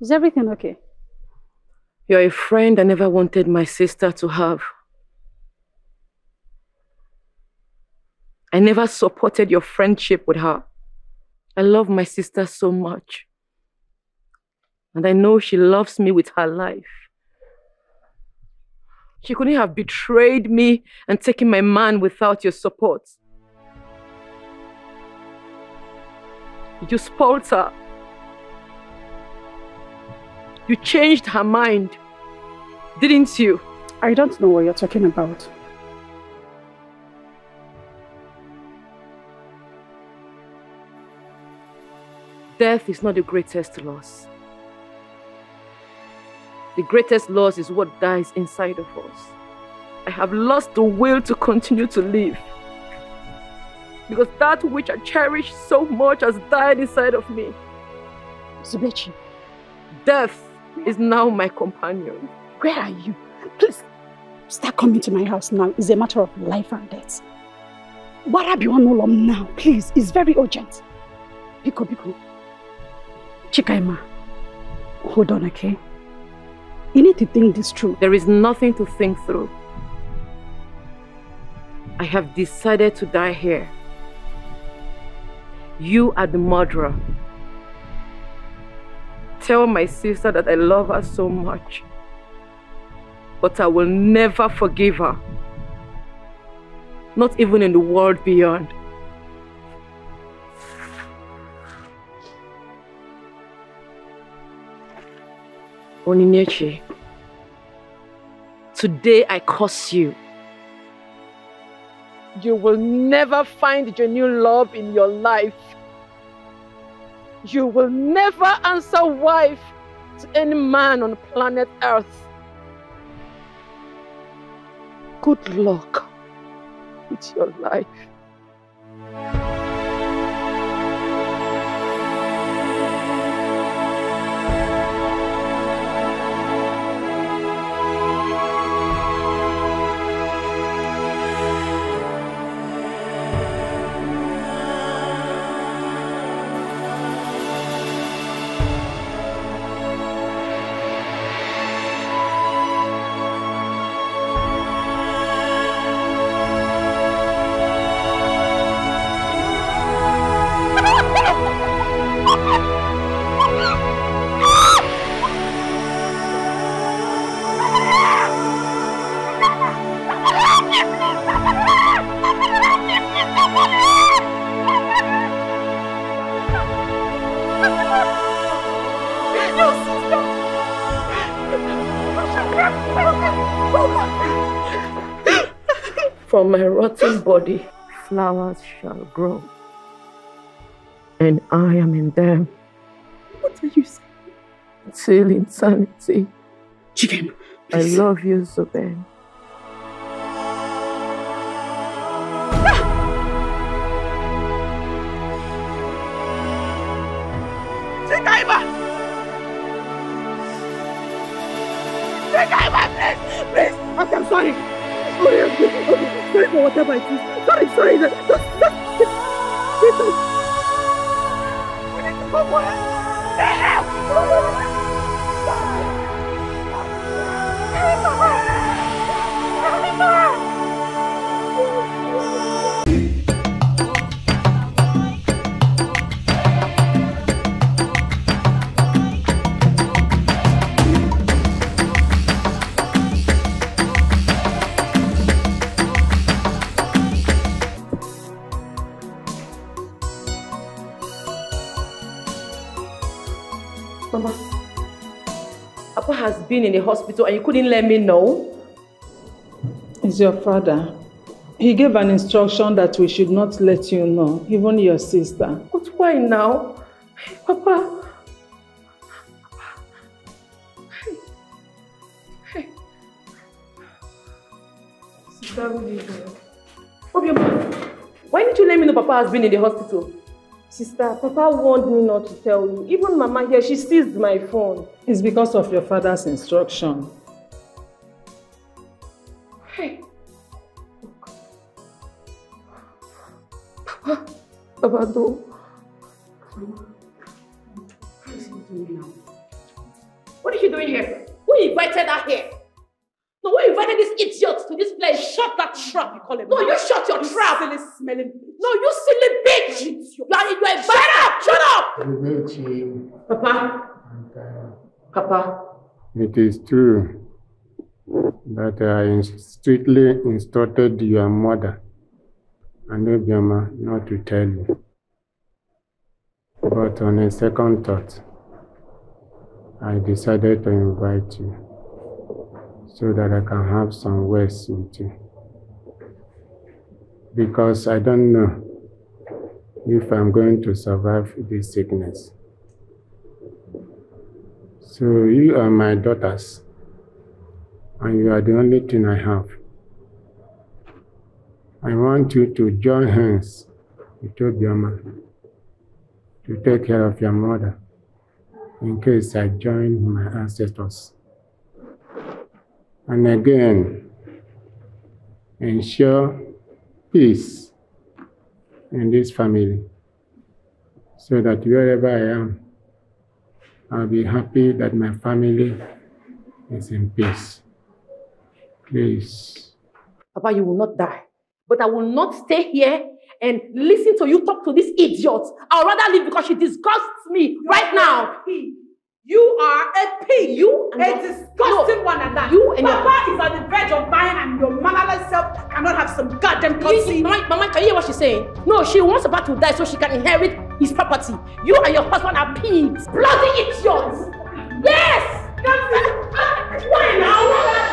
Is everything okay? You're a friend I never wanted my sister to have. I never supported your friendship with her. I love my sister so much. And I know she loves me with her life. She couldn't have betrayed me and taken my man without your support. You spoiled her. You changed her mind, didn't you? I don't know what you're talking about. Death is not the greatest loss. The greatest loss is what dies inside of us. I have lost the will to continue to live. Because that which I cherish so much has died inside of me. Zubechi. Death is now my companion. Where are you? Please, start coming to my house now. It's a matter of life and death. Warabiwanolom now, please. It's very urgent. Biko, Biko. Chikaima, hold on, okay? You need to think this through. There is nothing to think through. I have decided to die here. You are the murderer. Tell my sister that I love her so much. But I will never forgive her. Not even in the world beyond. Oninechi, today I curse you. You will never find genuine love in your life. You will never answer wife to any man on planet Earth. Good luck with your life. Body, flowers shall grow. And I am in them. What are you saying? Till eternity. Chicken, I love you, Zuben. 我才发现，后你所有人都死了。Has been in the hospital and you couldn't let me know? It's your father. He gave an instruction that we should not let you know, even your sister. But why now? Papa. Sister, is it? Obioma, why didn't you let me know Papa has been in the hospital? Sister, Papa warned me not to tell you. Even Mama here, she seized my phone. It's because of your father's instruction. Hey. Papa, Papa, now? What is she doing here? Who invited her here? No, we invited these idiots to this place? Shut that trap, you call him. No, you shut your You trap. Silly smelling. No, you silly bitch. You are, you are shut up. Shut up. Papa. Papa. it is true that I strictly instructed your mother and Obioma not to tell you. But on a second thought, I decided to invite you so that I can have some words with you. Because I don't know if I'm going to survive this sickness. So you are my daughters, and you are the only thing I have. I want you to join hands with Obioma to take care of your mother in case I join my ancestors. And again, ensure peace in this family so that wherever I am, I'll be happy that my family is in peace. Please. Papa, you will not die. But I will not stay here and listen to you talk to this idiot. I'll rather leave because she disgusts me right now. You are a pig. You and a your- disgusting No. one at that. You and your- Papa is on the verge of dying, and your mannerless self cannot have some goddamn courtesy. Mama, Mama, can you hear what she's saying? No, she wants Papa to die so she can inherit his property. You and your husband are pigs. Bloody idiots! Yes! Ah, why now?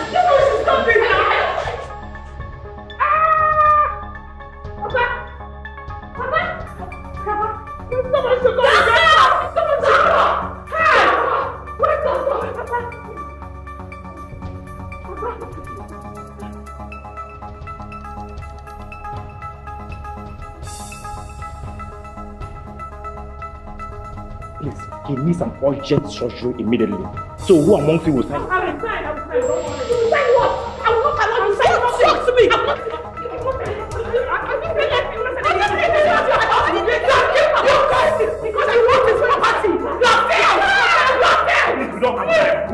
Please, give me some urgent surgery immediately. So who amongst you will sign? I will sign, I will sign, don't worry. What? I will not allow you to say what? Talk to me! I will not... Because I want this property! You are failed! You are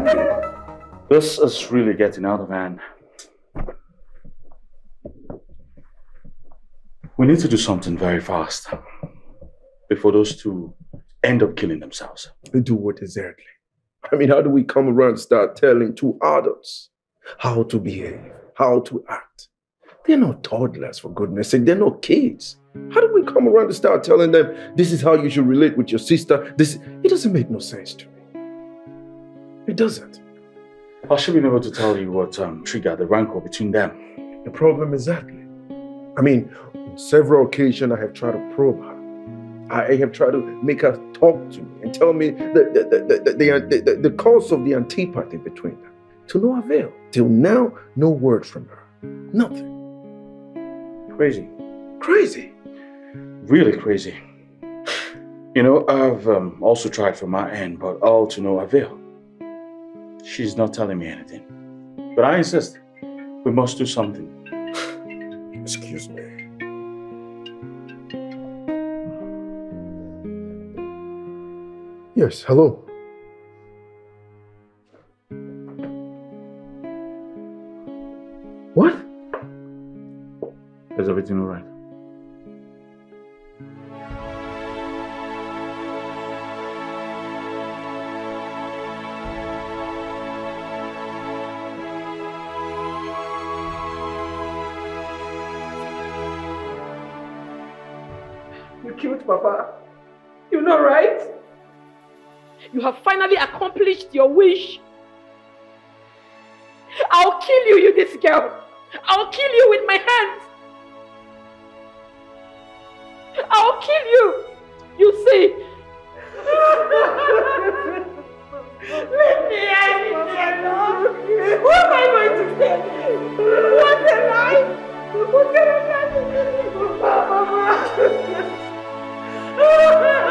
failed! This is really getting out of hand. We need to do something very fast before those two end up killing themselves. They do what exactly? I mean, how do we come around and start telling two adults how to behave, how to act? They're not toddlers, for goodness sake. They're not kids. How do we come around and start telling them this is how you should relate with your sister? This it doesn't make no sense to me. It doesn't. I should be able to tell you what um, triggered the rancor between them. The problem is exactly. I mean, on several occasions I have tried to probe her. I have tried to make her talk to me and tell me the, the, the, the, the, the, cause of the antipathy between them. To no avail. Till now, no word from her. Nothing. Crazy. Crazy. Really crazy. You know, I've um, also tried from my end, but all to no avail. She's not telling me anything. But I insist. We must do something. Excuse me. Yes, hello. What? Is everything all right? You killed Papa. You have finally accomplished your wish. I'll kill you, you this girl. I'll kill you with my hands. I'll kill you. You see. Me alone. What am I going to say? What am I? What I? Let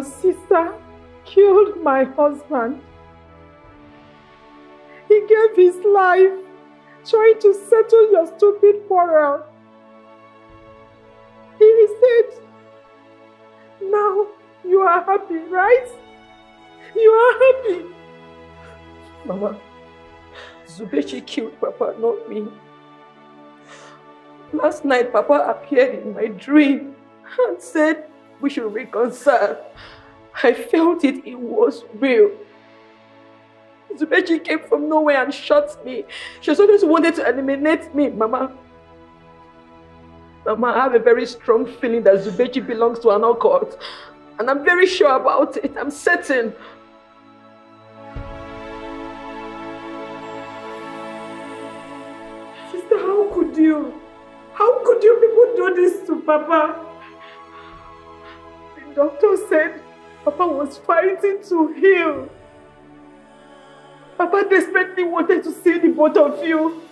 your sister killed my husband. He gave his life trying to settle your stupid quarrel. He said, now you are happy, right? You are happy. Mama, Zubechi killed Papa, not me. Last night, Papa appeared in my dream and said we should reconcile. I felt it, it was real. Zubechi came from nowhere and shot me. She always wanted to eliminate me, Mama. Mama, I have a very strong feeling that Zubechi belongs to an occult. And I'm very sure about it. I'm certain. Sister, how could you? How could you people do this to Papa? Doctor said Papa was fighting to heal. Papa desperately wanted to see the both of you.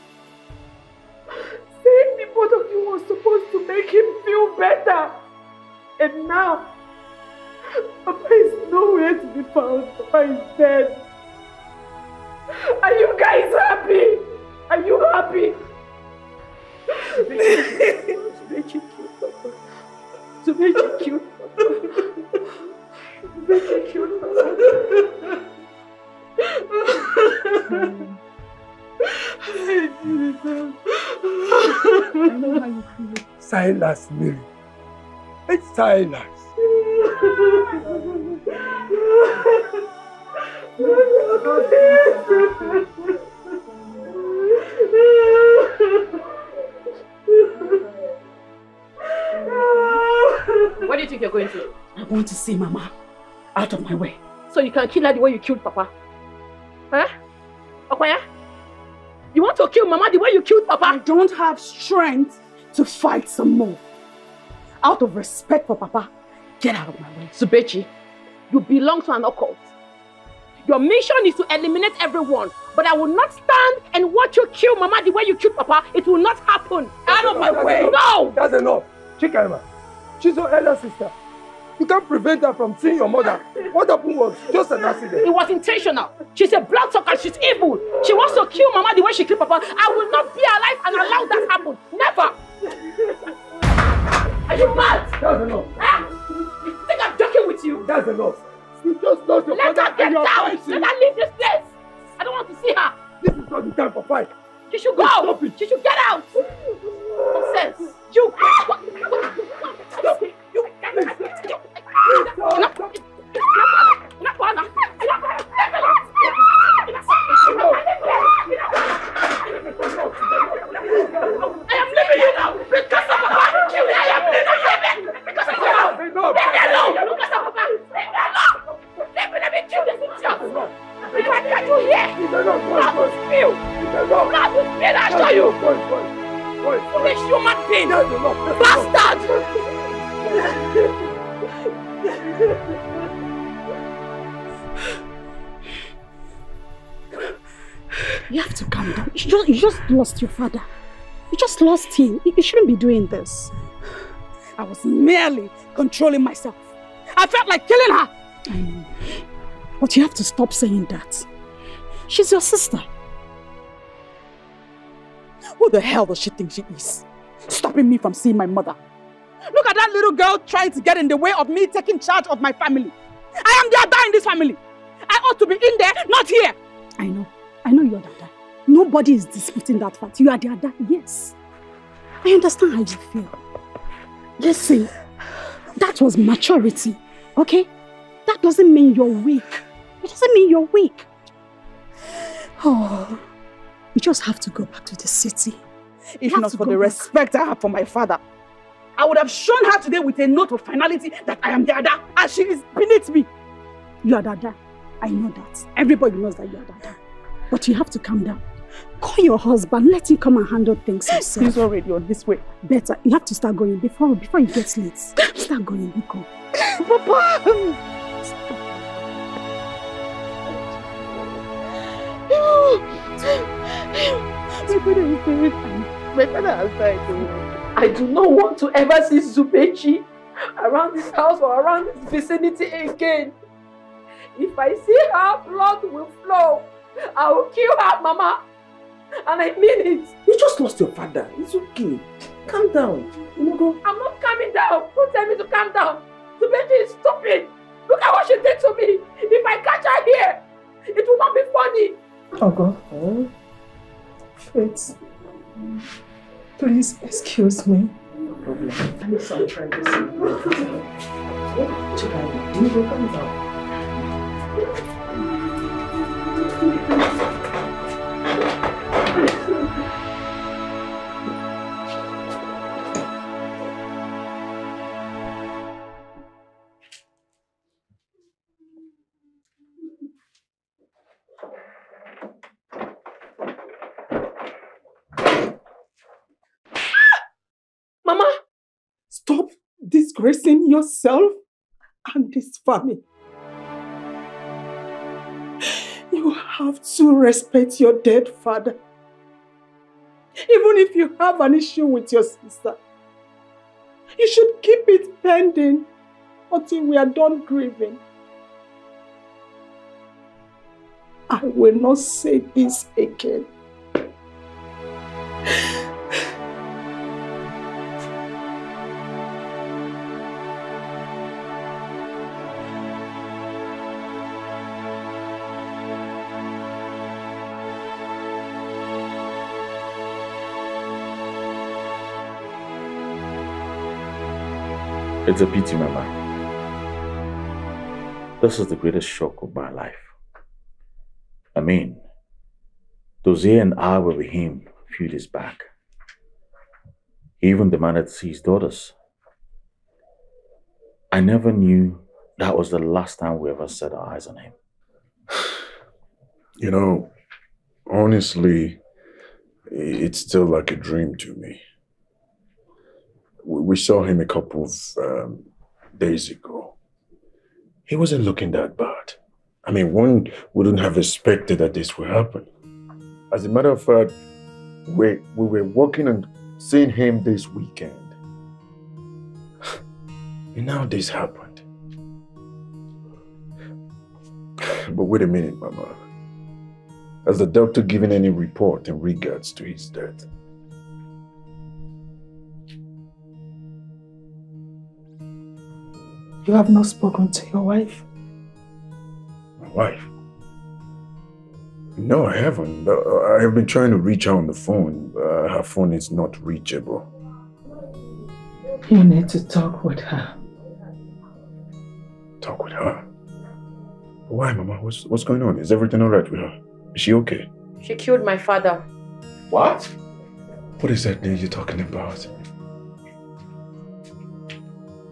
Seeing the both of you was supposed to make him feel better. And now, Papa is nowhere to be found. Papa is dead. Are you guys happy? Are you happy? Zubechi killed Papa. Zubechi killed Papa. Zubechi killed Papa. Silas, Mary. It's Silas. Where do you think you're going to? I want to see Mama. Out of my way. So you can kill her the way you killed Papa? Huh? Okoya? You want to kill Mama the way you killed Papa? I don't have strength to fight some more. Out of respect for Papa, get out of my way. Zubechi, you belong to an occult. Your mission is to eliminate everyone. But I will not stand and watch you kill Mama the way you killed Papa. It will not happen. Out of my That's way. enough. No! That's enough. Chikaima, she's your elder sister. You can't prevent her from seeing your mother. What happened was just an accident. It was intentional. She's a bloodsucker. She's evil. She wants to kill Mama the way she killed Papa. I will not be alive and allow that happen. Never. Are you mad? That's enough. Huh? You think I'm joking with you? That's enough. You just lost your Let mother her get and you're down. fighting. Let her leave this place. I don't want to see her. This is not the time for fight. She should go. Stop it. She should get out. Nonsense. You. Stop. You. I am leaving you because of Papa. You, leaving you because of Papa. Leave me alone because of Papa. Leave me alone. Leave me, let me kill this idiot. If I catch you here, blood will spill. Blood will spill, I show you. Foolish human being. Bastard. You have to calm down. You just, you just lost your father. You just lost him. You, you shouldn't be doing this. I was merely controlling myself. I felt like killing her. I know. But you have to stop saying that. She's your sister. Who the hell does she think she is? Stopping me from seeing my mother. Look at that little girl trying to get in the way of me taking charge of my family. I am the other in this family. I ought to be in there, not here. I know. I know you're the other. Nobody is disputing that fact. You are the other, yes. I understand how you feel. Listen, that was maturity, okay? That doesn't mean you're weak. It doesn't mean you're weak. Oh, you just have to go back to the city. If not for the back. respect I have for my father, I would have shown her today with a note of finality that I am the Ada and she is beneath me. You are the Ada. I know that. Everybody knows that you are the Ada. But you have to calm down. Call your husband. Let him come and handle things himself. He's already on his way. Better. You have to start going before before it gets late. Start going, Biko. Papa! Oh. My father is very fine. My father has died. I do not want to ever see Zubechi around this house or around this vicinity again. If I see her, blood will flow. I will kill her, Mama. And I mean it. You just lost your father. It's okay. Calm down. You know, go. I'm not calming down. Don't tell me to calm down. Zubeji is stupid. Look at what she did to me. If I catch her here, it will not be funny. Oh, Faith. Please excuse me. No problem. I trying to see. You calm down. Disgracing yourself and this family. You have to respect your dead father. Even if you have an issue with your sister, you should keep it pending until we are done grieving. I will not say this again. It's a pity, Mama. This is the greatest shock of my life. I mean, Dozier and I were with him a few days back. He even demanded to see his daughters. I never knew that was the last time we ever set our eyes on him. You know, honestly, it's still like a dream to me. We saw him a couple of um, days ago. He wasn't looking that bad. I mean, one wouldn't have expected that this would happen. As a matter of fact, we, we were walking and seeing him this weekend. And now this happened. But wait a minute, Mama. Has the doctor given any report in regards to his death? You have not spoken to your wife. My wife? No, I haven't. I have been trying to reach her on the phone. Uh, her phone is not reachable. You need to talk with her. Talk with her. Why, Mama? What's, what's going on? Is everything all right with her? Is she okay? She killed my father. What? What is that name you're talking about?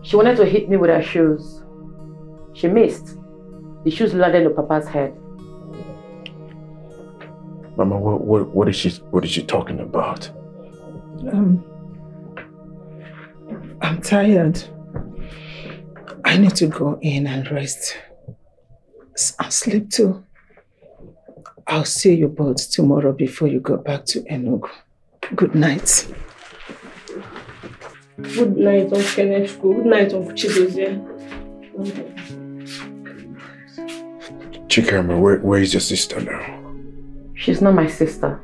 She wanted to hit me with her shoes. She missed. The shoes landed on Papa's head. Mama, what, what, what is she what is she talking about? Um, I'm tired. I need to go in and rest. And sleep too. I'll see you both tomorrow before you go back to Enugu. Good night. Good night, Uncle Kenneth. Good night, Uncle Chidozie. Chikaima, where, where is your sister now? She's not my sister.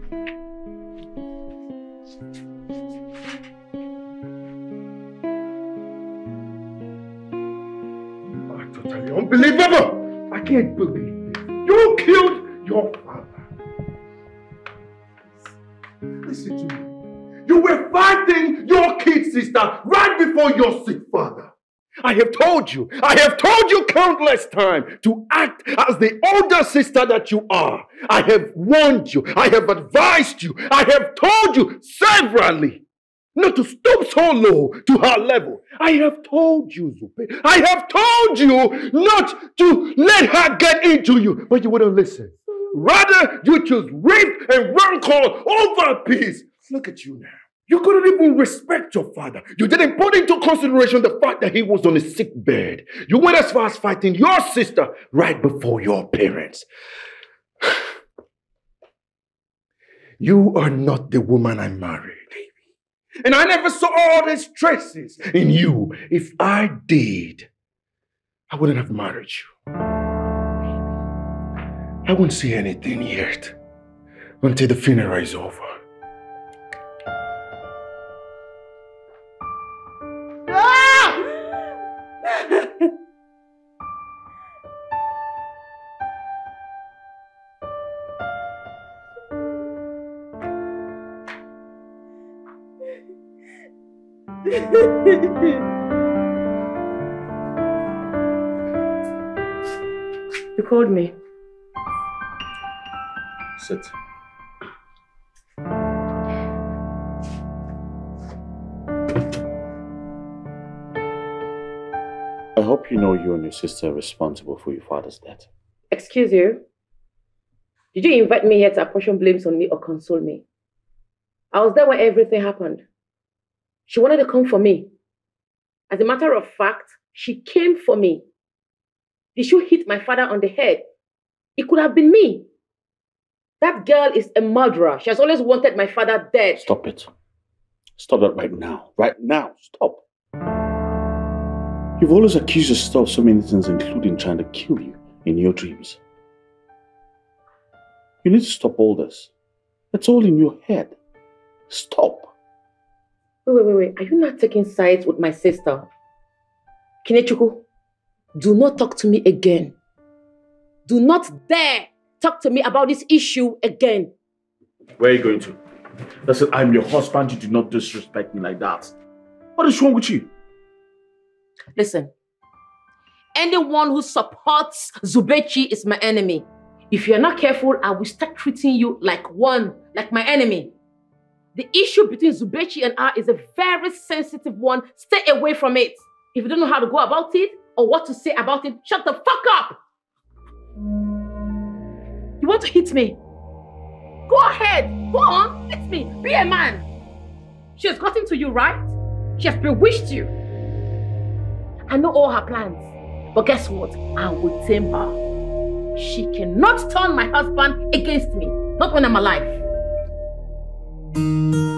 I totally unbelievable! I can't believe this. You killed your father. Listen to me. You were fighting your kid sister right before your sick father. I have told you, I have told you countless times to act as the older sister that you are. I have warned you, I have advised you, I have told you severally not to stoop so low to her level. I have told you, Zupe, I have told you not to let her get into you, but you wouldn't listen. Rather, you choose rape and rancor over peace. Look at you now. You couldn't even respect your father. You didn't put into consideration the fact that he was on a sick bed. You went as far as fighting your sister right before your parents. You are not the woman I married. And I never saw all these traces in you. If I did, I wouldn't have married you. I won't see anything yet until the funeral is over. You called me. Sit. I hope you know you and your sister are responsible for your father's death. Excuse you? Did you invite me here to apportion blames on me or console me? I was there when everything happened. She wanted to come for me. As a matter of fact, she came for me. Did she hit my father on the head? It could have been me. That girl is a murderer. She has always wanted my father dead. Stop it. Stop that right now. Right now. Stop. You've always accused your sister of so many things, including trying to kill you in your dreams. You need to stop all this. It's all in your head. Stop. Wait, wait, wait, wait. Are you not taking sides with my sister? Kinechuku, do not talk to me again. Do not dare talk to me about this issue again. Where are you going to? Listen, I'm your husband. You do not disrespect me like that. What is wrong with you? Listen, anyone who supports Zubechi is my enemy. If you're not careful, I will start treating you like one, like my enemy. The issue between Zubechi and I is a very sensitive one. Stay away from it. If you don't know how to go about it or what to say about it, shut the fuck up. You want to hit me? Go ahead. Go on. Hit me. Be a man. She has gotten to you, right? She has bewitched you. I know all her plans. But guess what? I will tame her. She cannot turn my husband against me. Not when I'm alive. This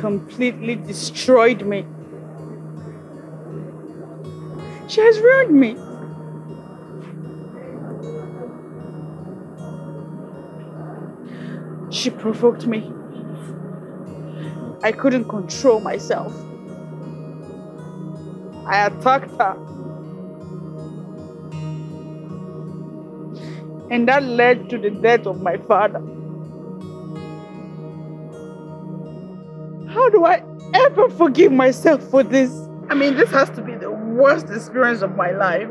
completely destroyed me. She has ruined me. She provoked me. I couldn't control myself. I attacked her. And that led to the death of my father. How do I ever forgive myself for this? I mean, this has to be the worst experience of my life.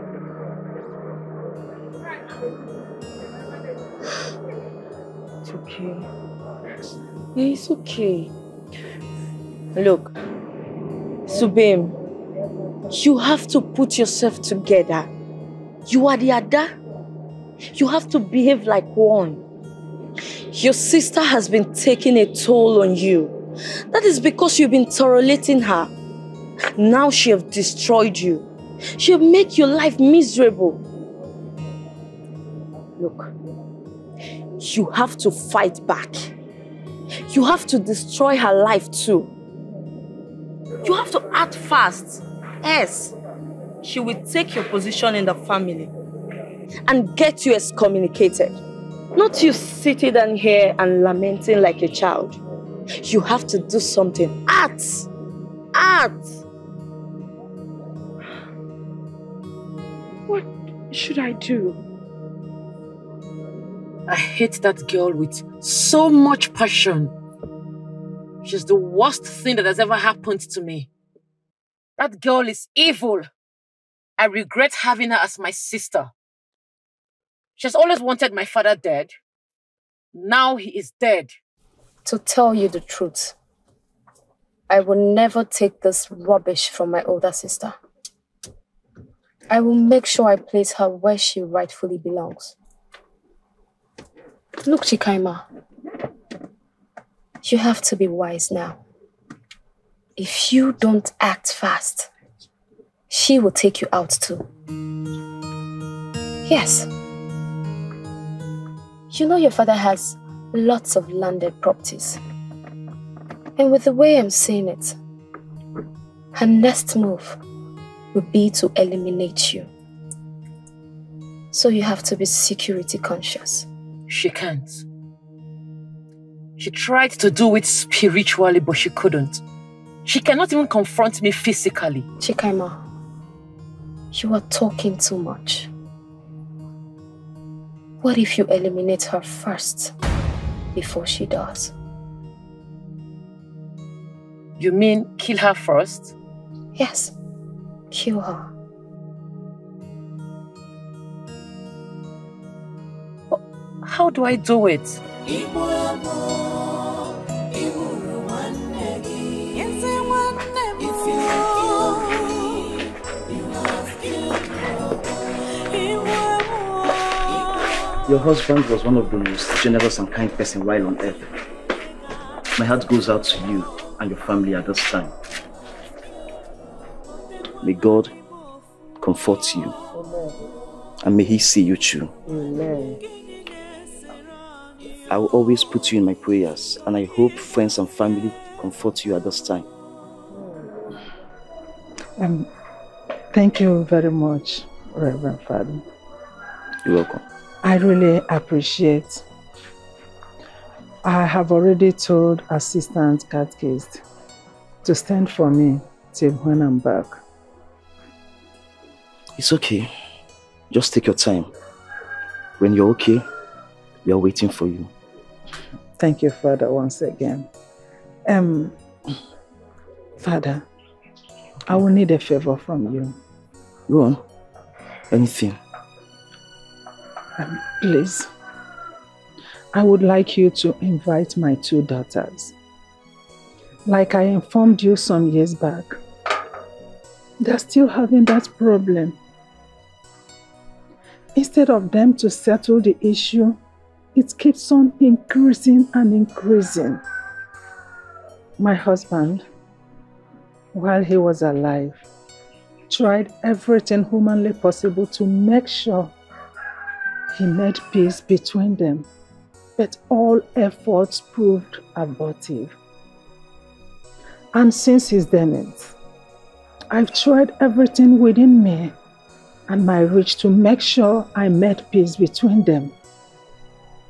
It's okay. Yeah, it's okay. Look, Subim, you have to put yourself together. You are the Ada. You have to behave like one. Your sister has been taking a toll on you. That is because you've been tolerating her. Now she have destroyed you. She have made your life miserable. Look, you have to fight back. You have to destroy her life too. You have to act fast. Yes, she will take your position in the family and get you excommunicated. Not you sitting down here and lamenting like a child. You have to do something. Act! Act! What should I do? I hate that girl with so much passion. She's the worst thing that has ever happened to me. That girl is evil. I regret having her as my sister. She has always wanted my father dead. Now he is dead. To tell you the truth, I will never take this rubbish from my older sister. I will make sure I place her where she rightfully belongs. Look, Chikaima, you have to be wise now. If you don't act fast, she will take you out too. Yes. You know your father has lots of landed properties. And with the way I'm seeing it, her next move would be to eliminate you. So you have to be security conscious. She can't. She tried to do it spiritually, but she couldn't. She cannot even confront me physically. Chikaima, you are talking too much. What if you eliminate her first before she does? You mean kill her first? Yes, kill her. How do I do it? Your husband was one of the most generous and kind person while on earth. My heart goes out to you and your family at this time. May God comfort you and may He see you through. Amen. I will always put you in my prayers and I hope friends and family comfort you at this time. Um, thank you very much, Reverend Father. You're welcome. I really appreciate. I have already told Assistant Catechist to stand for me till when I'm back. It's okay. Just take your time. When you're okay, we are waiting for you. Thank you, Father, once again. Um, Father, I will need a favor from you. Go on. Anything. Um, please, I would like you to invite my two daughters. Like I informed you some years back, they're still having that problem. Instead of them to settle the issue, it keeps on increasing and increasing. My husband, while he was alive, tried everything humanly possible to make sure he made peace between them, but all efforts proved abortive. And since his death, I've tried everything within me and my reach to make sure I made peace between them,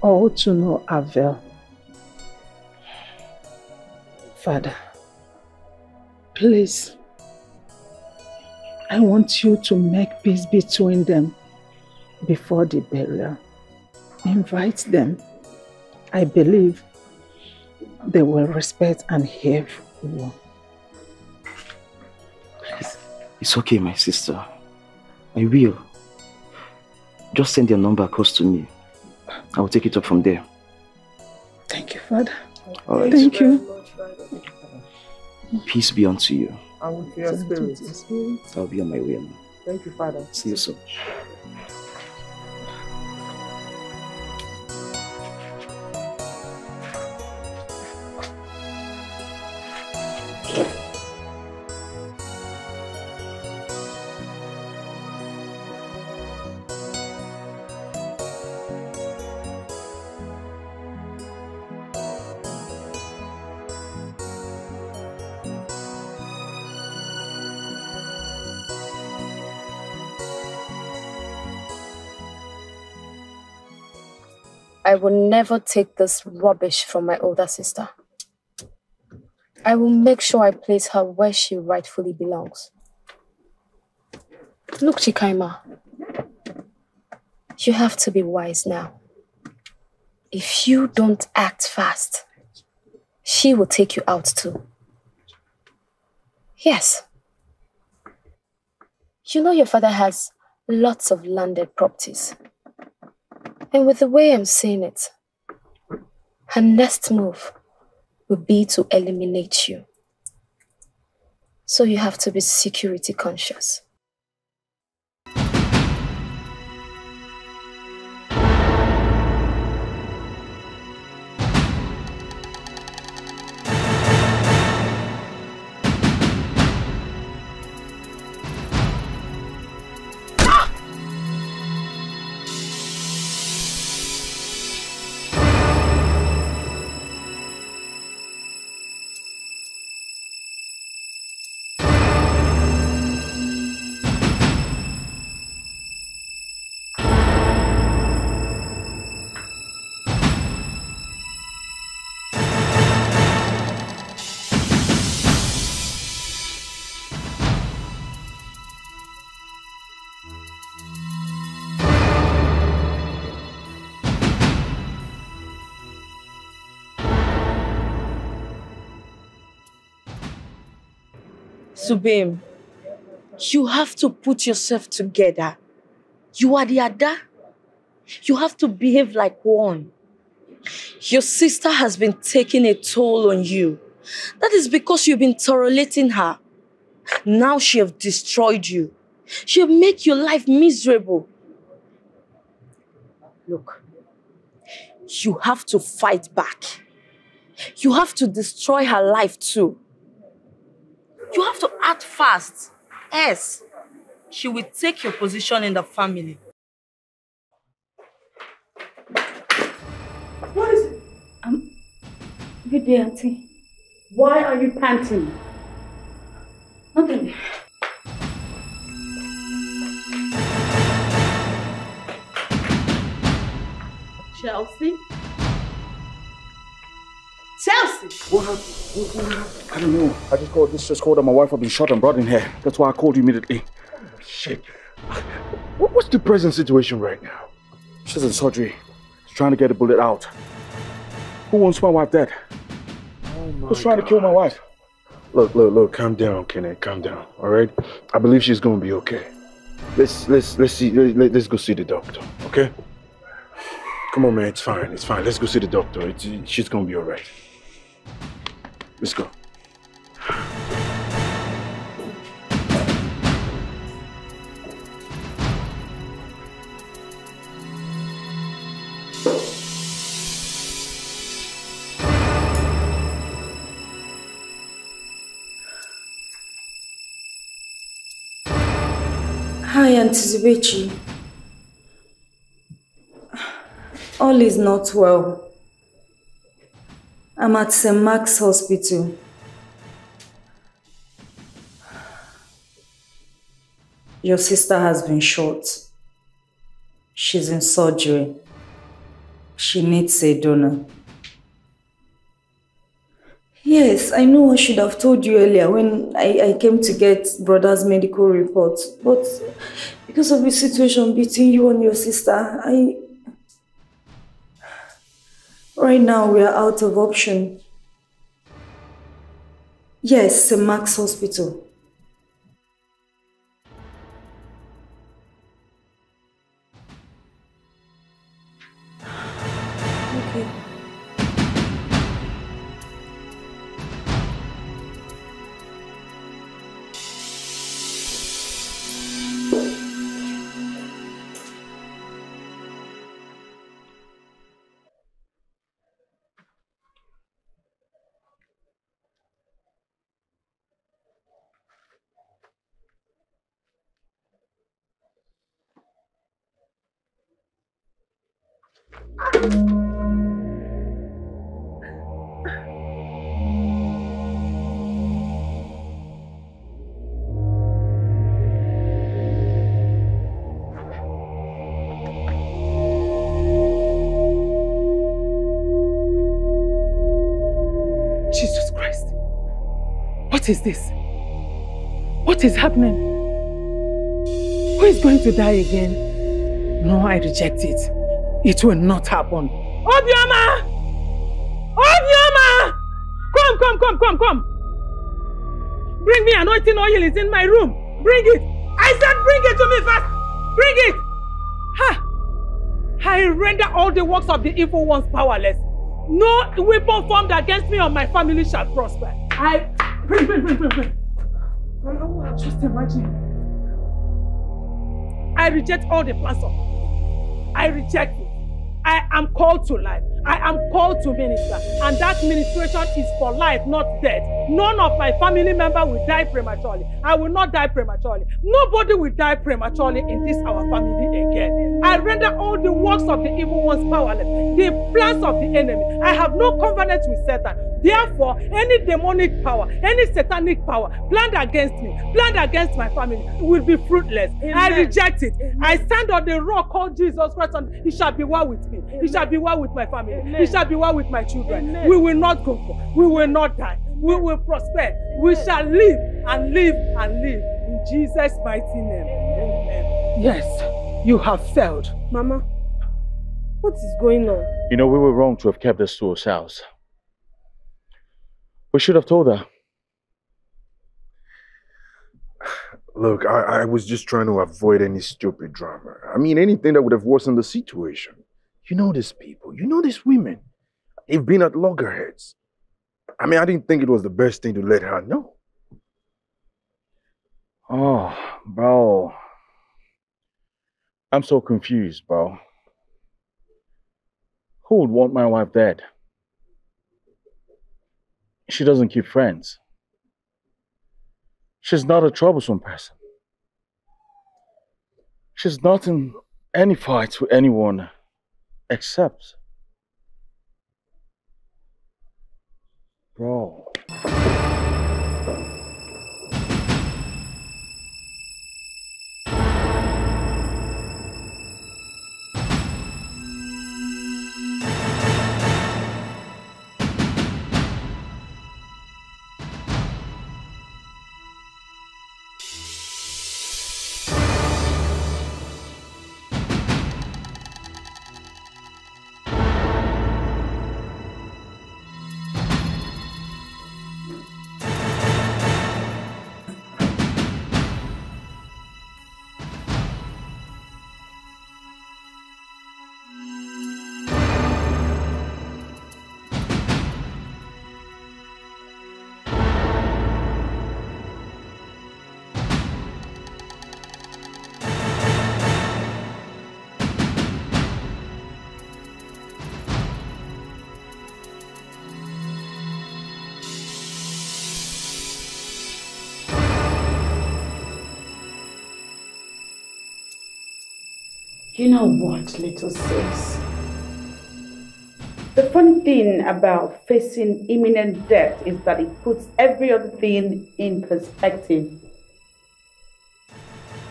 all to no avail. Father, please, I want you to make peace between them before the burial. Invite them. I believe they will respect and hear you. It's okay, my sister. I will. Just send their number across to me. I will take it up from there. Thank you, Father. All right. Thank you. Peace be unto you. And with your spirit. I'll be on my way now. Thank you, Father. See you soon. I will never take this rubbish from my older sister. I will make sure I place her where she rightfully belongs. Look, Chikaima, you have to be wise now. If you don't act fast, she will take you out too. Yes. You know your father has lots of landed properties. And with the way I'm seeing it, her next move would be to eliminate you. So you have to be security conscious. Subim, you have to put yourself together. You are the Ada. You have to behave like one. Your sister has been taking a toll on you. That is because you've been tolerating her. Now she have destroyed you. She'll make your life miserable. Look, you have to fight back. You have to destroy her life too. You have to act fast. Else, she will take your position in the family. What is it? Um, good day, Auntie. Why are you panting? Nothing. Chelsea? Chelsea! What happened? What, what happened? I don't know. I just called. This just called that my wife had been shot and brought in here. That's why I called you immediately. Shit. What's the present situation right now? She's in surgery. She's trying to get a bullet out. Who wants my wife dead? Oh Who's trying to kill my wife? Look, look, look, calm down, Kenneth, calm down, all right? I believe she's gonna be okay. Let's, let's, let's see, let, us go see the doctor, okay? Come on, man, it's fine, it's fine. Let's go see the doctor. It's, she's gonna be all right. Let's go. Hi, Auntie Zubechi. All is not well. I'm at St. Mark's Hospital. Your sister has been shot. She's in surgery. She needs a donor. Yes, I know I should have told you earlier when I, I came to get brother's medical report. But because of the situation between you and your sister, I... Right now we are out of option. Yes, St. Mark's Hospital. What is this? What is happening? Who is going to die again? No, I reject it. It will not happen. Obioma! Obioma! Come, come, come, come, come. Bring me anointing oil. It's in my room. Bring it. I said bring it to me fast. Bring it. Ha! I render all the works of the evil ones powerless. No weapon formed against me or my family shall prosper. I bring, bring, bring, bring, bring. Mama, just imagine. I reject all the plans of I reject it. I am called to life. I am called to minister. And that ministration is for life, not death. None of my family member will die prematurely. I will not die prematurely. Nobody will die prematurely in this our family again. I render all the works of the evil ones powerless. The plans of the enemy. I have no covenant with Satan. Therefore, any demonic power, any satanic power planned against me, planned against my family will be fruitless. I reject it. I stand on the rock called Jesus Christ and it shall be well with me. It shall be well with my family. It shall be well with my children. We will not go for. We will not die. We will prosper. We shall live and live and live in Jesus' mighty name. Amen. Yes, you have failed. Mama, what is going on? You know, we were wrong to have kept this to ourselves. We should have told her. Look, I, I was just trying to avoid any stupid drama. I mean, anything that would have worsened the situation. You know these people. You know these women. They've been at loggerheads. I mean, I didn't think it was the best thing to let her know. Oh, bro. I'm so confused, bro. Who would want my wife dead? She doesn't keep friends. She's not a troublesome person. She's not in any fights with anyone except. Bro. You know what, little sis? The funny thing about facing imminent death is that it puts every other thing in perspective.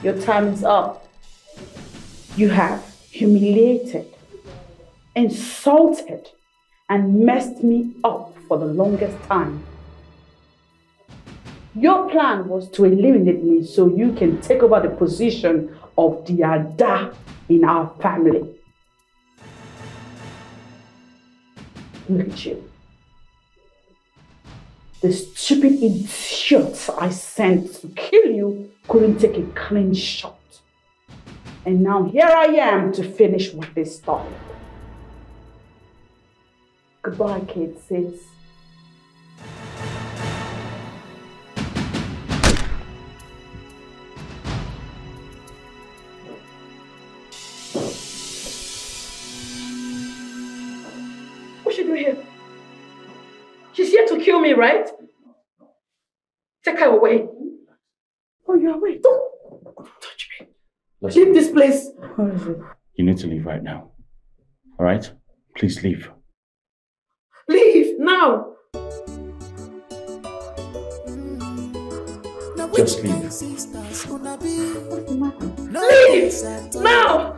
Your time is up. You have humiliated, insulted, and messed me up for the longest time. Your plan was to eliminate me so you can take over the position of the Ada in our family. Look at you. The stupid idiots I sent to kill you couldn't take a clean shot. And now here I am to finish what they started. Goodbye, kids. Right? Take her away. Oh, you're away. Don't touch me. Listen, Leave this place. you need to leave right now. All right? Please leave. Leave now. Just leave. Leave now.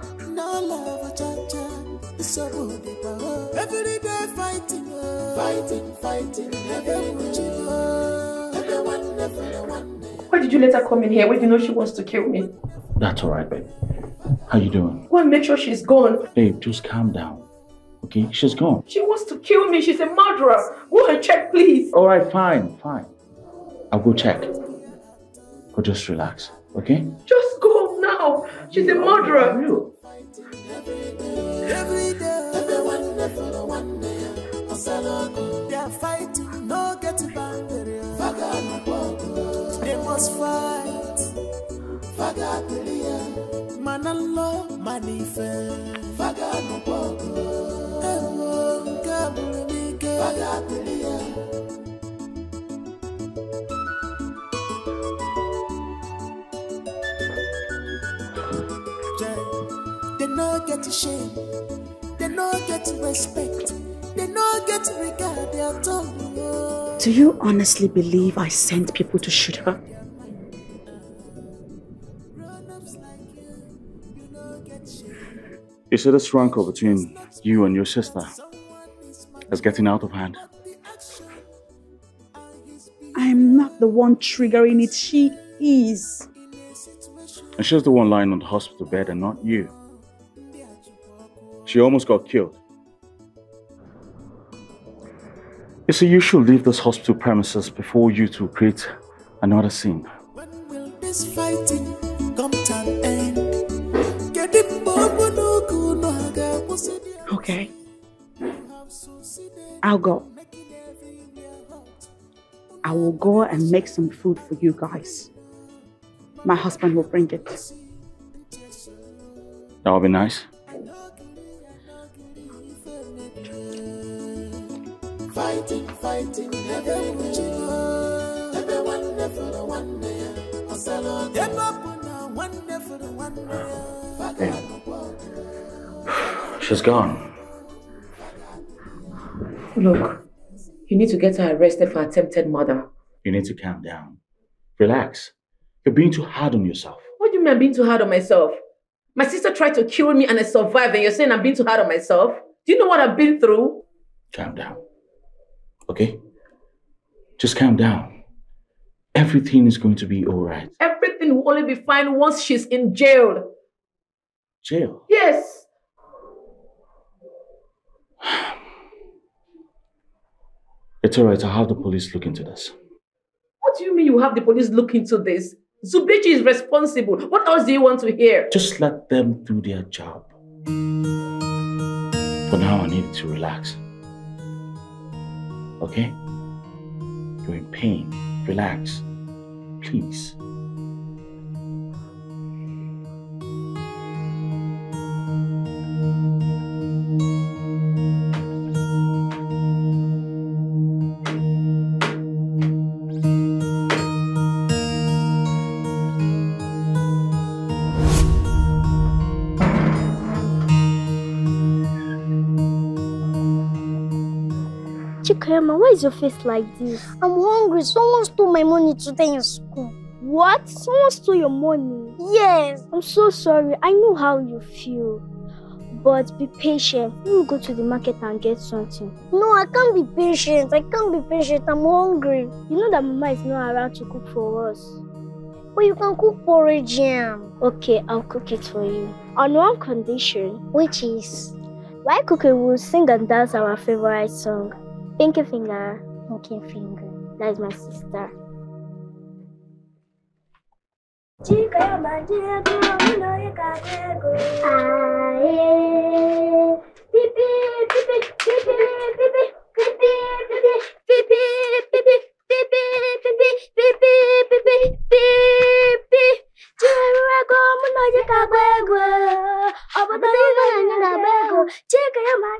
Every day fighting, fighting, fighting, everyone, everyone. Why did you let her come in here when you know she wants to kill me? That's all right, babe. How you doing? Go and make sure she's gone. Babe, just calm down. Okay? She's gone. She wants to kill me. She's a murderer. Go and check, please. All right, fine, fine. I'll go check. But just relax, okay? Just go now. She's a murderer. Every day, everyone, everyone, they are fighting, no get boundary. They must fight. Manalo, manife. Fagano poco. Ewo, kabulike. Fagatilia. They no get shame, they no get respect, they no get regard at all. Do you honestly believe I sent people to shoot her? You see this rancor between you and your sister is getting out of hand. I'm not the one triggering it. She is. And she's the one lying on the hospital bed and not you. She almost got killed. You see, you should leave this hospital premises before you two create another scene. When will This fighting come to an end. Get it, Bobo, no good, no, I got what's it. Okay. I'll go. I will go and make some food for you guys. My husband will bring it. That would be nice. Fighting, fighting, every wonderful, every wonderful one day. Osalo, the Babu, wonderful one day. She's gone. Look, you need to get her arrested for attempted murder. You need to calm down. Relax. You're being too hard on yourself. What do you mean I'm being too hard on myself? My sister tried to kill me and I survived, and you're saying I'm being too hard on myself? Do you know what I've been through? Calm down. Okay? Just calm down. Everything is going to be alright. Everything will only be fine once she's in jail. Jail. Yes. It's alright, I'll have the police look into this. What do you mean you have the police look into this? Zubechi is responsible. What else do you want to hear? Just let them do their job. For now, I need to relax. Okay? You're in pain. Relax. Please. Why is your face like this? I'm hungry. Someone stole my money today in school. What? Someone stole your money? Yes. I'm so sorry. I know how you feel. But be patient. We will go to the market and get something. No, I can't be patient. I can't be patient. I'm hungry. You know that Mama is not around to cook for us. But you can cook porridge jam. Okay, I'll cook it for you. On one condition. Which is? Why Cookie will sing and dance our favorite song. Pinkefinger. Pinkefinger. That's my sister. Chica, eu bandido, não é carrego. Aê, pipi, pipi, pipi, pipi, pipi, pipi, pipi, pipi, pipi, pipi, pipi, pipi, pipi. Pinky finger. Pinky finger. That is my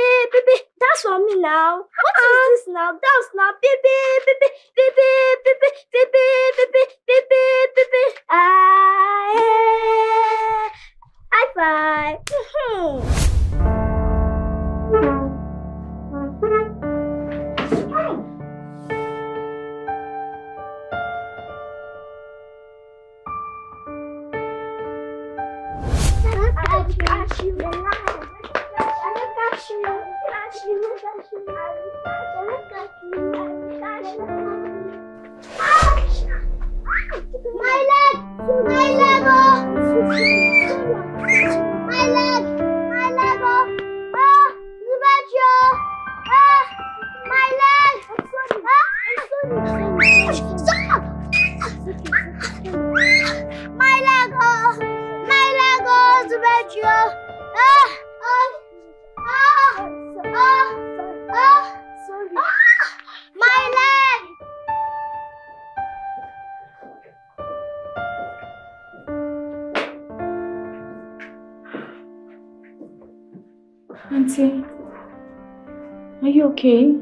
sister. That's for me now. What is this now? Dance now. Beep, beep, beep, beep, beep, beep, beep, beep, beep, beep, beep, beep, My leg, my ah, oh, my leg, My leg! Ah! The badger! Ah! My leg! My leg! My leg! oh, Zubatio. Ah, ah. Auntie, are you okay?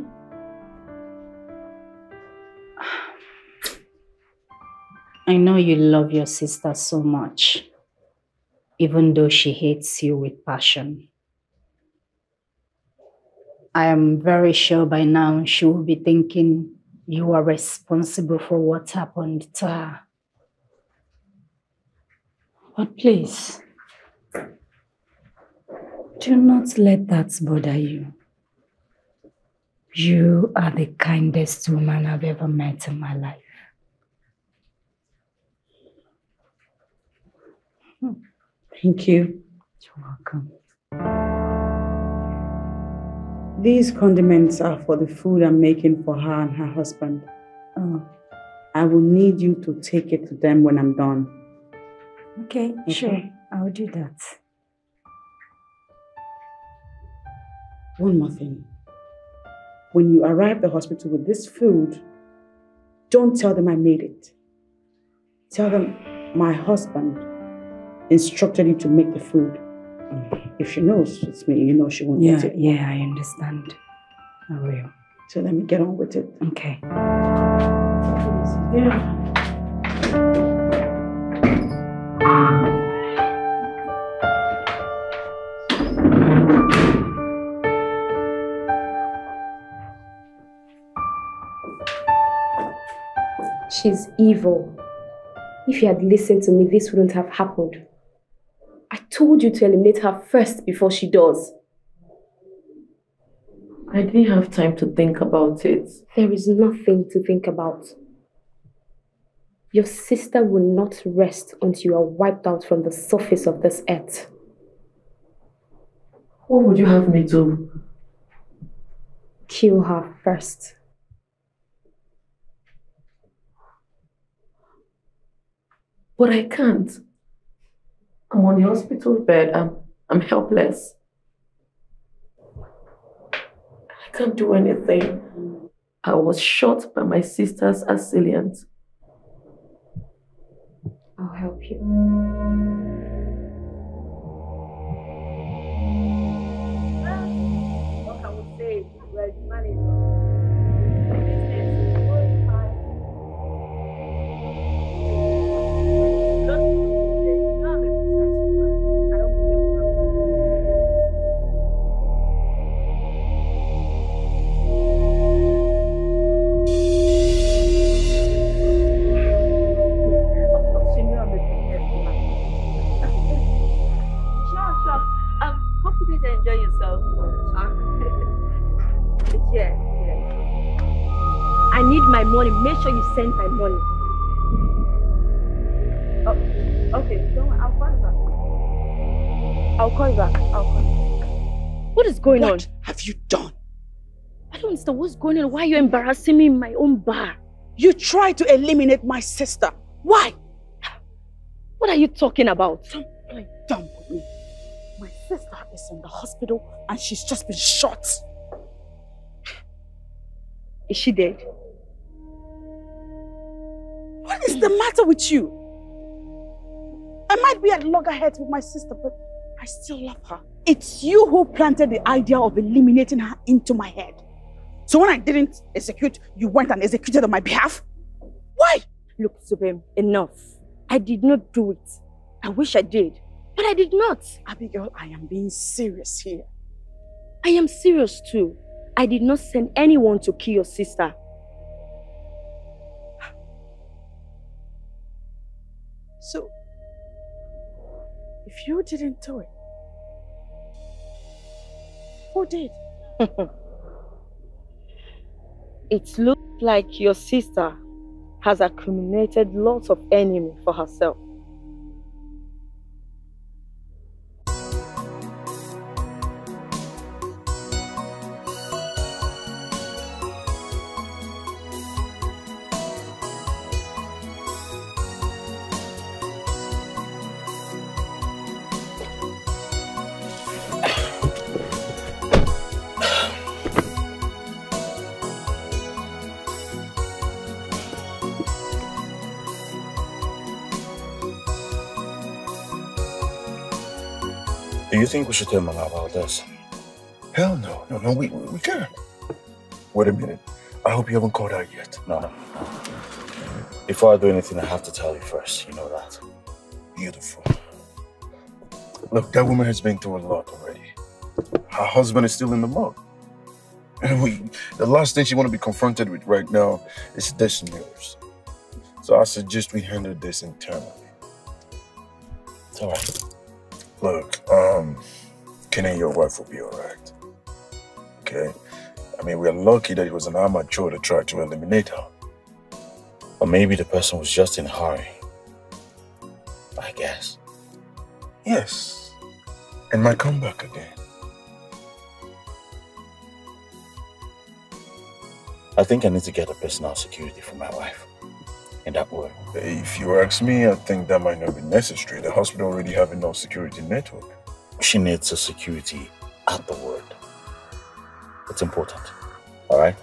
I know you love your sister so much, even though she hates you with passion. I am very sure by now she will be thinking you are responsible for what happened to her. But please, do not let that bother you. You are the kindest woman I've ever met in my life. Thank you. You're welcome. These condiments are for the food I'm making for her and her husband. Oh, I will need you to take it to them when I'm done. okay, sure. I'll do that. One more thing. When you arrive at the hospital with this food, don't tell them I made it. Tell them my husband instructed you to make the food. If she knows it's me, you know she won't Yeah, eat it. yeah, I understand. I will. So let me get on with it. Okay. Yeah. She's evil. If you had listened to me, this wouldn't have happened. I told you to eliminate her first before she does. I didn't have time to think about it. There is nothing to think about. Your sister will not rest until you are wiped out from the surface of this earth. What would you have me do? Kill her first. But I can't. I'm on the hospital bed. I'm, I'm helpless. I can't do anything. I was shot by my sister's assailant. I'll help you. What going What on? have you done? I don't understand what's going on. Why are you embarrassing me in my own bar? You tried to eliminate my sister. Why? What are you talking about? Don't play dumb with me. My sister is in the hospital and she's just been shot. Is she dead? What is the matter with you? I might be at loggerheads with my sister, but I still love her. It's you who planted the idea of eliminating her into my head. So when I didn't execute, you went and executed on my behalf? Why? Look, Zubem, enough. I did not do it. I wish I did, but I did not. Abigail, I am being serious here. I am serious too. I did not send anyone to kill your sister. So, if you didn't do it, who did? it looks like your sister has accumulated lots of enemy for herself. Think we should tell Mama about this? Hell no. No, no, we, we, can't. Wait a minute. I hope you haven't called out yet. No, no. Before I do anything, I have to tell you first. You know that. Beautiful. Look, that woman has been through a lot already. Her husband is still in the mud. And we, the last thing she want to be confronted with right now is this news. So I suggest we handle this internally. It's all right. Look, um, Kenny your wife will be all right. Okay? I mean, we're lucky that it was an amateur to try to eliminate her. Or maybe the person was just in a hurry. I guess. Yes. And might come back again. I think I need to get a personal security for my wife. In that way. If you ask me, I think that might not be necessary. The hospital already have enough security network. She needs a security at the word. It's important. All right?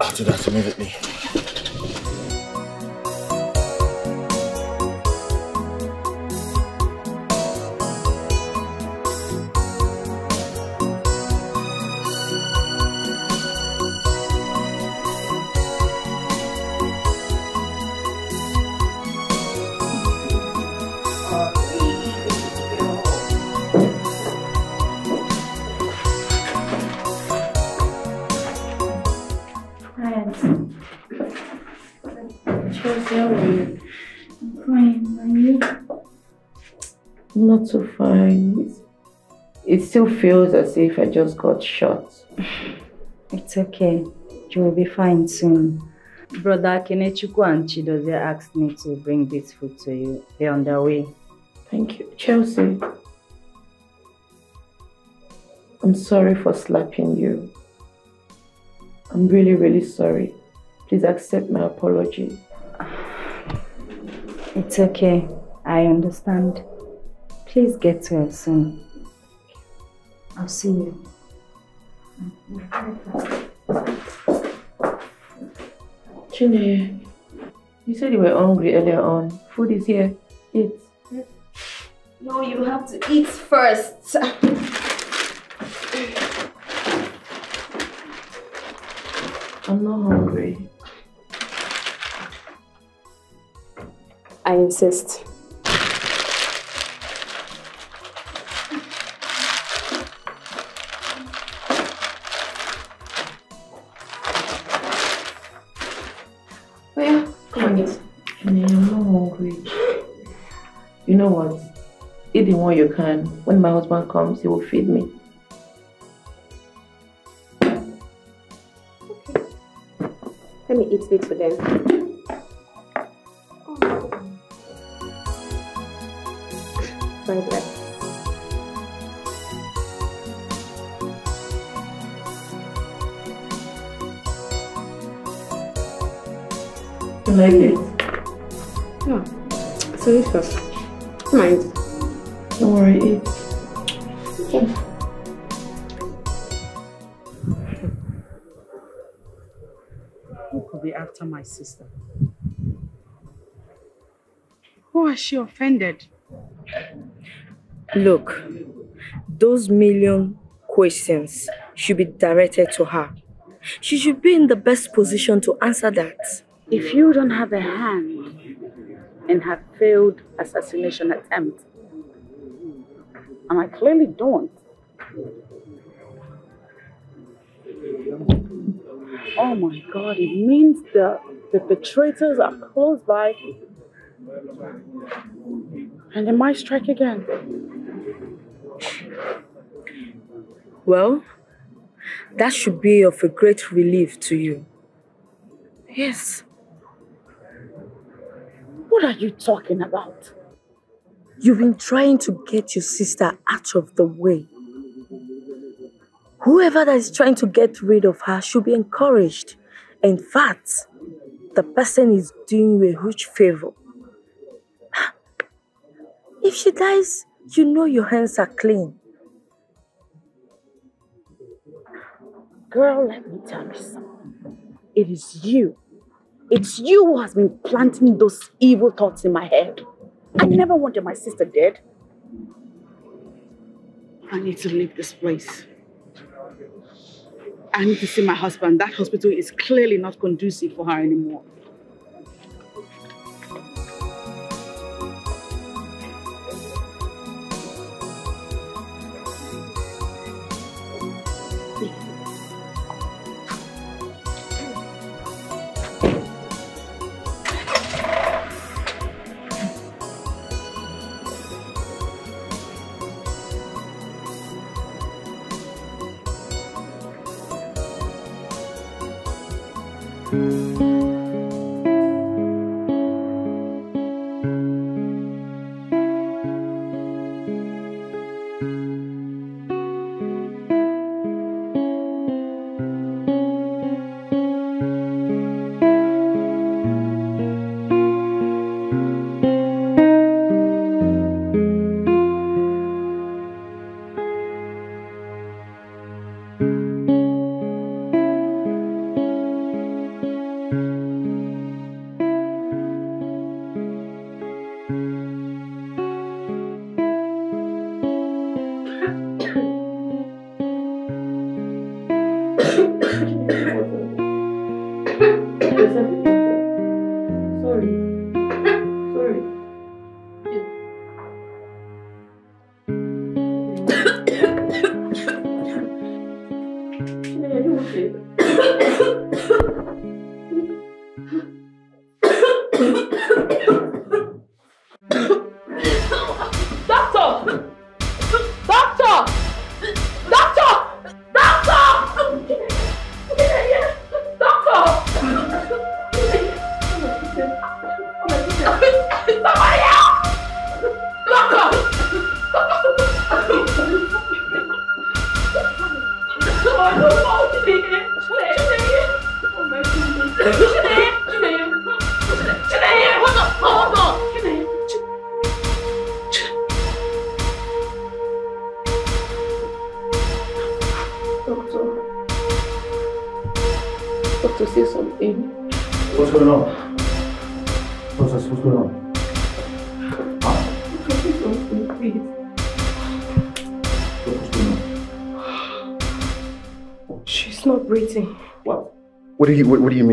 I'll do that immediately. Not so fine. It still feels as if I just got shot. It's okay. You will be fine soon. Brother Kenechukwu and Chidozie asked me to bring this food to you. They're on their way. Thank you. Chelsea. I'm sorry for slapping you. I'm really, really sorry. Please accept my apology. It's okay. I understand. Please get to her soon. I'll see you. Chineye, you said you were hungry earlier on. Food is here. Eat. No, you have to eat first. I'm not hungry. I insist. You know what? Eat the one you can. When my husband comes, he will feed me. Okay. Let me eat this for them. Fried rice. You like it? Yeah. So eat first. Mind. Don't worry, eat. Okay. Who could be after my sister? Who has she offended? Look, those million questions should be directed to her. She should be in the best position to answer that. If you don't have a hand in her failed assassination attempt, and I clearly don't, oh my God, it means the, the perpetrators are close by and they might strike again. Well, that should be of a great relief to you. Yes. What are you talking about? You've been trying to get your sister out of the way. Whoever that is trying to get rid of her should be encouraged. In fact, the person is doing you a huge favor. If she dies, you know your hands are clean. Girl, let me tell you something. It is you. It's you who has been planting those evil thoughts in my head. I never wanted my sister dead. I need to leave this place. I need to see my husband. That hospital is clearly not conducive for her anymore.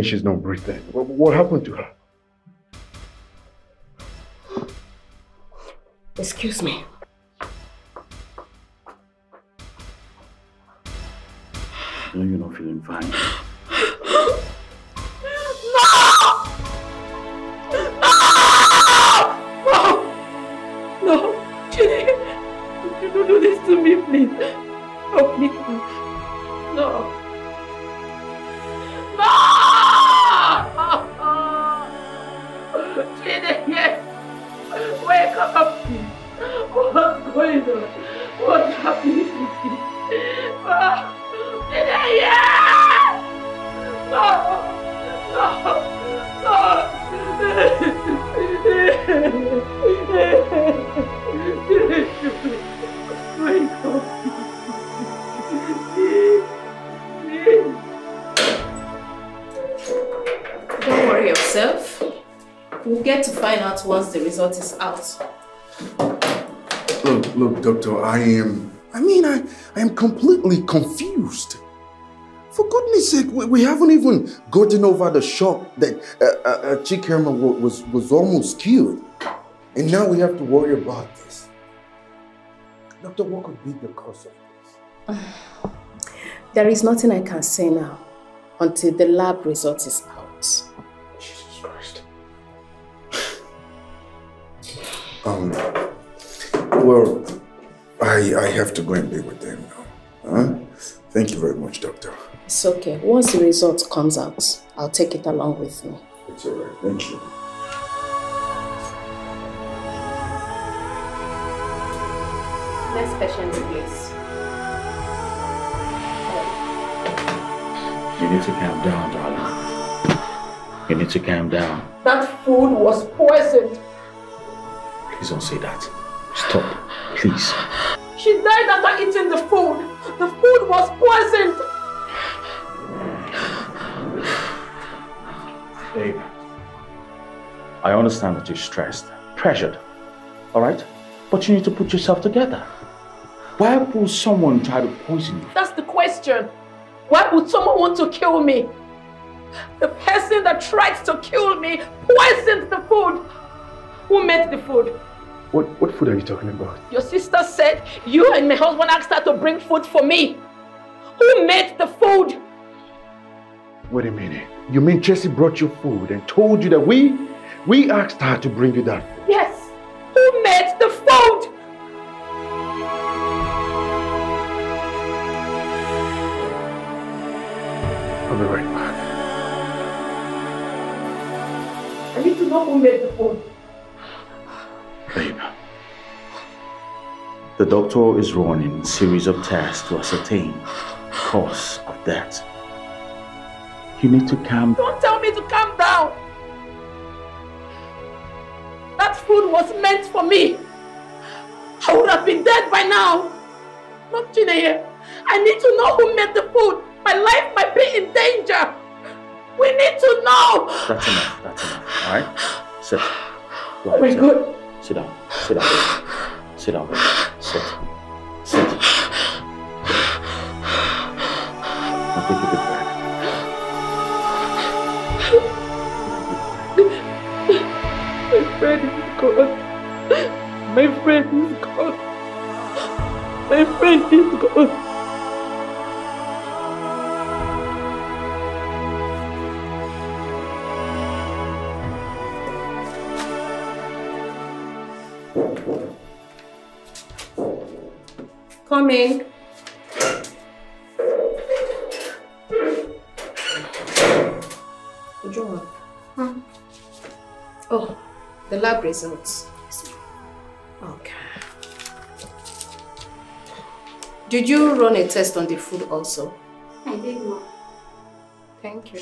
She's not breathing? What happened to her? Doctor, I am I mean I I am completely confused. For goodness sake, we, we haven't even gotten over the shock that uh, uh, uh, Chikaima wa- was, was almost killed. And now we have to worry about this. Doctor, what could be the cause of this? There is nothing I can say now until the lab result is out. Jesus Christ. Um, well, I, I have to go and be with them now. Huh? Thank you very much, doctor. It's okay. Once the result comes out, I'll take it along with me. It's all right. Thank you. Next patient, please. You need to calm down, darling. You need to calm down. That food was poisoned. Please don't say that. Stop, please. She died after eating the food. The food was poisoned. Babe, I understand that you're stressed, pressured, all right? But you need to put yourself together. Why would someone try to poison you? That's the question. Why would someone want to kill me? The person that tried to kill me poisoned the food. Who made the food? What, what food are you talking about? Your sister said you and my husband asked her to bring food for me. Who made the food? Wait a minute. You mean Jessie brought you food and told you that we, we asked her to bring you that food? Yes. Who made the food? I'll be right back. I need to know who made the food. The doctor is running a series of tests to ascertain cause of death. You need to calm Don't tell me to calm down. That food was meant for me. I would have been dead by now. Not Chinenye. I need to know who made the food. My life might be in danger. We need to know. That's enough. That's enough. All right? Sit. Oh my sit. God. Sit down. Sit down. Sit down. Sit. Sit. My friend is gone. My friend is gone. My friend is gone. Come in. Ujunwa. Hmm. Oh, the lab results. Okay. Did you run a test on the food also? I did not. Thank you.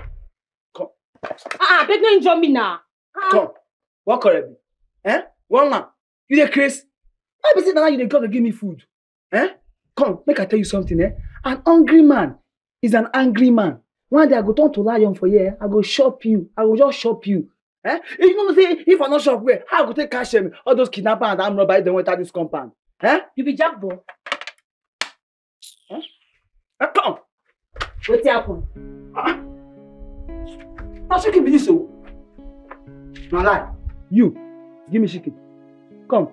Ah, abeg no injure me now. Come. What correct me? Eh? One man. You dey craze? Why be say na you dey come to give me food? Eh? Come, make I tell you something, eh? An hungry man is an angry man. One day I go turn to lion for here. I go chop you. I go just chop you. Eh? If you know say if I not chop well, how I go take catch them? All those kidnapper and armed robber dem enter this compound. Eh? You be jackbo. Eh? Eh, come. Wetin happen? Na chicken be this o. Na lie. You, give me chicken. Come.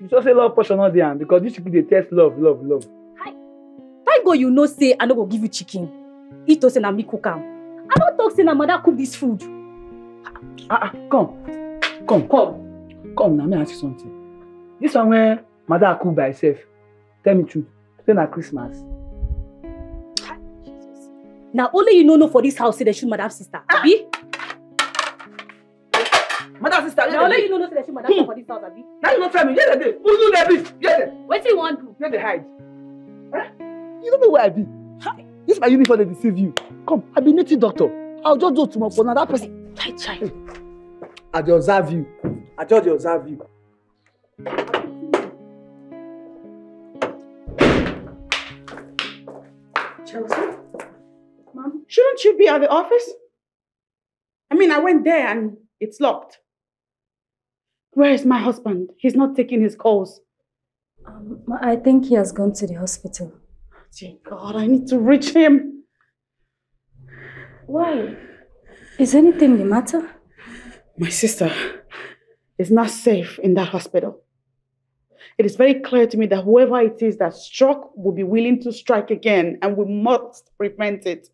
You just say love portion no dey am because this chicken dey taste love, love, love. Thank God you know say I no go give you chicken. Eat to say na me cook am. I no talk say na mother cook this food. Ah, ah, come. Come, come. Come, na me ask you something. This one where mother cook by herself. Tell me truth. Say na Christmas. Na only you no know for this house say they shoot madam sister. Abi? Madam sister, Na only you no know say they shoot madam sister for this house, abi? Now you no tell me. Yes, they dey. Who do that this? Yes, Wetin you wan do? Where they hide? Eh? You don't know where I be. Hi. This my uniform dey deceive you. Come, I be native doctor. I'll just do tomorrow for another person. Chai chai. I dey observe you. I just dey observe you. Chelsea? Shouldn't you be at the office? I mean, I went there and it's locked. Where is my husband? He's not taking his calls. Um, I think he has gone to the hospital. Dear God, I need to reach him. Why? Is anything the matter? My sister is not safe in that hospital. It is very clear to me that whoever it is that struck will be willing to strike again, and we must prevent it.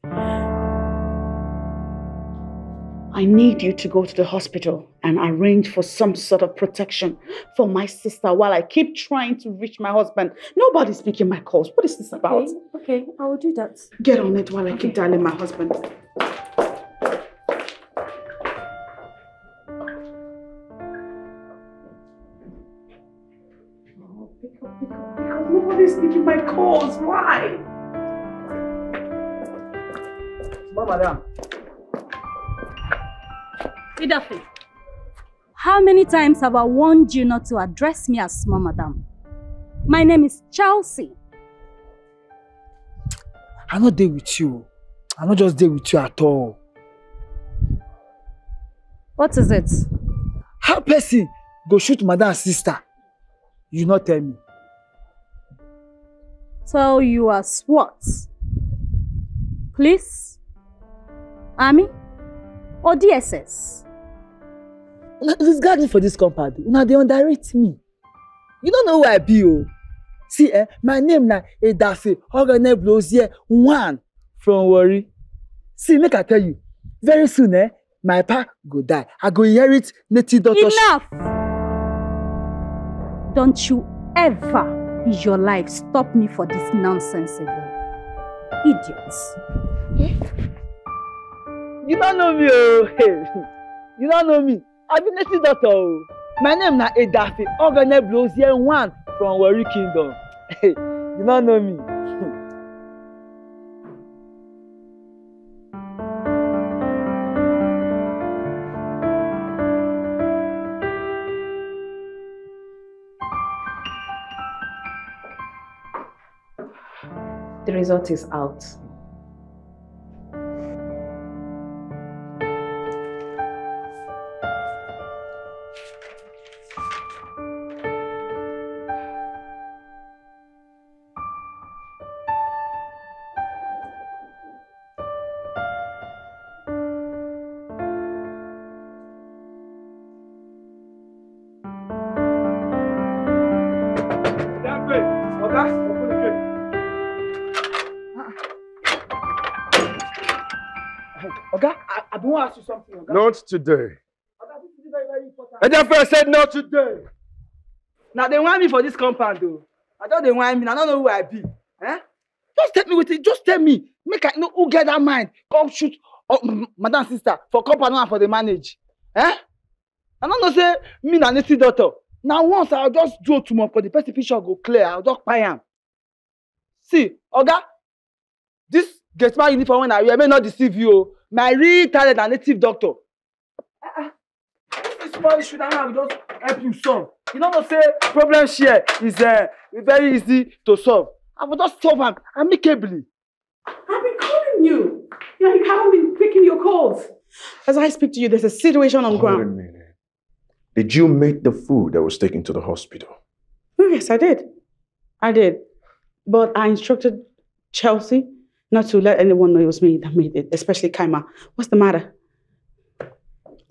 I need you to go to the hospital and arrange for some sort of protection for my sister while I keep trying to reach my husband. Nobody's picking my calls. What is this about? Okay, okay. I will do that. Get on it while I okay. keep dialing my husband. Oh, Nobody's picking my calls. Why? Mama. Idafe, how many times have I warned you not to address me as small madam? My name is Chelsea. I no dey with you. I no just dey with you at all. What is it? How person go shoot madam sister? You not tell me. Tell you as what? Police? Army? Or DSS? This garden for this compound. Una dey underrate me. You don't know who I be o. See eh, my name na Edafe Ogene Blozie one from Warri. See make I tell you, very soon eh, my pa go die. I go inherit native doctor. Enough! Don't you ever in your life stop me for this nonsense again. Idiots. You don't know me o. Hey, you don't know me. Native doctor o. My name na Edafe Ogene Blozie one from Warri Kingdom. You don't know me. The result is out. Not today. And therefore I said not today. Now they want me for this compound though. I thought they want me. I don't know who I be. Eh? Just tell me with it. Just tell me. Make I know who get that mind. Come shoot oh, madam sister for compound and for the manage. Eh? I don't know say me na native daughter. Now once I'll just do tomorrow for the person picture go clear. I'll just buy am. See, Oga, this get my uniform when I wear may not deceive you. o. My real talent na native doctor. Ah, ah. This small issue that I will just help you solve. You know what say problem share is uh, very easy to solve. I will just solve am amicably. I've been calling you. You know, you haven't been picking your calls. As I speak to you, there's a situation on Hold a ground. minute. Did you make the food that was taken to the hospital? Oh, yes, I did. I did. But I instructed Chelsea not to let anyone know it was me that made it, especially Kaima. What's the matter?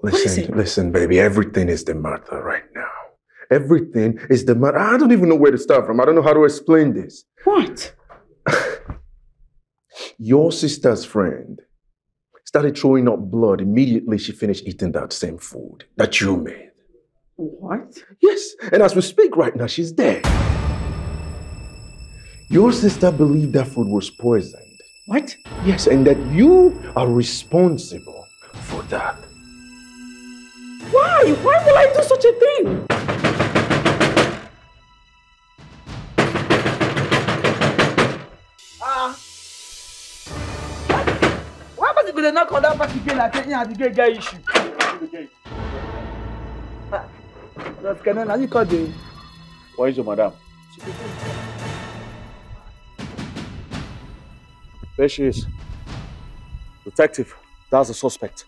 Listen, listen, baby. Everything is the matter right now. Everything is the matter. I don't even know where to start from. I don't know how to explain this. What? Your sister's friend started throwing up blood immediately she finished eating that same food that you made. What? Yes, and as we speak right now, she's dead. Your sister believed that food was poisoned. What? Yes, and that you are responsible for that. Why? Why will I do such a thing? Ah. Why was it going to knock on that back again say, yeah, the gay guy issue? That's kind of, you call the... Where is your madam? There she is. Detective, that's the suspect.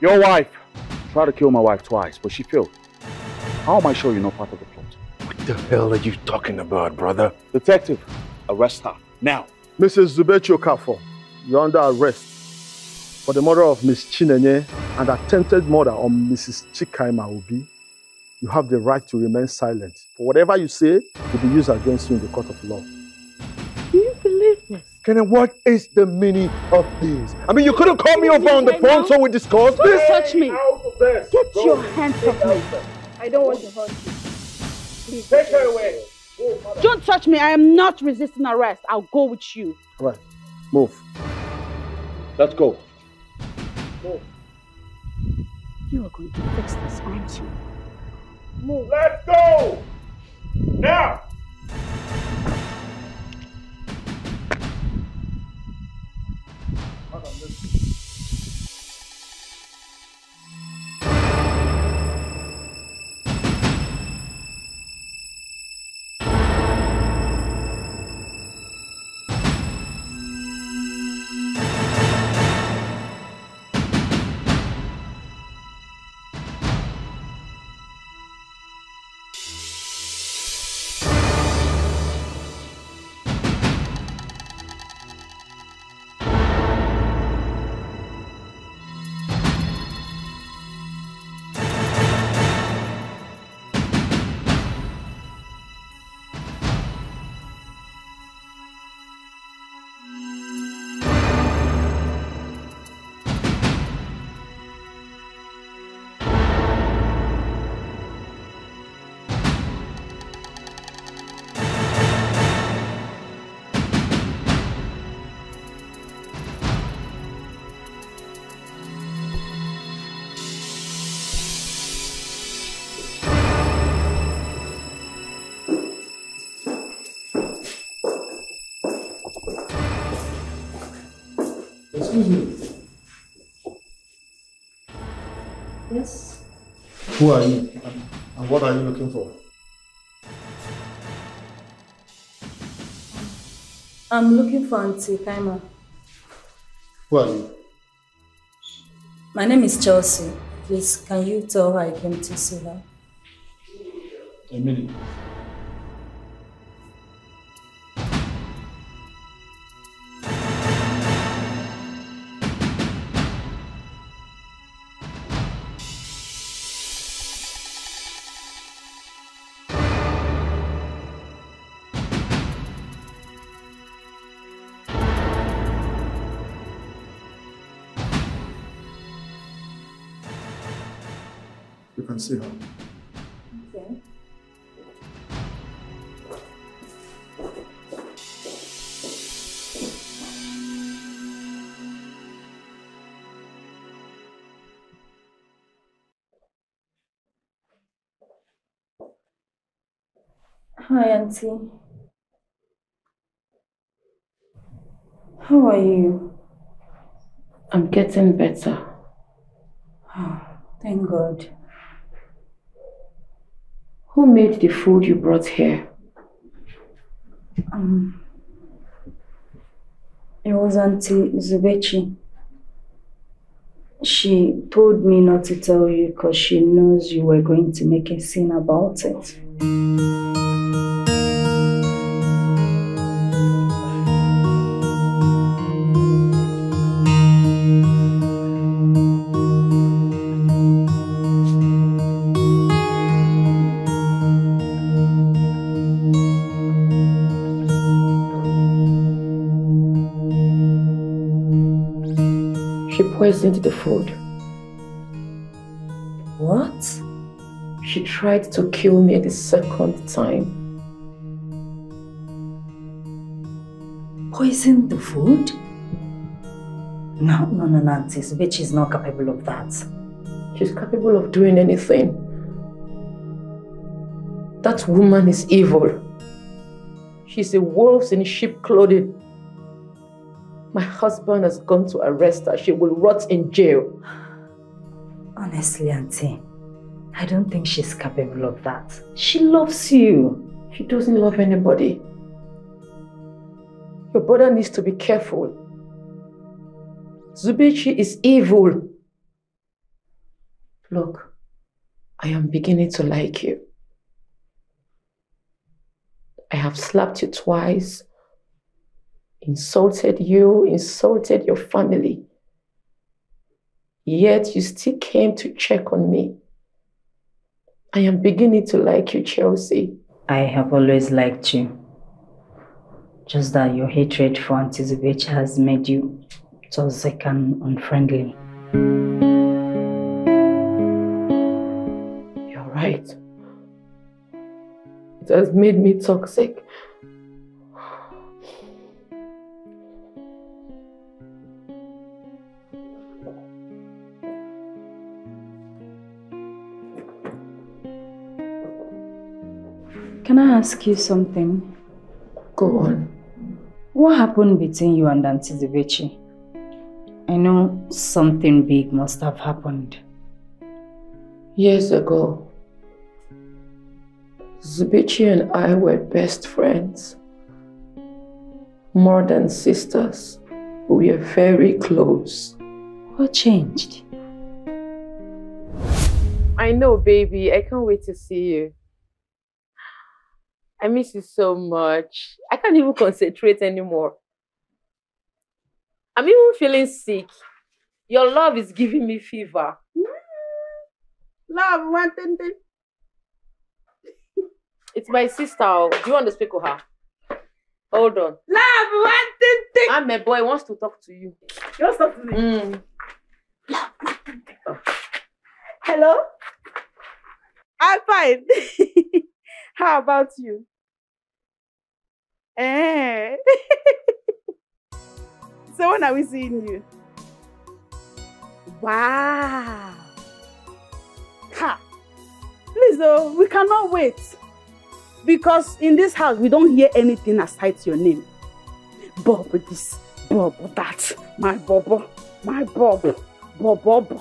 Your wife tried to kill my wife twice, but she failed. How am I sure you're not part of the plot? What the hell are you talking about, brother? Detective, arrest her. Now. Mrs. Zubechi Okafor, you're under arrest for the murder of Miss Chinenye and attempted murder on Mrs. Chikaima Obi. You have the right to remain silent. For whatever you say will be used against you in the court of law. Do you believe this? Kenny, what is the meaning of this? I mean, you couldn't call me over on the phone so we discussed Don't this. touch me. Get your hands off me. I don't want to hurt you. Please take her away. Don't touch me. I am not resisting arrest. I'll go with you. Right, move. Let's go. Move. You are going to fix this, aren't you? Move. Let's go! Now! Madam, let's Me. Yes. Who are you? And, and what are you looking for? I'm looking for Auntie Kaima. Who are you? My name is Chelsea. Please, can you tell her I came to see her? A minute. See her. Okay. Hi, Auntie. How are you? I'm getting better. Ah, thank God. Who made the food you brought here? Um, it was Auntie Zubechi. She told me not to tell you because she knows you were going to make a scene about it. The food. What? She tried to kill me the second time. Poison the food? No, no, no, Auntie Zubechi is not capable of that. She's capable of doing anything. That woman is evil. She's a wolf in sheep clothing. My husband has gone to arrest her. She will rot in jail. Honestly, Auntie, I don't think she's capable of that. She loves you. She doesn't love anybody. Your brother needs to be careful. Zubechi is evil. Look, I am beginning to like you. I have slapped you twice, insulted you, insulted your family. Yet you still came to check on me. I am beginning to like you, Chelsea. I have always liked you. Just that your hatred for Auntie Zubechi has made you toxic and unfriendly. You're right. It has made me toxic. Can I ask you something? Go on. What happened between you and Auntie Zubechi? I know something big must have happened. Years ago, Zubechi and I were best friends. More than sisters. We were very close. What changed? I know, baby. I can't wait to see you. I miss you so much. I can't even concentrate anymore. I'm even feeling sick. Your love is giving me fever. Love, one thing. thing. It's my sister. oh. Do you want to speak with her? Hold on. Love, one thing. thing. I'm a boy. wants to talk to you. You want to talk to me? Mm. Hello? I'm fine. How about you? Eh. so when are we seeing you? Wow. Ha. Please, oh, we cannot wait. Because in this house, we don't hear anything aside your name. Bob this, Bob that, my Bobo, my Bob, Bob Bob.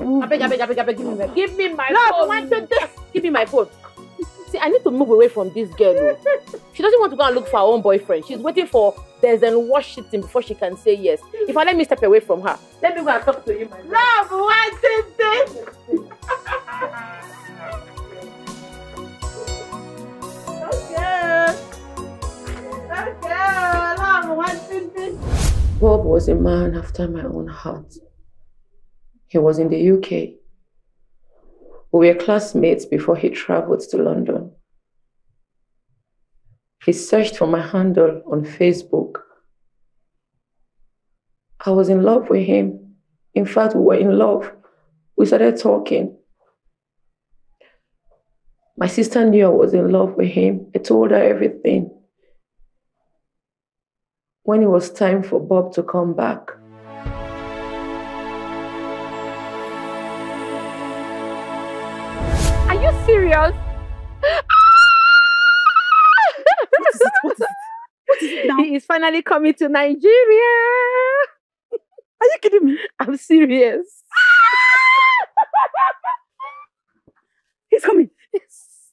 I beg, I beg, I beg, I beg, give me my, give me my phone. one, two, three. Give me my phone. See, I need to move away from this girl. oh. She doesn't want to go and look for her own boyfriend. She's waiting for there's an Washington before she can say yes. If I let me step away from her, let me go and talk to you, my Love, one, two, three. Okay. Okay, love, one, two, three. Bob was a man after my own heart. He was in the UK. We were classmates before he traveled to London. He searched for my handle on Facebook. I was in love with him. In fact, we were in love. We started talking. My sister knew I was in love with him. I told her everything. When it was time for Bob to come back, Are you serious? Now? He is finally coming to Nigeria. Are you kidding me? I'm serious. He's coming.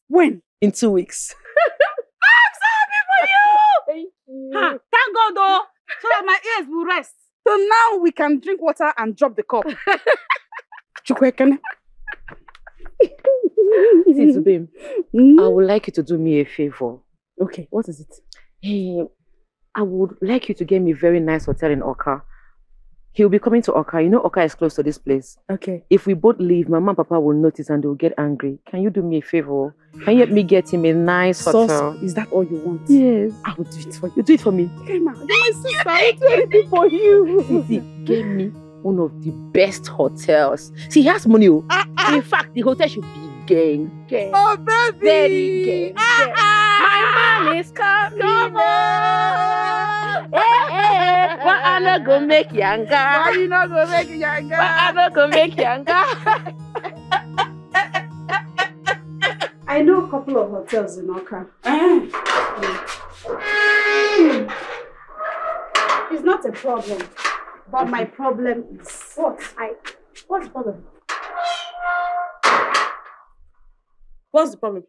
When? In two weeks. I'm so happy for you. Thank you. Ha, thank God, though, so that my ears will rest. So now we can drink water and drop the cup. Chukwekene. See, Zubim, I would like you to do me a favor. Okay, what is it? Hey, I would like you to get me a very nice hotel in Awka. He'll be coming to Awka. You know Awka is close to this place. Okay. If we both leave, my mom and papa will notice and they'll get angry. Can you do me a favor? Can you help me get him a nice Sauce, hotel? is that all you want? Yes. I will do it for you. You do it for me. Okay, ma. You're my sister. I'll do anything for you. See, get me one of the best hotels. See, he has money. oh. Ah, ah. In fact, the hotel should be gang. gang. Oh, baby. Very gang. gang. Ah, ah! My man is coming. Come on. Hey, hey, but I not go make yanga. Why you not gonna make it younger? But I not go make yanga. I know a couple of hotels in Awka. Eh. Hmm. It's not a problem. But my problem is what? I what's the problem? What's the problem?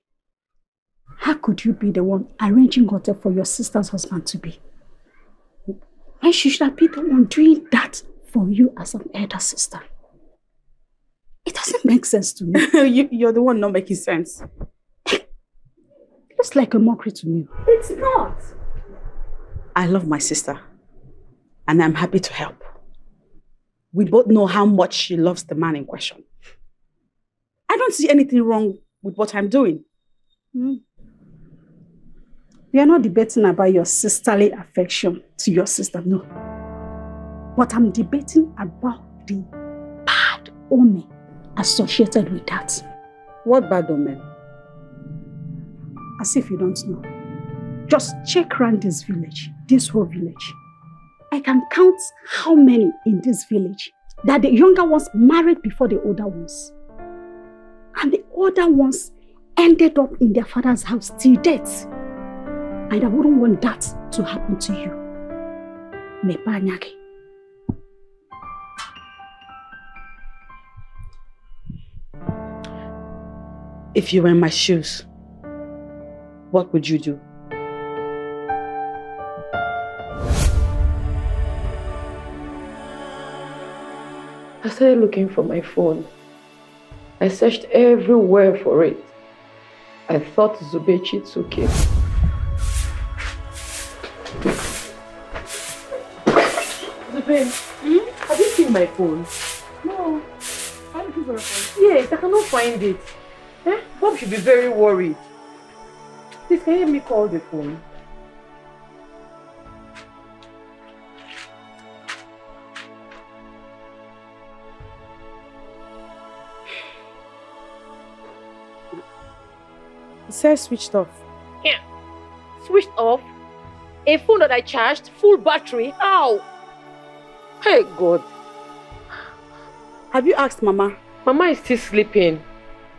How could you be the one arranging hotel for your sister's husband to be? And she should have been the one doing that for you as an elder sister. It doesn't make sense to me. you, you're the one not making sense. Looks like a mockery to me. It's not. I love my sister. And I'm happy to help. We both know how much she loves the man in question. I don't see anything wrong with what I'm doing. Hmm. We are not debating about your sisterly affection to your sister, no. But I'm debating about the bad omen associated with that. What bad omen? As if you don't know. Just check around this village, this whole village. I can count how many in this village that the younger ones married before the older ones. And the other ones ended up in their father's house till death. And I wouldn't want that to happen to you. Mepe. If you were in my shoes, what would you do? I started looking for my phone. I searched everywhere for it. I thought Zubechi took it. Zube, have you seen my phone? No. I'm looking for a phone. Yes, I cannot find it. Eh? Bob should be very worried. Please, can you help me call the phone? It switched off. Yeah. Switched off. A phone that I charged, full battery. How? Hey, God. Have you asked Mama? Mama is still sleeping.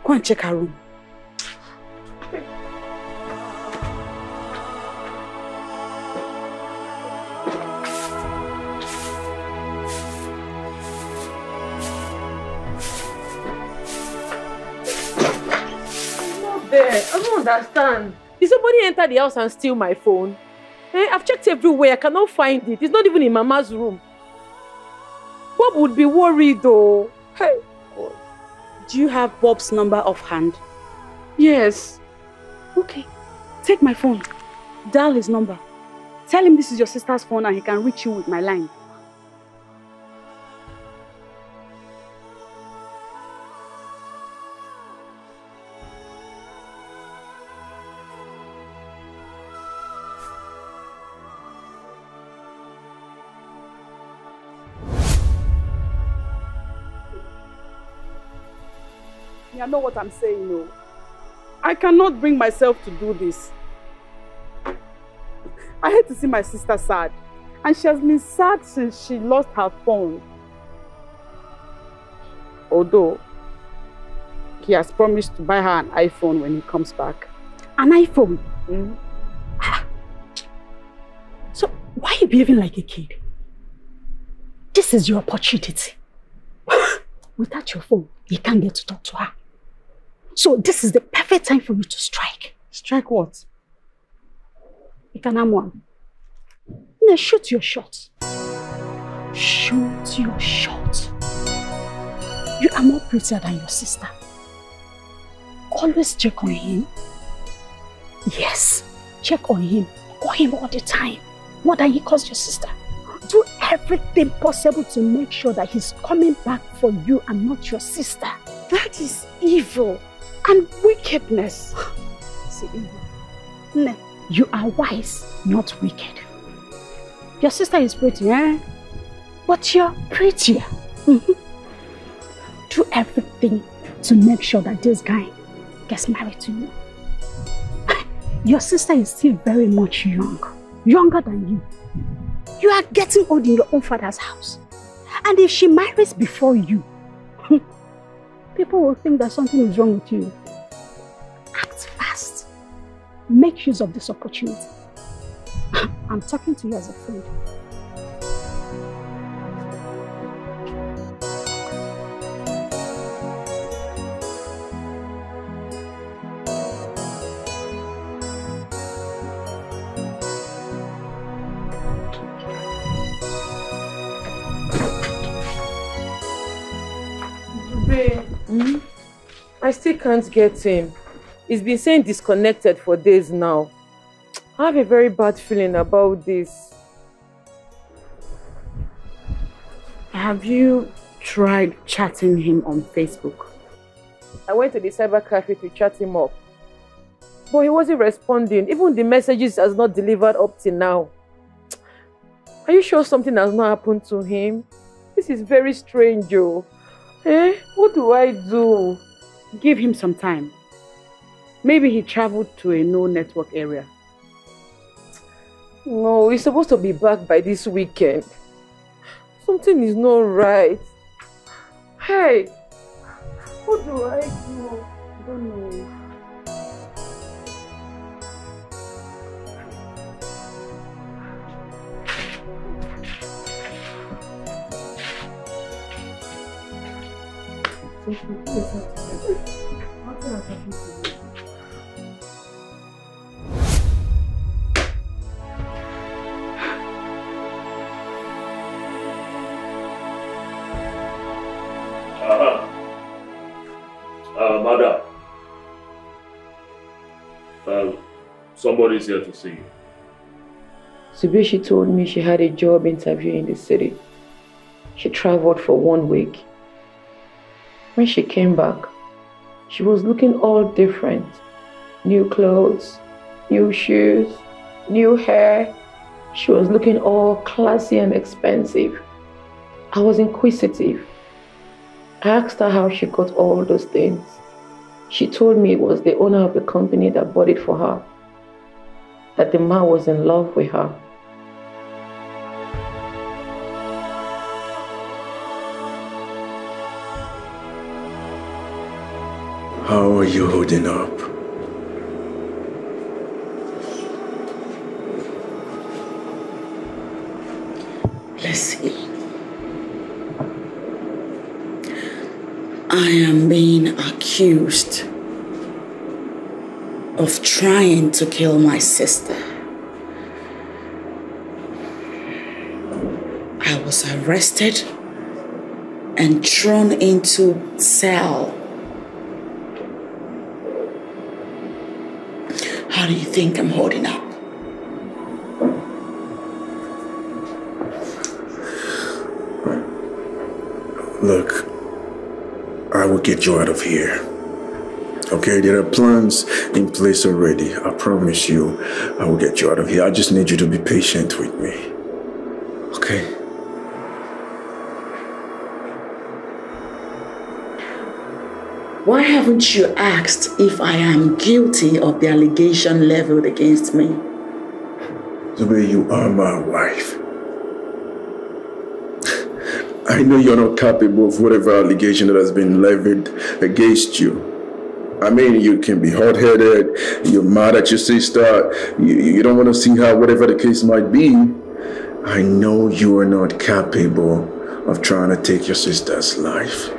Go and check her room. Understand. Did somebody enter the house and steal my phone? Eh? I've checked everywhere. I cannot find it. It's not even in Mama's room. Bob would be worried though. Hey. Do you have Bob's number offhand? Yes. Okay. Take my phone. Dial his number. Tell him this is your sister's phone and he can reach you with my line. Know what I'm saying, no. I cannot bring myself to do this. I hate to see my sister sad. And she has been sad since she lost her phone. Although, he has promised to buy her an iPhone when he comes back. An iPhone? Mm. So why are you behaving like a kid? This is your opportunity. Without your phone, you can't get to talk to her. So this is the perfect time for you to strike. Strike what? Ikanamwan. Now shoot your shot. Shoot your shot. You are more prettier than your sister. Always check on him. Yes, check on him. Call him all the time. More than he calls your sister. Do everything possible to make sure that he's coming back for you and not your sister. That is evil and wickedness. See, you are wise, not wicked. Your sister is pretty, eh? But you're prettier. Mhm. Do everything to make sure that this guy gets married to you. Your sister is still very much young, younger than you. You are getting old in your own father's house. And if she marries before you, people will think that something is wrong with you. Act fast. Make use of this opportunity. I'm talking to you as a friend. Can't get him. He's been saying disconnected for days now. I have a very bad feeling about this. Have you tried chatting him on Facebook? I went to the cyber cafe to chat him up. But he wasn't responding. Even the messages has not delivered up till now. Are you sure something has not happened to him? This is very strange, Joe. Eh? What do I do? Give him some time. Maybe he traveled to a no network area. No, he's supposed to be back by this weekend. Something is not right. Hey, what do I do? I don't know. Thank you. Somebody's here to see you. Zubechi told me she had a job interview in the city. She traveled for one week. When she came back, she was looking all different. New clothes, new shoes, new hair. She was looking all classy and expensive. I was inquisitive. I asked her how she got all those things. She told me it was the owner of the company that bought it for her. That the man was in love with her. How are you holding up? Listen. I am being accused of trying to kill my sister. I was arrested and thrown into cell. How do you think I'm holding up? Look, I will get you out of here. Okay, there are plans in place already. I promise you, I will get you out of here. I just need you to be patient with me. Okay? Why haven't you asked if I am guilty of the allegation leveled against me? Zube, you are my wife. I know you're not capable of whatever allegation that has been levied against you. I mean, you can be hot-headed, you're mad at your sister, you, you don't want to see her, whatever the case might be. I know you are not capable of trying to take your sister's life.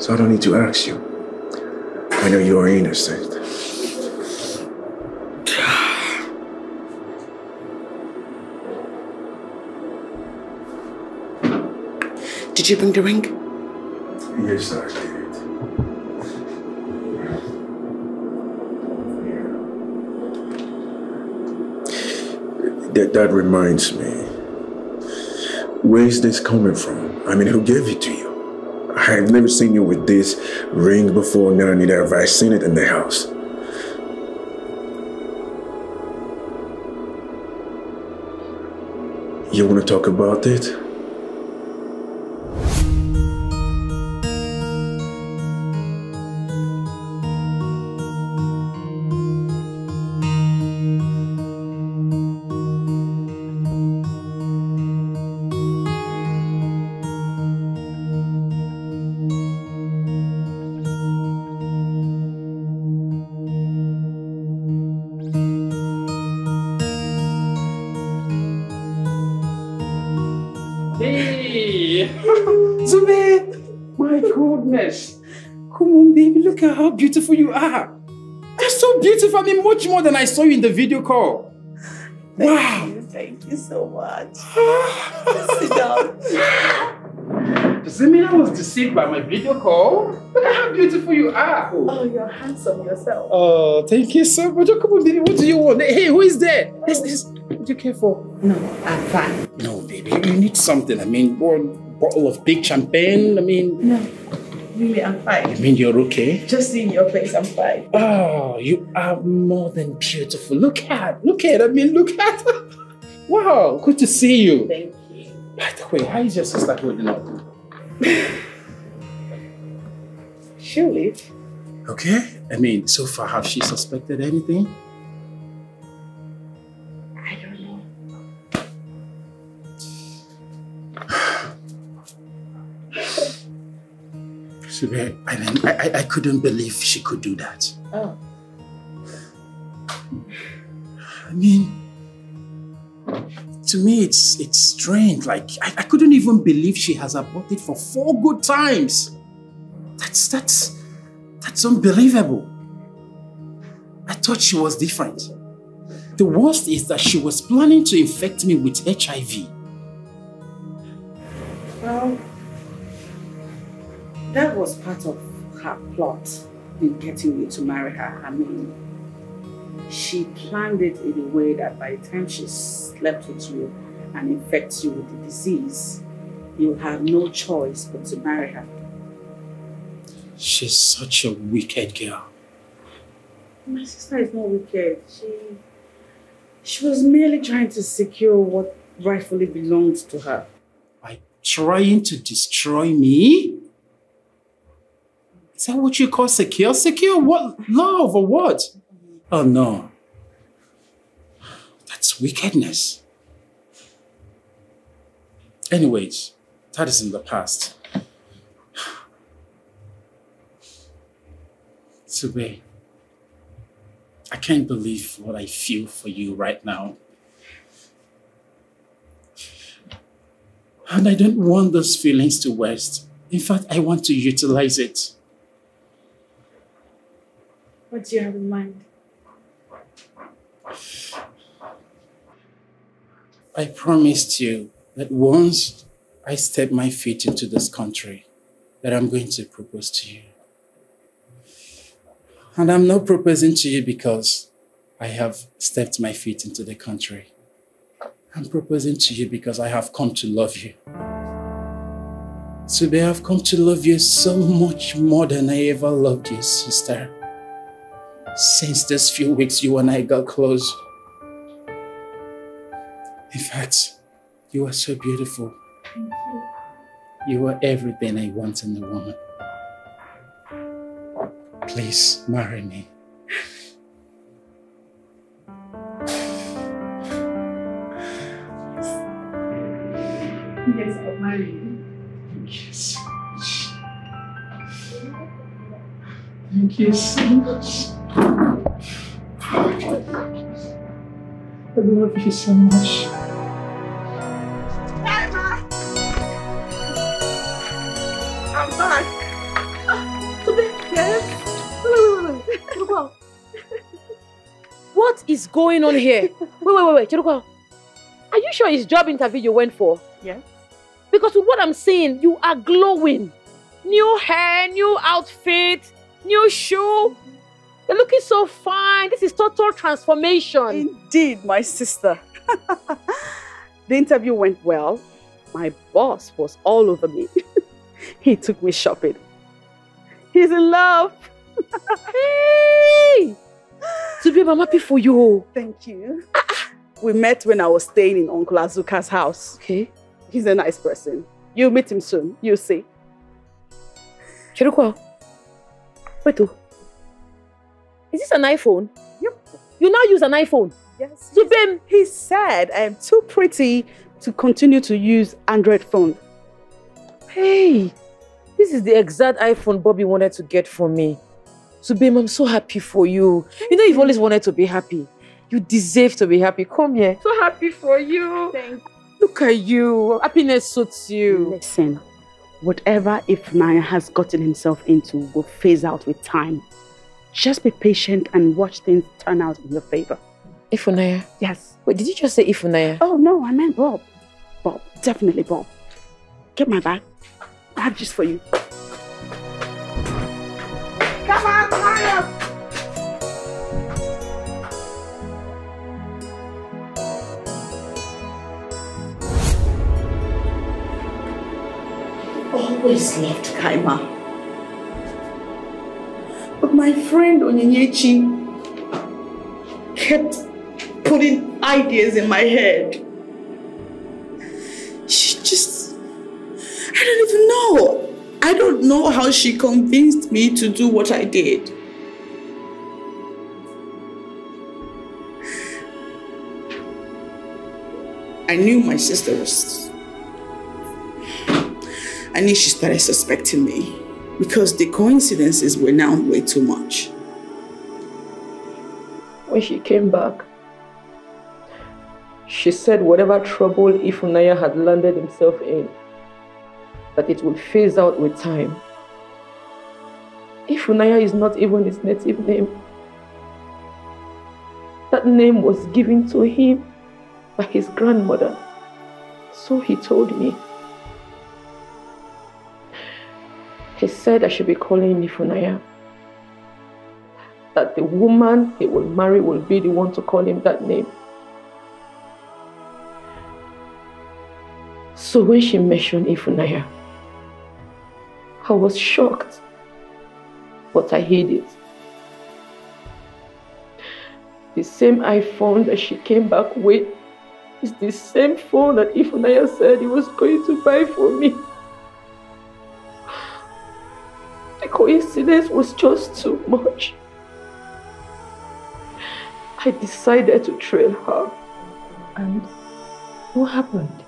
So I don't need to ask you. I know you are innocent. Did you bring the ring? Yes, I did. That, that reminds me. Where is this coming from? I mean, who gave it to you? I've never seen you with this ring before, now neither have I seen it in the house. You want to talk about it? Come on, baby, look at how beautiful you are. You're so beautiful. I mean, much more than I saw you in the video call. wow! Thank you so much. Sit down. Does it mean I was deceived by my video call? Look at how beautiful you are. Oh, you're handsome yourself. Oh, thank you so much. Oh, come on, baby. What do you want? Hey, who is there? This, this. What do you care for? No, I'm fine. No, baby. You need something. I mean, one bottle of big champagne. I mean, No, really, I'm fine. You mean, you're okay. Just seeing your face, I'm fine. Oh, you are more than beautiful. Look at, look at. I mean, look at. wow, good to see you. Thank you. By the way, how is your sister holding up? She'll. Okay. I mean, so far, have she suspected anything? I mean, I, I, I couldn't believe she could do that. Oh. I mean, to me, it's it's strange. Like, I, I couldn't even believe she has aborted for four good times. That's, that's, that's unbelievable. I thought she was different. The worst is that she was planning to infect me with HIV. Well, that was part of her plot in getting you to marry her. I mean, she planned it in a way that by the time she slept with you and infects you with the disease, you'll have no choice but to marry her. She's such a wicked girl. My sister is not wicked. She she was merely trying to secure what rightfully belonged to her. By trying to destroy me? Is that what you call secure? Secure what? Love or what? Oh no. That's wickedness. Anyways, that is in the past. Zube, I can't believe what I feel for you right now. And I don't want those feelings to waste. In fact, I want to utilize it. What do you have in mind? I promised you that once I step my feet into this country, that I'm going to propose to you. And I'm not proposing to you because I have stepped my feet into the country. I'm proposing to you because I have come to love you. Today I've come to love you so much more than I ever loved you, sister. Since these few weeks you and I got close. In fact, you are so beautiful. Thank you. You are everything I want in a woman. Please marry me. Yes, I'll marry you. Thank you so much. Thank you so much. I love you so much. I'm back. Yes? Wait, wait, wait, wait. Chiruko. What is going on here? Wait, wait, wait, wait. Chiruko. Are you sure it's job interview you went for? Yes. Because with what I'm seeing, you are glowing. New hair, new outfit, new shoe. You're looking so fine. This is total transformation. Indeed, my sister. the interview went well. My boss was all over me. he took me shopping. He's in love. hey! To be I'm happy for you. Thank you. We met when I was staying in Uncle Azuka's house. Okay. He's a nice person. You'll meet him soon. You'll see. Chirukwa. Wait, oh. Is this an iPhone? Yep. You now use an iPhone? Yes. Zubem. He said I am too pretty to continue to use Android phone. Hey, this is the exact iPhone Bobby wanted to get for me. Zubem, I'm so happy for you. You know you've always wanted to be happy. You deserve to be happy. Come here. So happy for you. Thank you. Look at you. Happiness suits you. Listen, whatever Ifunaya has gotten himself into will phase out with time. Just be patient and watch things turn out in your favor. Ifunaya? Yes. Wait, did you just say Ifunaya? Oh, no, I meant Bob. Bob, definitely Bob. Get my bag. I have just for you. Come on, hurry up. Always loved Kaima. But my friend Onyinyechi kept putting ideas in my head. She just, I don't even know. I don't know how she convinced me to do what I did. I knew my sister was. I knew she started suspecting me because the coincidences were now way too much. When she came back, she said whatever trouble Ifunaya had landed himself in, that it would phase out with time. Ifunaya is not even his native name. That name was given to him by his grandmother. So he told me. Said I should be calling him Ifunaya. That the woman he will marry will be the one to call him that name. So when she mentioned Ifunaya, I was shocked, but I hid it. The same iPhone that she came back with is the same phone that Ifunaya said he was going to buy for me. Coincidence was just too much. I decided to trail her. And what happened?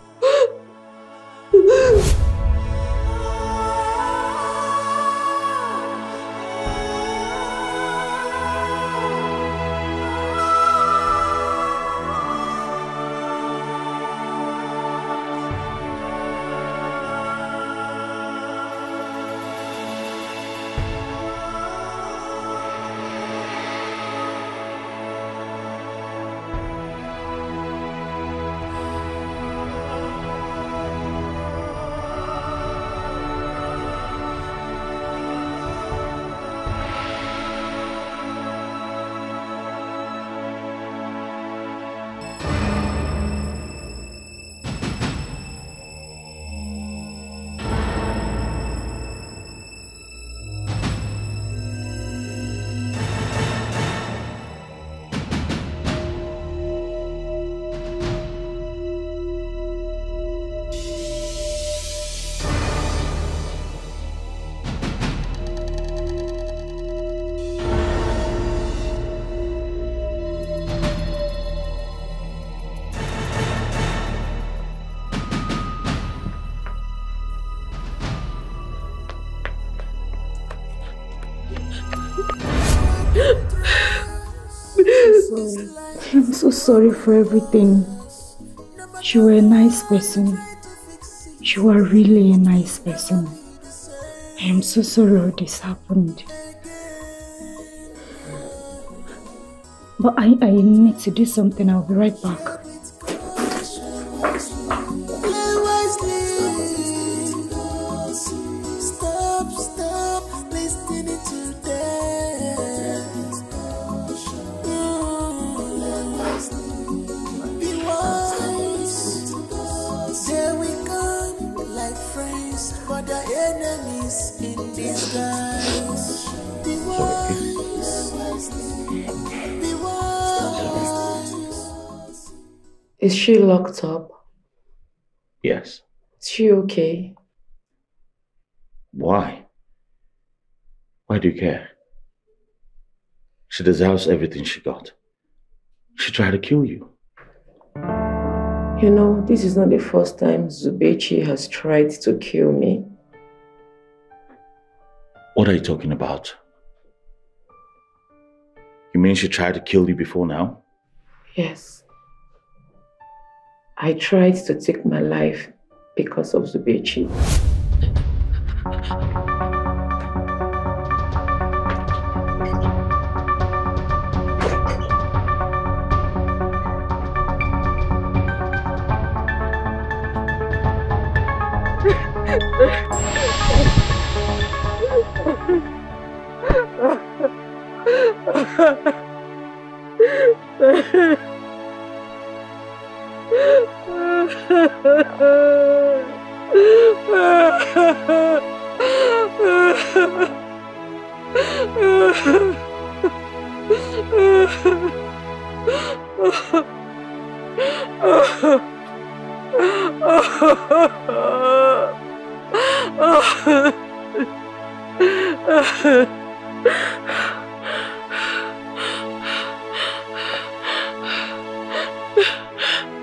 Sorry for everything. You were a nice person. You are really a nice person. I am so sorry all this happened. But I, I need to do something. I'll be right back. Locked up? Yes. Is she okay? Why? Why do you care? She deserves everything she got. She tried to kill you. You know, this is not the first time Zubechi has tried to kill me. What are you talking about? You mean she tried to kill you before now? Yes. I tried to take my life because of Zubechi. Ah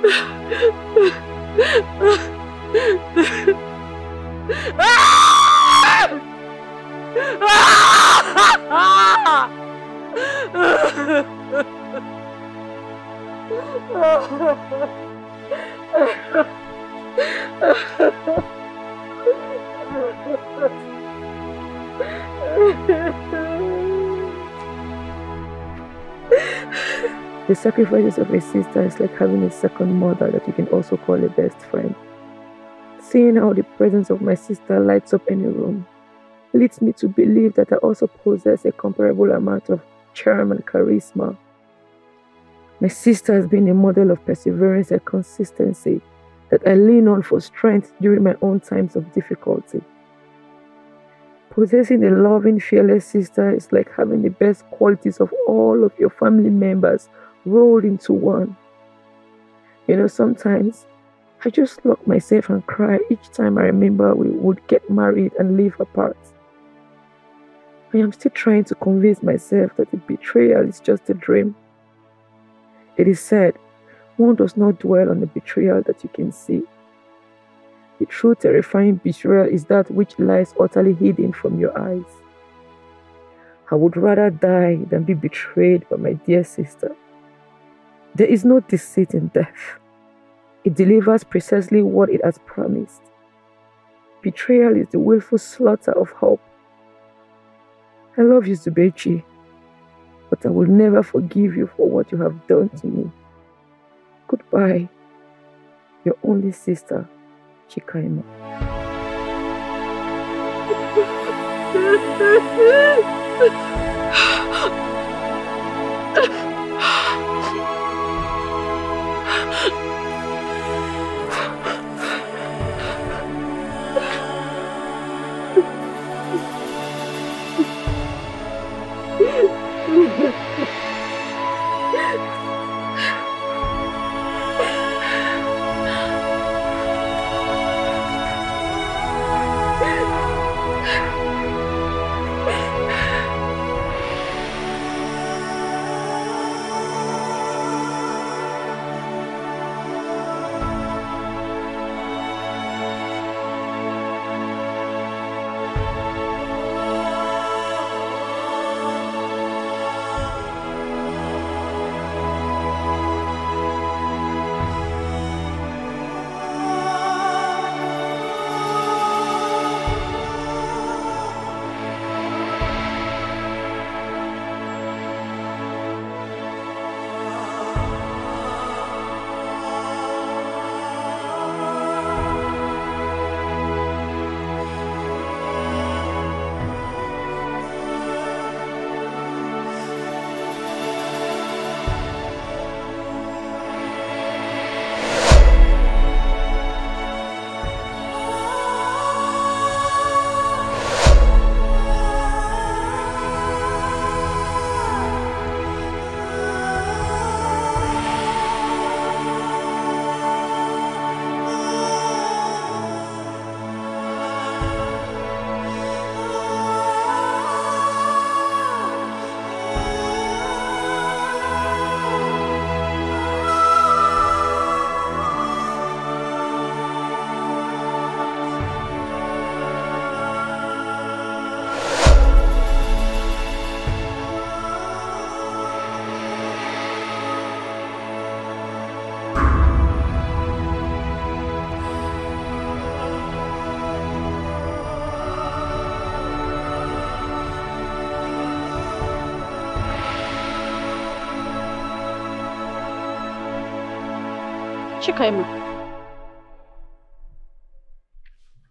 Ha ha ha. The sacrifices of a sister is like having a second mother that you can also call a best friend. Seeing how the presence of my sister lights up any room leads me to believe that I also possess a comparable amount of charm and charisma. My sister has been a model of perseverance and consistency that I lean on for strength during my own times of difficulty. Possessing a loving, fearless sister is like having the best qualities of all of your family members rolled into one. You know, sometimes I just lock myself and cry each time I remember we would get married and live apart. I am still trying to convince myself that the betrayal is just a dream. It is said, one does not dwell on the betrayal that you can see. The true terrifying betrayal is that which lies utterly hidden from your eyes. I would rather die than be betrayed by my dear sister. There is no deceit in death. It delivers precisely what it has promised. Betrayal is the willful slaughter of hope. I love you, Zubechi, but I will never forgive you for what you have done to me. Goodbye, your only sister, Chikaima.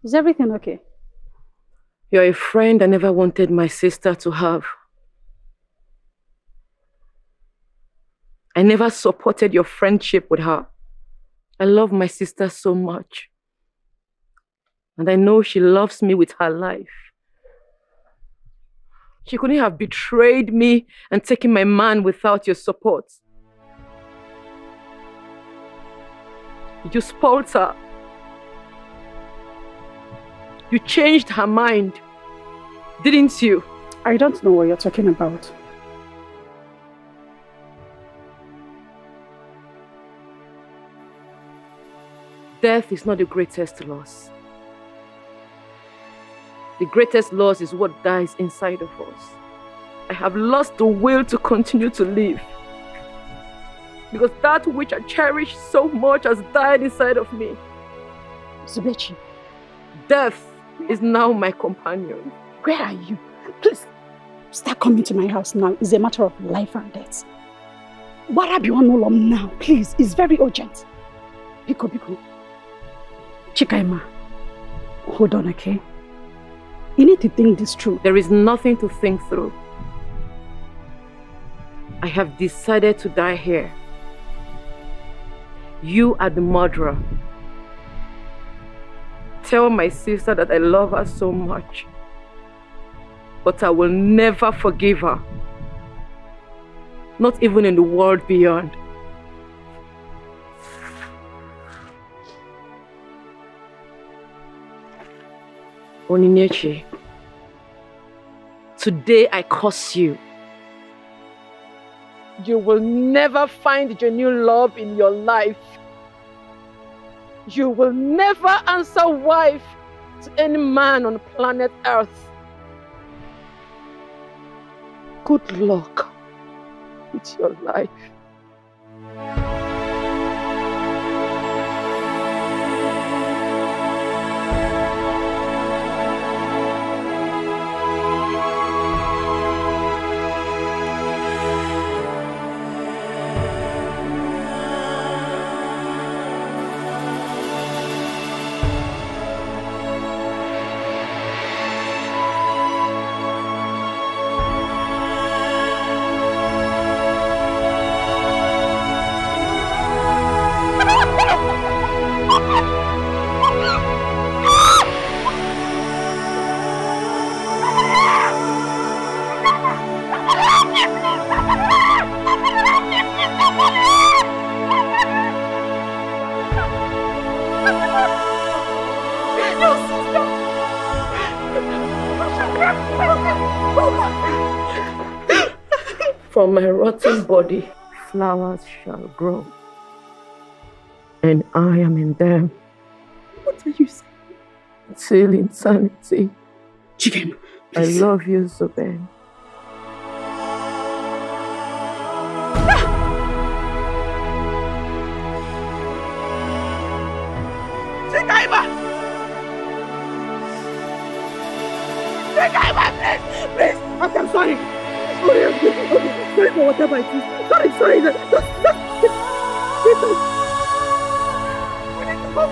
Is everything okay? You're a friend I never wanted my sister to have. I never supported your friendship with her. I love my sister so much. And I know she loves me with her life. She couldn't have betrayed me and taken my man without your support. You spoiled her. You changed her mind, didn't you? I don't know what you're talking about. Death is not the greatest loss. The greatest loss is what dies inside of us. I have lost the will to continue to live. Because that which I cherish so much has died inside of me. Zubechi. Death is now my companion. Where are you? Please, start coming to my house now. It's a matter of life and death. Gbara bịa n'ụlọ m now, please. It's very urgent. Biko, biko. Chikaima, hold on, okay? You need to think this through. There is nothing to think through. I have decided to die here. You are the murderer. Tell my sister that I love her so much. But I will never forgive her. Not even in the world beyond. Onyinyechi, today I curse you. You will never find genuine love in your life. You will never answer wife to any man on planet Earth. Good luck with your life. From my rotten body, flowers shall grow. And I am in them. What are you saying? Till insanity. Chicken. I love you, Zuben. For whatever it is. Sorry, sorry. Just, just, just, just. We need to go.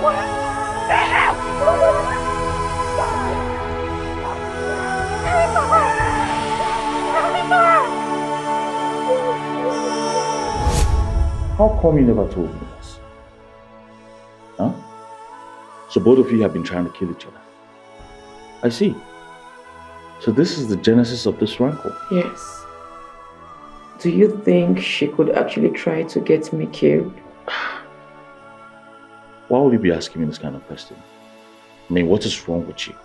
How come you never told me this? Huh? So both of you have been trying to kill each other. I see. So this is the genesis of this rancor. Yes. Do you think she could actually try to get me killed? Why would you be asking me this kind of question? I mean, what is wrong with you?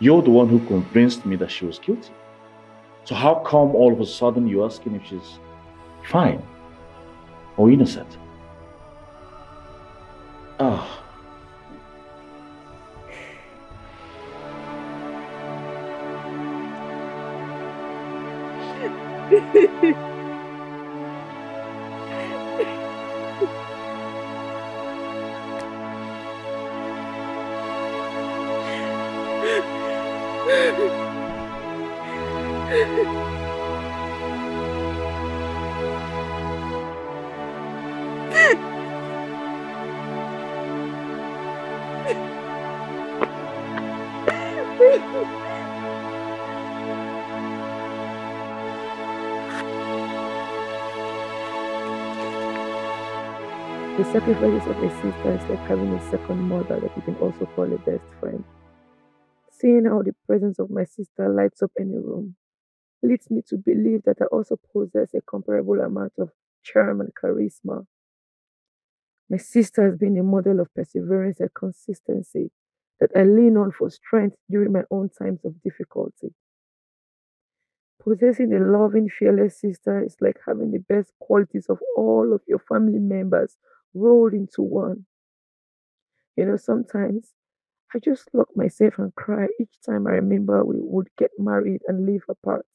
You're the one who convinced me that she was guilty. So how come all of a sudden you're asking if she's fine or innocent? Ah. The hehehehe sacrifices of a sister is like having a second mother that you can also call a best friend. Seeing how the presence of my sister lights up any room leads me to believe that I also possess a comparable amount of charm and charisma. My sister has been a model of perseverance and consistency that I lean on for strength during my own times of difficulty. Possessing a loving, fearless sister is like having the best qualities of all of your family members rolled into one. You know, sometimes I just lock myself and cry each time I remember we would get married and live apart.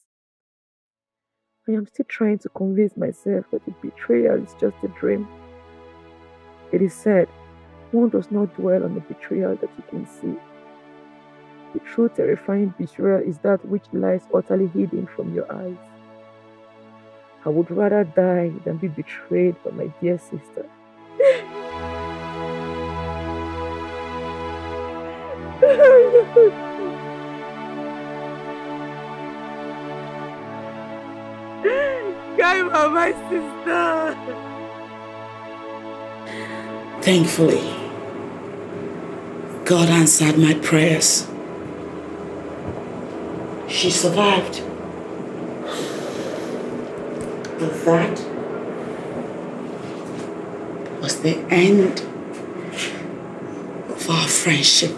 I am still trying to convince myself that the betrayal is just a dream. It is said, one does not dwell on the betrayal that you can see. The true terrifying betrayal is that which lies utterly hidden from your eyes. I would rather die than be betrayed by my dear sister. Kaima, my sister. Thankfully, God answered my prayers. She survived. But that was the end of our friendship.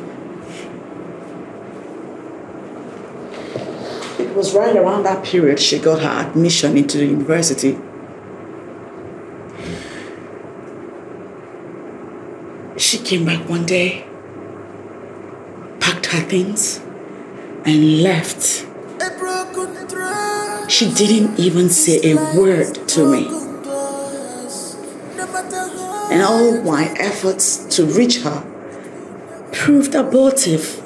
It was right around that period she got her admission into the university. She came back one day, packed her things, and left. She didn't even say a word to me. And all my efforts to reach her proved abortive.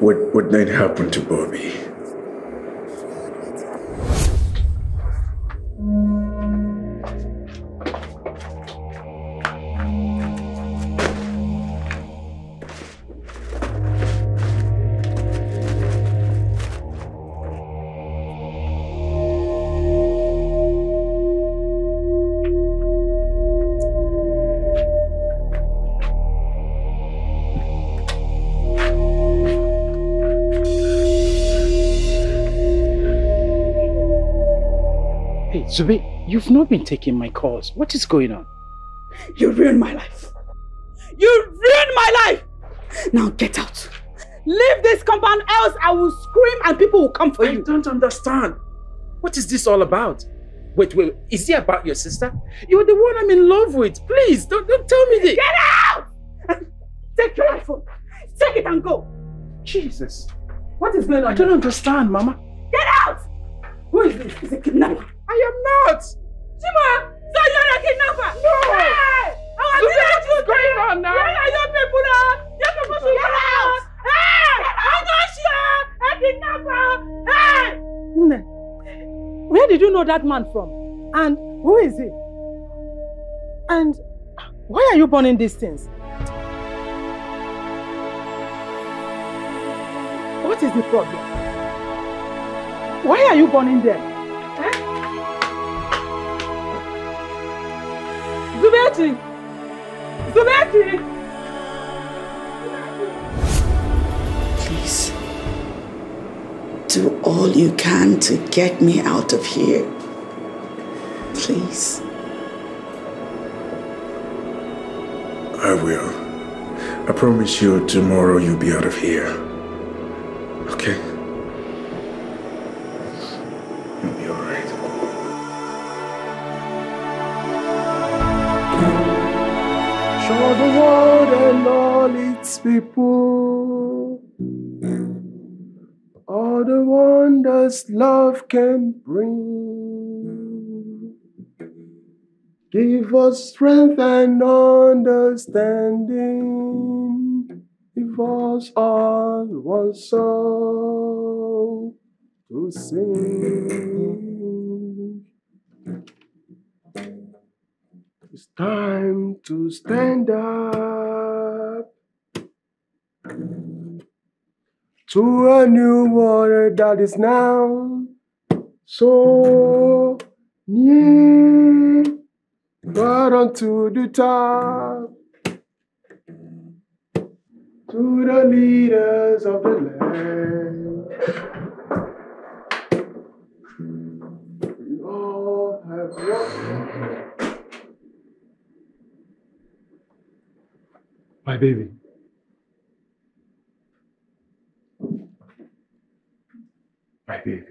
What, what then happened to Bobby? Zube, you've not been taking my calls. What is going on? You ruined my life. You ruined my life! Now get out. Leave this compound, else I will scream and people will come for I you. don't understand. What is this all about? Wait, wait, is it about your sister? You're the one I'm in love with. Please, don't, don't tell me this. Get out! Take your iPhone. Take it and go. Jesus. What is going on? I don't understand, Mama. Get out! Who is this? It's a kidnapper. I am not. Shima, so you're a kidnapper? No. Hey! Oh, Zube, what is going on now? Where are your people now? Your people should get out! Hey! I'm not sure! A kidnapper! Hey! Nne, where did you know that man from? And who is he? And why are you burning these things? What is the problem? Why are you burning them? Zubechi! Zubechi! Please, do all you can to get me out of here. Please. I will. I promise you tomorrow you'll be out of here. Okay? Show the world and all its people all the wonders love can bring. Give us strength and understanding. Give us all one song to sing. It's time to stand up to a new world that is now so near, but unto the top, to the leaders of the land. We all have My baby. My baby.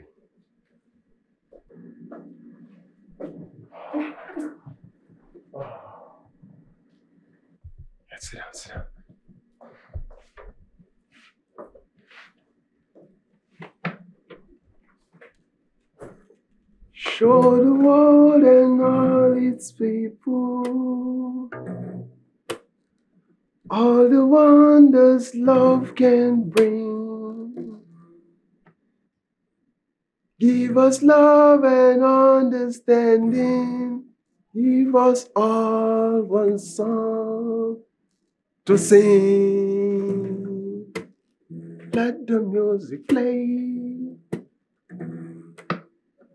Let's sit down, sit down. Show the world and all its people all the wonders love can bring. Give us love and understanding. Give us all one song to sing. Let the music play.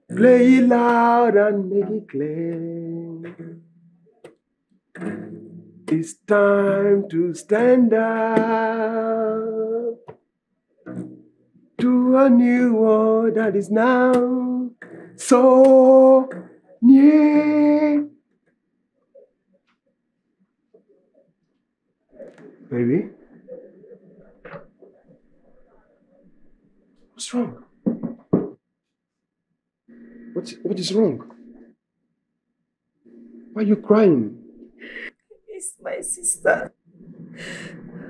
Play it loud and make it clear. It's time to stand up to a new world that is now so near. Baby, what's wrong? What's, what is wrong? Why are you crying? Miss my sister.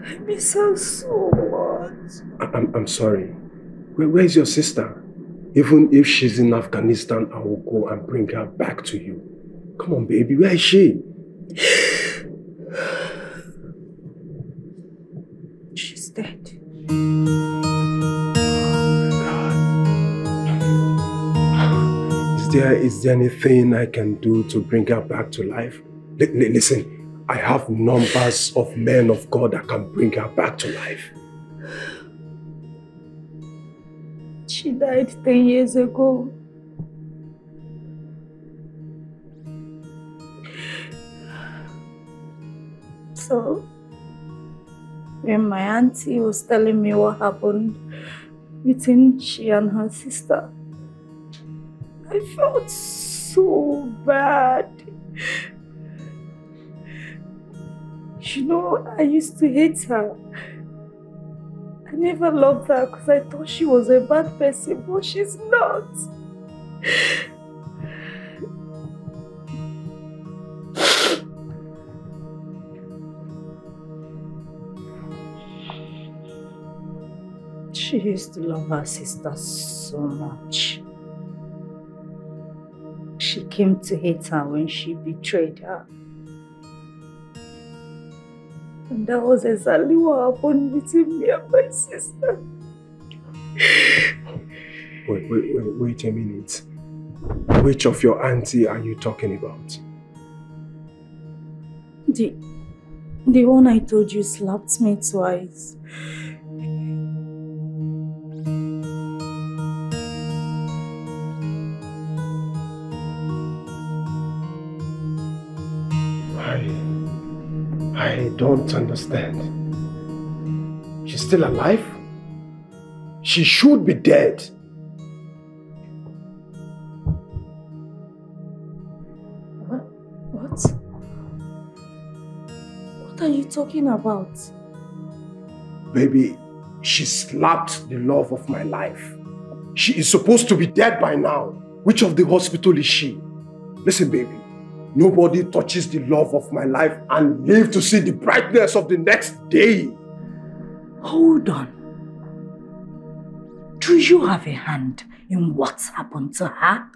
I miss her so much. I'm, I'm sorry. Where, where's your sister? Even if she's in Afghanistan, I will go and bring her back to you. Come on, baby, where is she? She's dead. Is there, is there anything I can do to bring her back to life? Li- li- listen, I have numbers of men of God that can bring her back to life. She died 10 years ago. So, when my auntie was telling me what happened between she and her sister, I felt so bad. You know, I used to hate her. I never loved her because I thought she was a bad person, but she's not. She used to love her sister so much. She came to hate her when she betrayed her. That was exactly what happened between me and my sister. Wait, wait, wait, wait a minute. Which of your auntie are you talking about? The, the one I told you slapped me twice. I don't understand. She's still alive? She should be dead. What? What? What are you talking about? Baby, she slapped the love of my life. She is supposed to be dead by now. Which of the hospital is she? Listen, baby. Nobody touches the love of my life and live to see the brightness of the next day. Hold on. Do you have a hand in what's happened to her?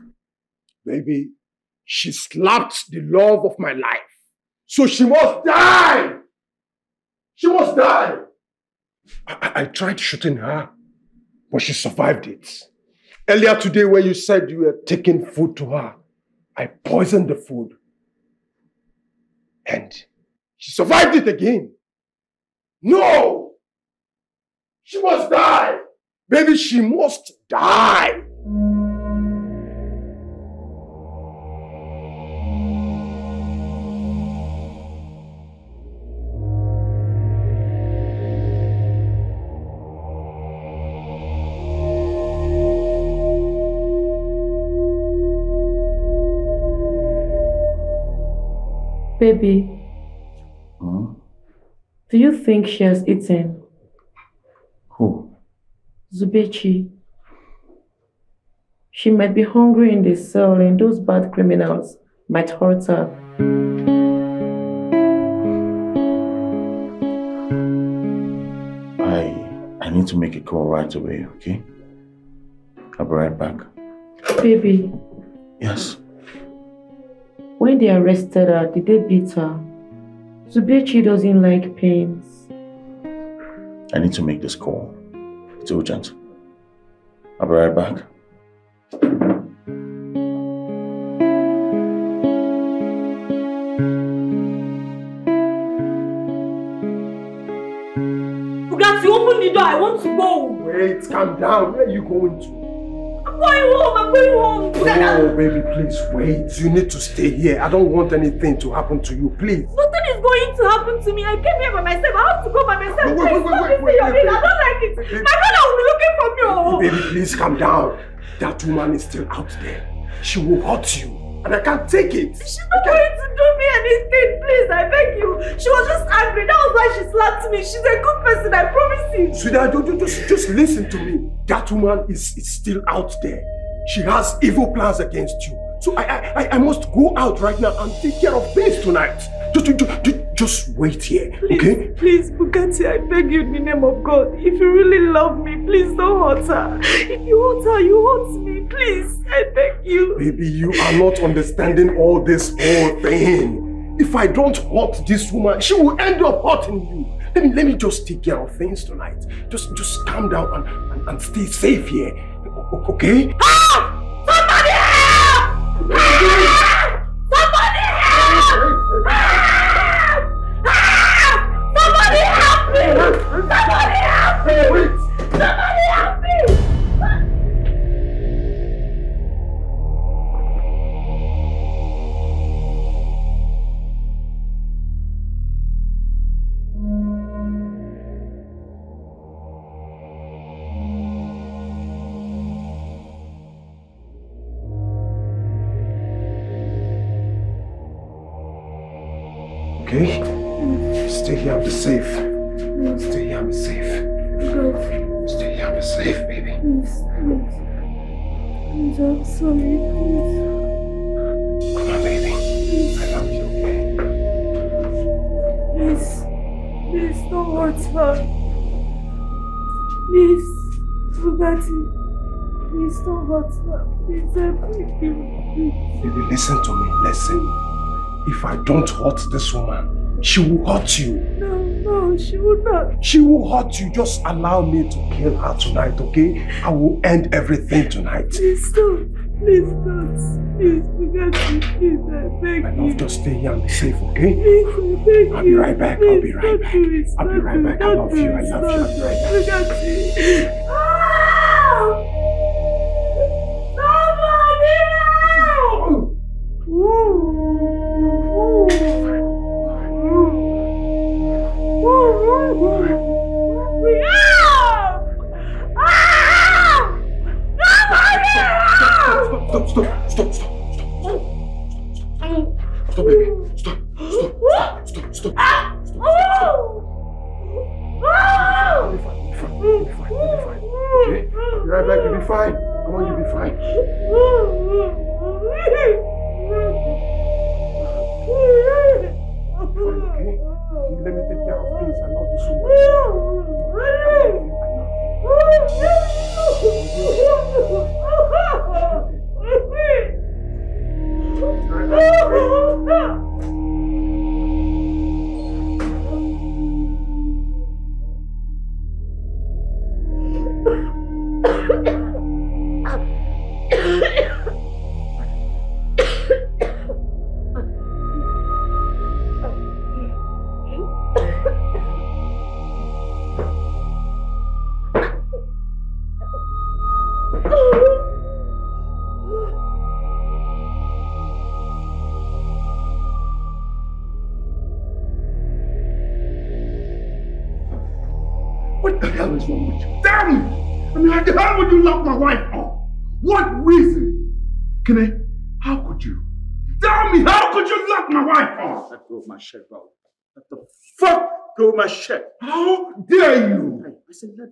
Maybe she slapped the love of my life. So she must die! She must die! I, I- I tried shooting her, but she survived it. Earlier today, when you said you were taking food to her, I poisoned the food. And she survived it again. No! She must die! Baby, she must die! Baby, hmm? do you think she has eaten? Who? Zubechi. She might be hungry in the cell and those bad criminals might hurt her. I I need to make a call right away, okay? I'll be right back. Baby, Yes. When they arrested her, did they beat her? Zubechi doesn't like pains. I need to make this call. It's urgent. I'll be right back. Ugati, open the door. I want to go. Wait, calm down. Where are you going to? I'm going home. I'm going home. Oh, baby, please wait. You need to stay here. I don't want anything to happen to you, please. Nothing is going to happen to me. I came here by myself. I have to go by myself. Wait, wait, wait, wait, this wait, thing wait. I don't like it. My brother will be looking for me. Oh. Baby, please calm down. That woman is still out there. She will hurt you. And I can't take it. She's not going to do me anything. Please, I beg you. She was just angry. That was why she slapped me. She's a good person. I promise you. Sweetheart, don't, don't- just, just listen to me. That woman is, is still out there. She has evil plans against you. So I, I, I- must go out right now and take care of things tonight. Just, just, just, wait here, okay? Please, Bugatti, I beg you in the name of God. If you really love me, please don't hurt her. If you hurt her, you hurt me. Please, I beg you. Baby, you are not understanding all this whole thing. If I don't hurt this woman, she will end up hurting you. Let me, let me just take care of things tonight. Just, just calm down and, and, and stay safe here. O- Okay? Somebody help! Help! Please don't hurt her. Please, I beg you. Please. Baby, listen to me. Listen. If I don't hurt this woman, she will hurt you. No, no, she will not. She will hurt you. Just allow me to kill her tonight, okay? I will end everything tonight. Please don't. Please don't. Please, Bugatti, please, I beg My you. love, just stay here and be safe, okay? Please, I beg I'll be you. right back. I'll be Please, right back. I'll be right back. I love you. I love you. I'll be right back. Bugatti.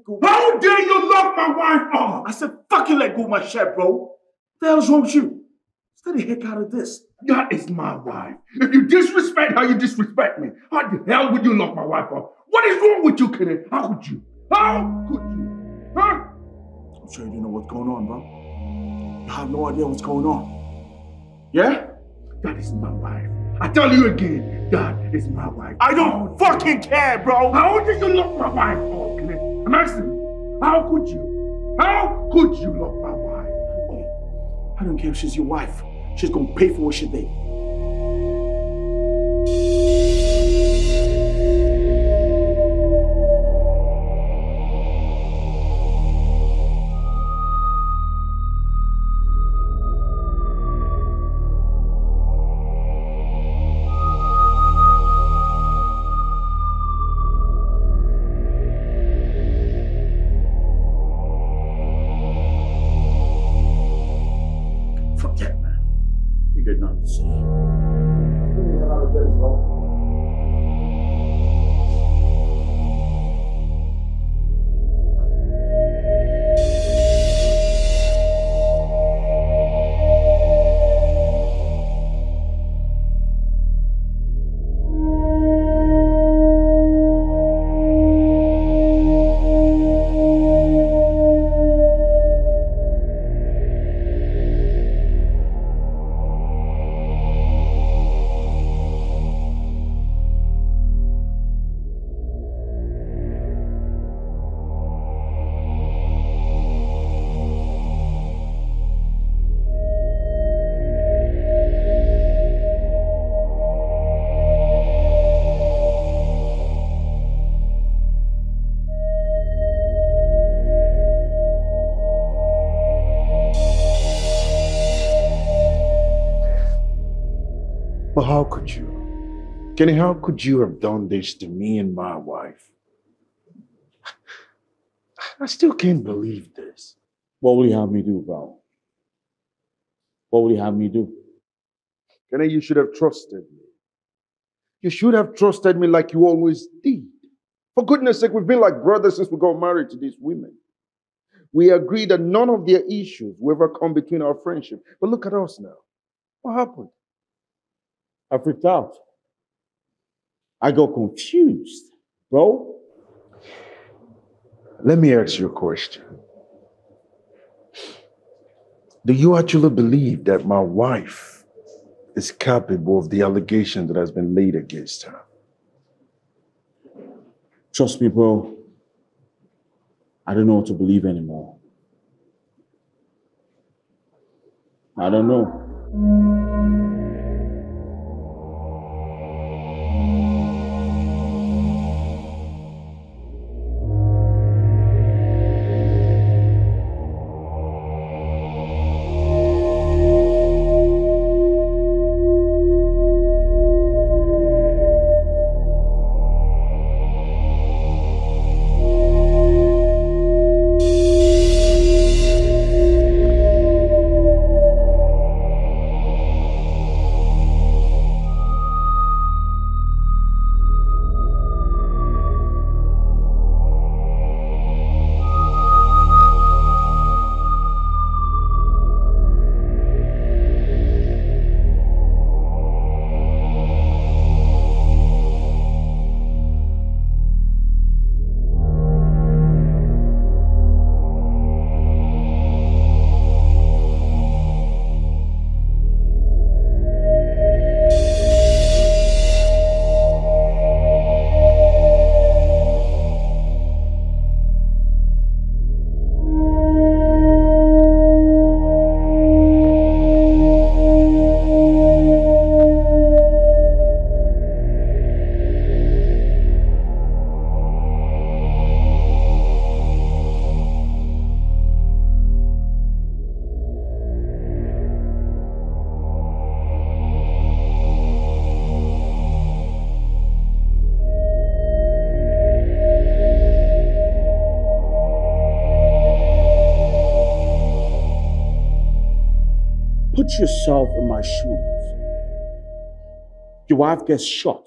Go. How dare you lock my wife up? I said fucking let go of my shirt, bro. What the hell's wrong with you? Stay the heck out of this. That is my wife. If you disrespect how you disrespect me, how the hell would you lock my wife up? What is wrong with you, Kenny? How could you? How could you? Huh? I'm sure you don't know what's going on, bro. You have no idea what's going on. Yeah? That is my wife. I tell you again, that is my wife. I don't fucking care, bro. How did you lock my wife up, Kenny? I'm asking. How could you? How could you lock my wife? Oh, I don't care if she's your wife. She's gonna pay for what she did. How could you? Kenny, how could you have done this to me and my wife? I still can't believe this. What will you have me do, Val? What will you have me do? Kenny, you should have trusted me. You should have trusted me like you always did. For goodness sake, we've been like brothers since we got married to these women. We agreed that none of their issues will ever come between our friendship. But look at us now. What happened? I freaked out. I got confused, bro. Let me ask you a question. Do you actually believe that my wife is capable of the allegation that has been laid against her? Trust me, bro. I don't know what to believe anymore. I don't know. Yourself in my shoes. Your wife gets shot.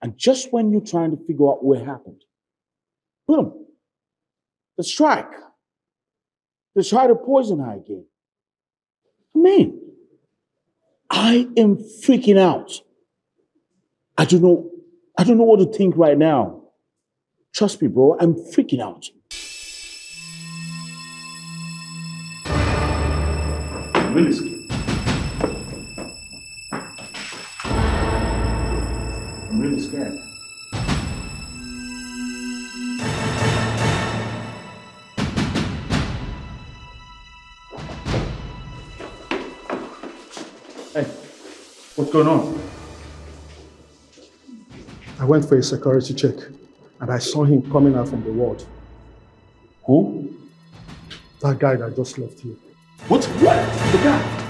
And just when you're trying to figure out what happened, boom, the strike. They try to poison her again. I mean, I am freaking out. I don't know. I don't know what to think right now. Trust me, bro. I'm freaking out. Really really scared. Hey, what's going on? I went for a security check and I saw him coming out from the ward. Who? That guy that just left here. What? What? The guy?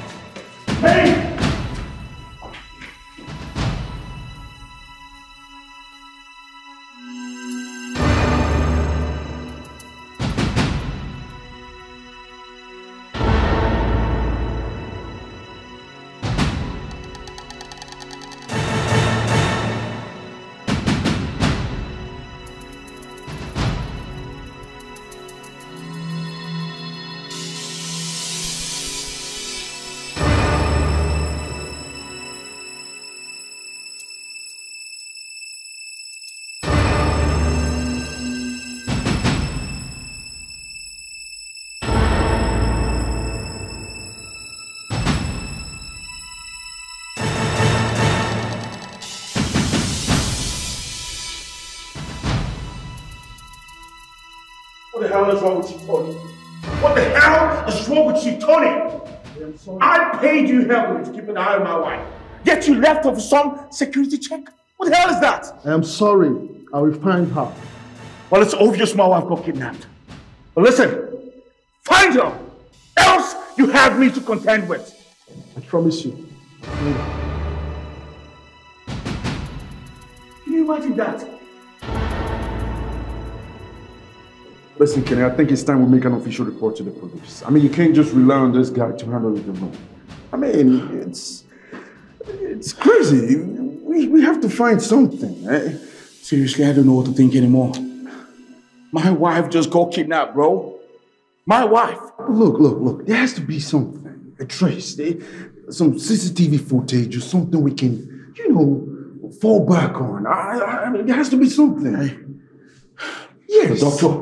What the hell is wrong with you, Tony? What the hell is wrong with you, Tony? I paid you heavily to keep an eye on my wife. Yet you left her for some security check? What the hell is that? I am sorry. I will find her. Well, it's obvious my wife got kidnapped. But listen, find her, else you have me to contend with. I promise you. Can you imagine that? Listen, Kenny, I think it's time we make an official report to the police. I mean, you can't just rely on this guy to handle it alone. I mean, it's it's crazy. We, we have to find something. Eh? Seriously, I don't know what to think anymore. My wife just got kidnapped, bro. My wife. Look, look, look. There has to be something. A trace. eh? Some CCTV footage or something we can, you know, fall back on. I, I, I mean, there has to be something. Yes. The doctor.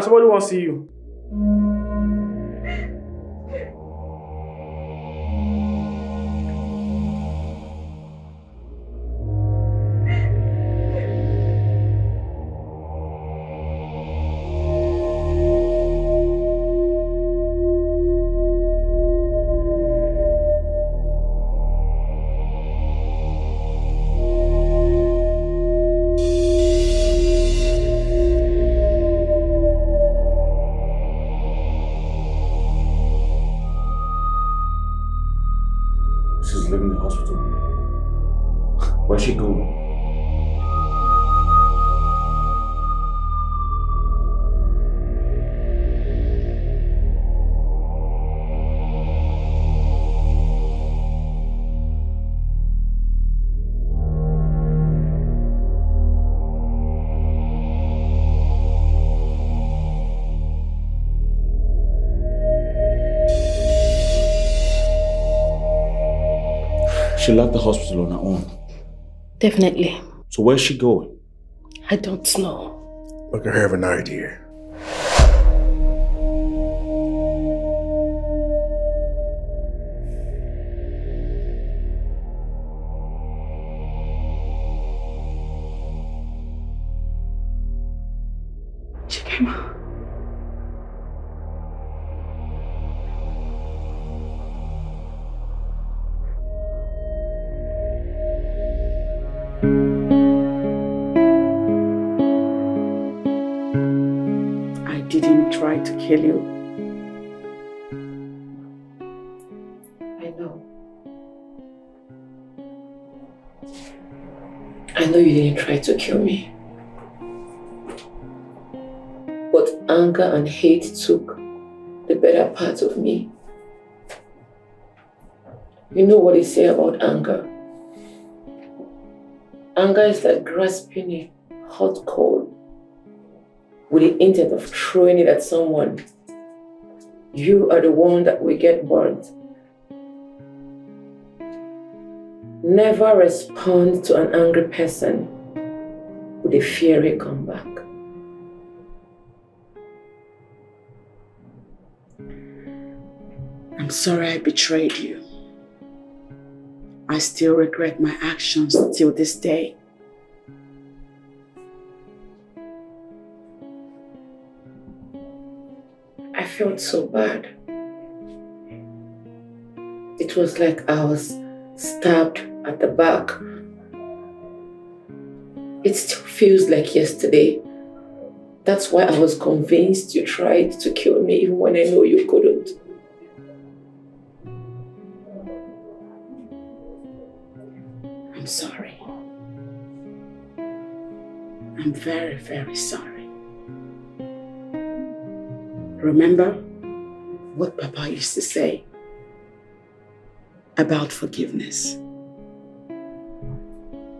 Somebody wants to see you. She left the hospital on her own. Definitely. So where's she going? I don't know. Look, I have an idea. Kill you. I know. I know you didn't try to kill me. But anger and hate took the better part of me. You know what they say about anger? Anger is like grasping a hot coal with the intent of throwing it at someone. You are the one that will get burnt. Never respond to an angry person with a fiery comeback. I'm sorry I betrayed you. I still regret my actions till this day. Felt so bad. It was like I was stabbed at the back. It still feels like yesterday. That's why I was convinced you tried to kill me even when I know you couldn't. I'm sorry. I'm very, very sorry. Remember what Papa used to say about forgiveness.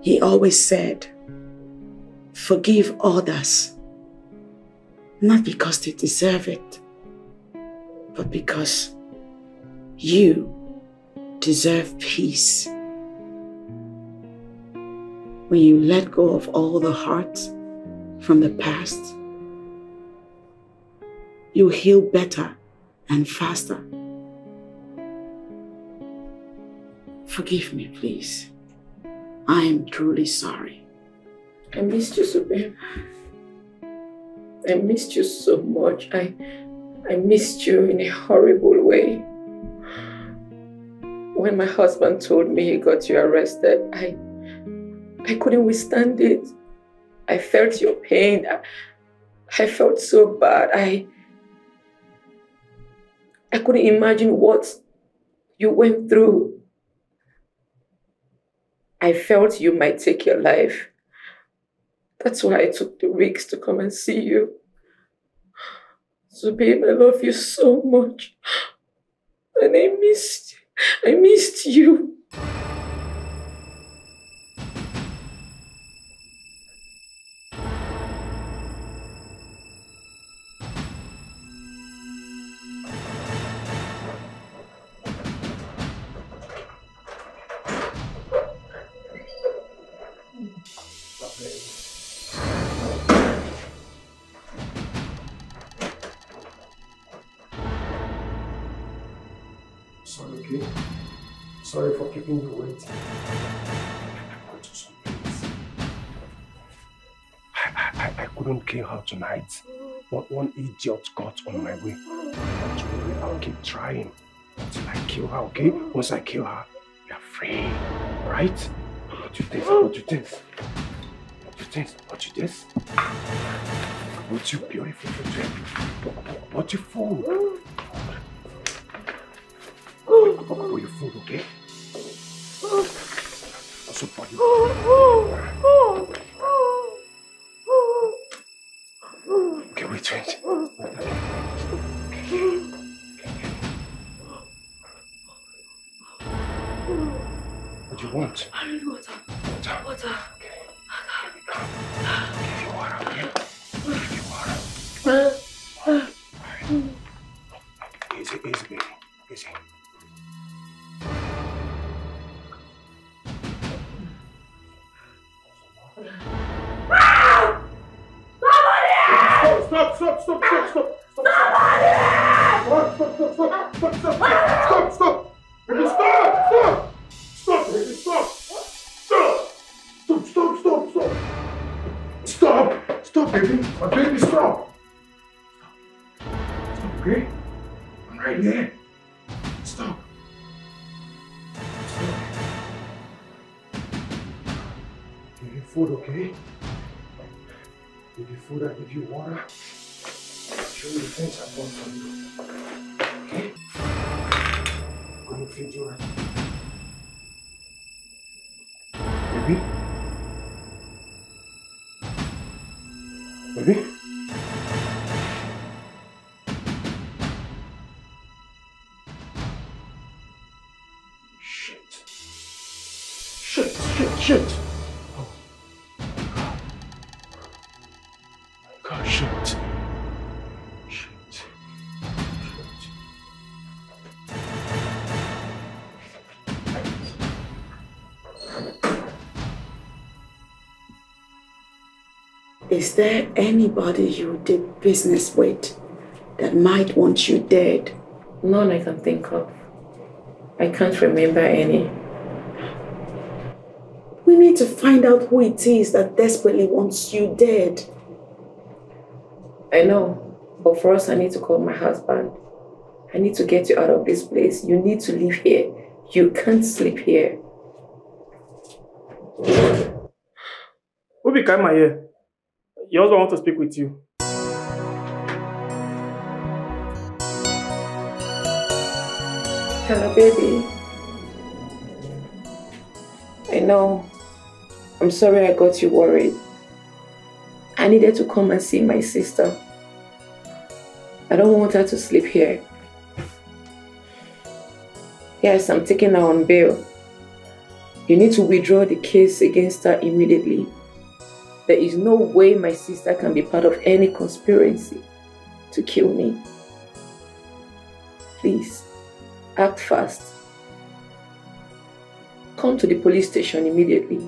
He always said, Forgive others, not because they deserve it, but because you deserve peace. When you let go of all the hurt from the past, you heal better and faster. Forgive me, please. I am truly sorry. I missed you, Zube. I missed you so much. I I missed you in a horrible way. When my husband told me he got you arrested, I I couldn't withstand it. I felt your pain. I, I felt so bad. I I couldn't imagine what you went through. I felt you might take your life. That's why I took the weeks to come and see you. So, babe, I love you so much. And I missed I missed you. Tonight. But one idiot got on my way. Worry, I'll keep trying until I kill her, okay? Once I kill her, we are free, right? What you think? What you think? What you think? What you think? What you beautiful for drink? What you fool? For your food, okay? Also for you. Okay, wait, wait. What do you want? I need water. Water. Water. Is there anybody you did business with that might want you dead? None I can think of. I can't remember any. We need to find out who it is that desperately wants you dead. I know, but first I need to call my husband. I need to get you out of this place. You need to live here. You can't sleep here. Ubi Kaima here. Your husband wants to speak with you. Hello, baby. I know. I'm sorry I got you worried. I needed to come and see my sister. I don't want her to sleep here. Yes, I'm taking her on bail. You need to withdraw the case against her immediately. There is no way my sister can be part of any conspiracy to kill me. Please, act fast. Come to the police station immediately.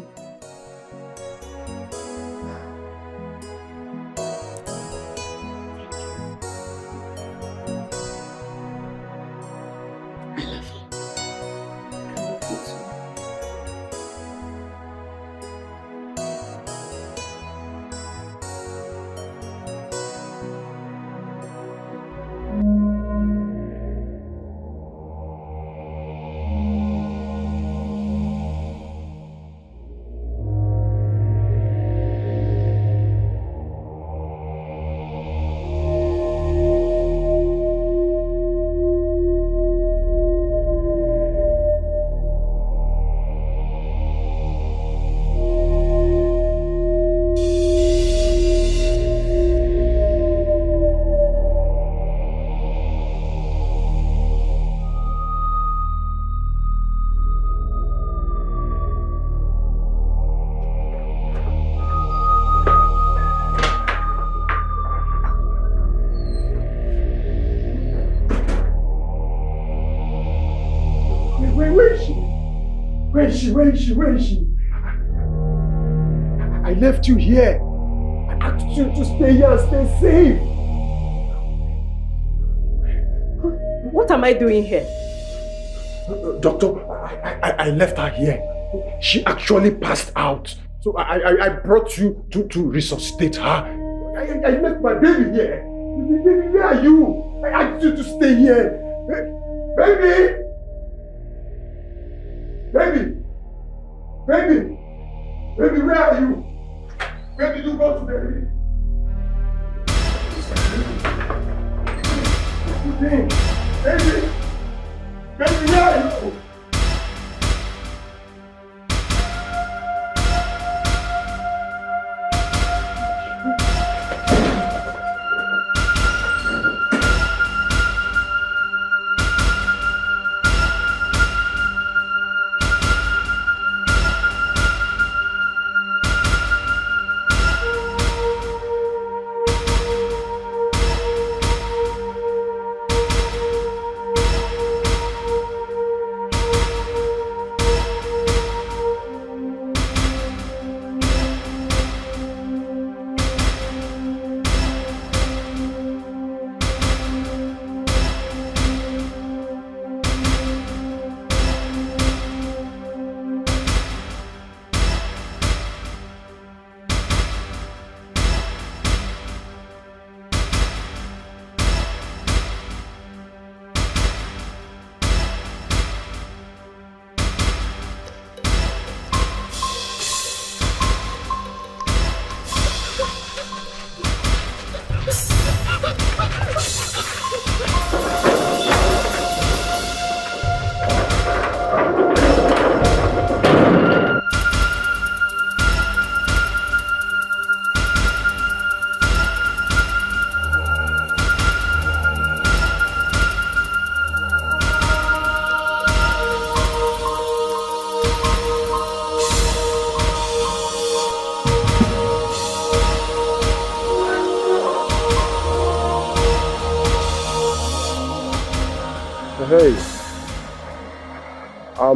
I left you here. I asked you to stay here and stay safe. What am I doing here? Doctor, I, I, I left her here. She actually passed out. So I, I, I brought you to, to resuscitate her. I, I left my baby here. Baby, where are you? I asked you to stay here. Baby!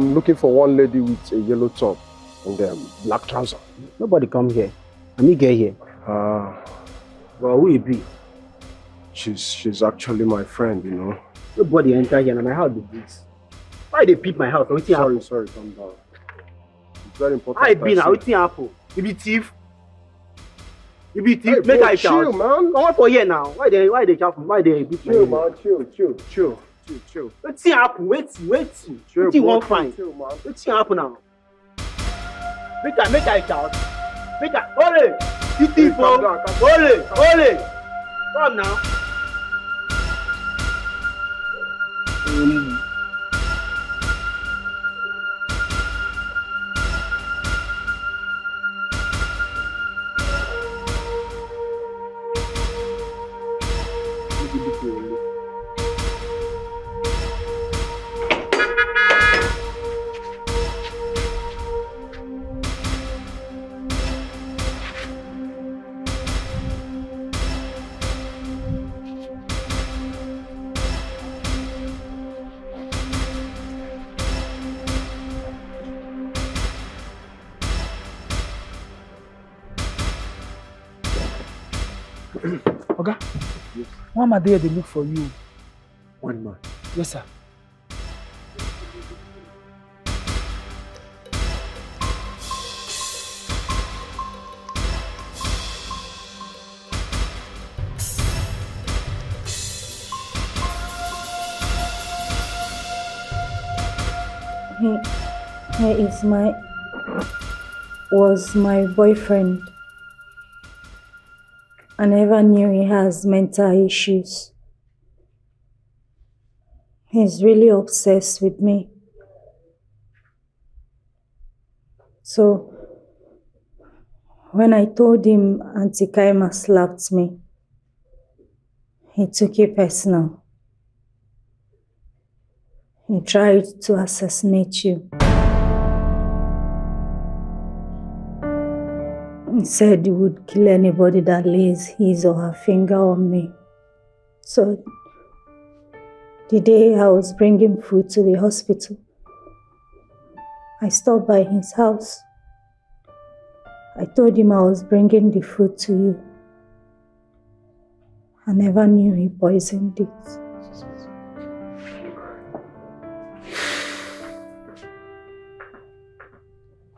I'm looking for one lady with a yellow top and um, black trouser. Nobody come here. Let me get here. Ah, Well, who you be? she's she's actually my friend, you know. Nobody enter here. Na my house be this. Why they peep my house? Wetin Sorry, happen? sorry, calm down. It's very important. I na? say. Wetin happen? You be thief? You be thief? Hey, Make bro, I chill, shout. man. Come for here now. Why they why they shout? Why they beat Chill, man. Chill, chill, chill. Wetin happen? Wetin? Wetin? Wetin you wan find? Wetin happen now? Make I make I shout. Make I ole. You thief calm o. down, Ole ole. Come now. Man there they look for you. One man. Yes, sir. He, he is my was my boyfriend. I never knew he has mental issues. He's really obsessed with me. So when I told him Auntie Kaima slapped me, he took it personal. He tried to assassinate you. He said he would kill anybody that lays his or her finger on me. So, the day I was bringing food to the hospital, I stopped by his house. I told him I was bringing the food to you. I never knew he poisoned it.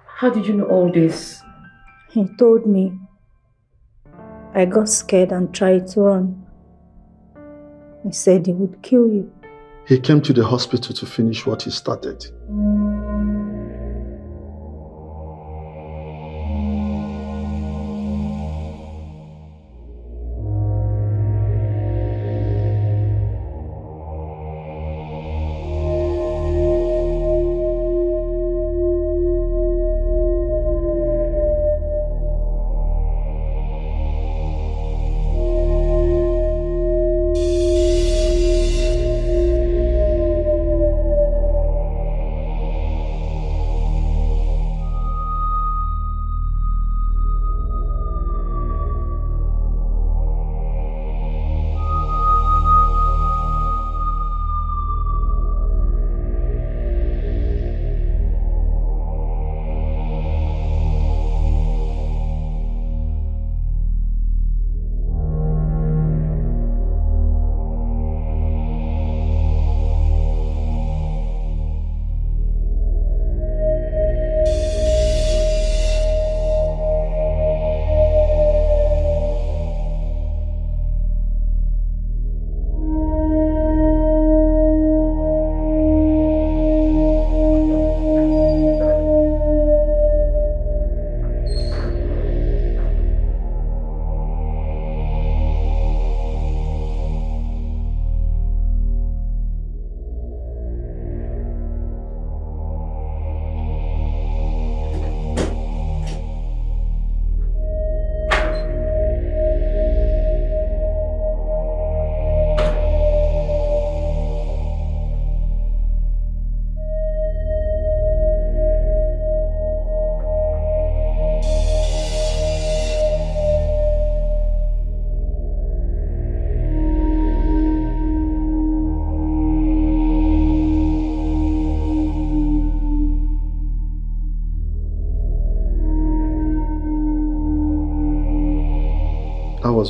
How did you know all this? He told me. I got scared and tried to run. He said he would kill you. He came to the hospital to finish what he started.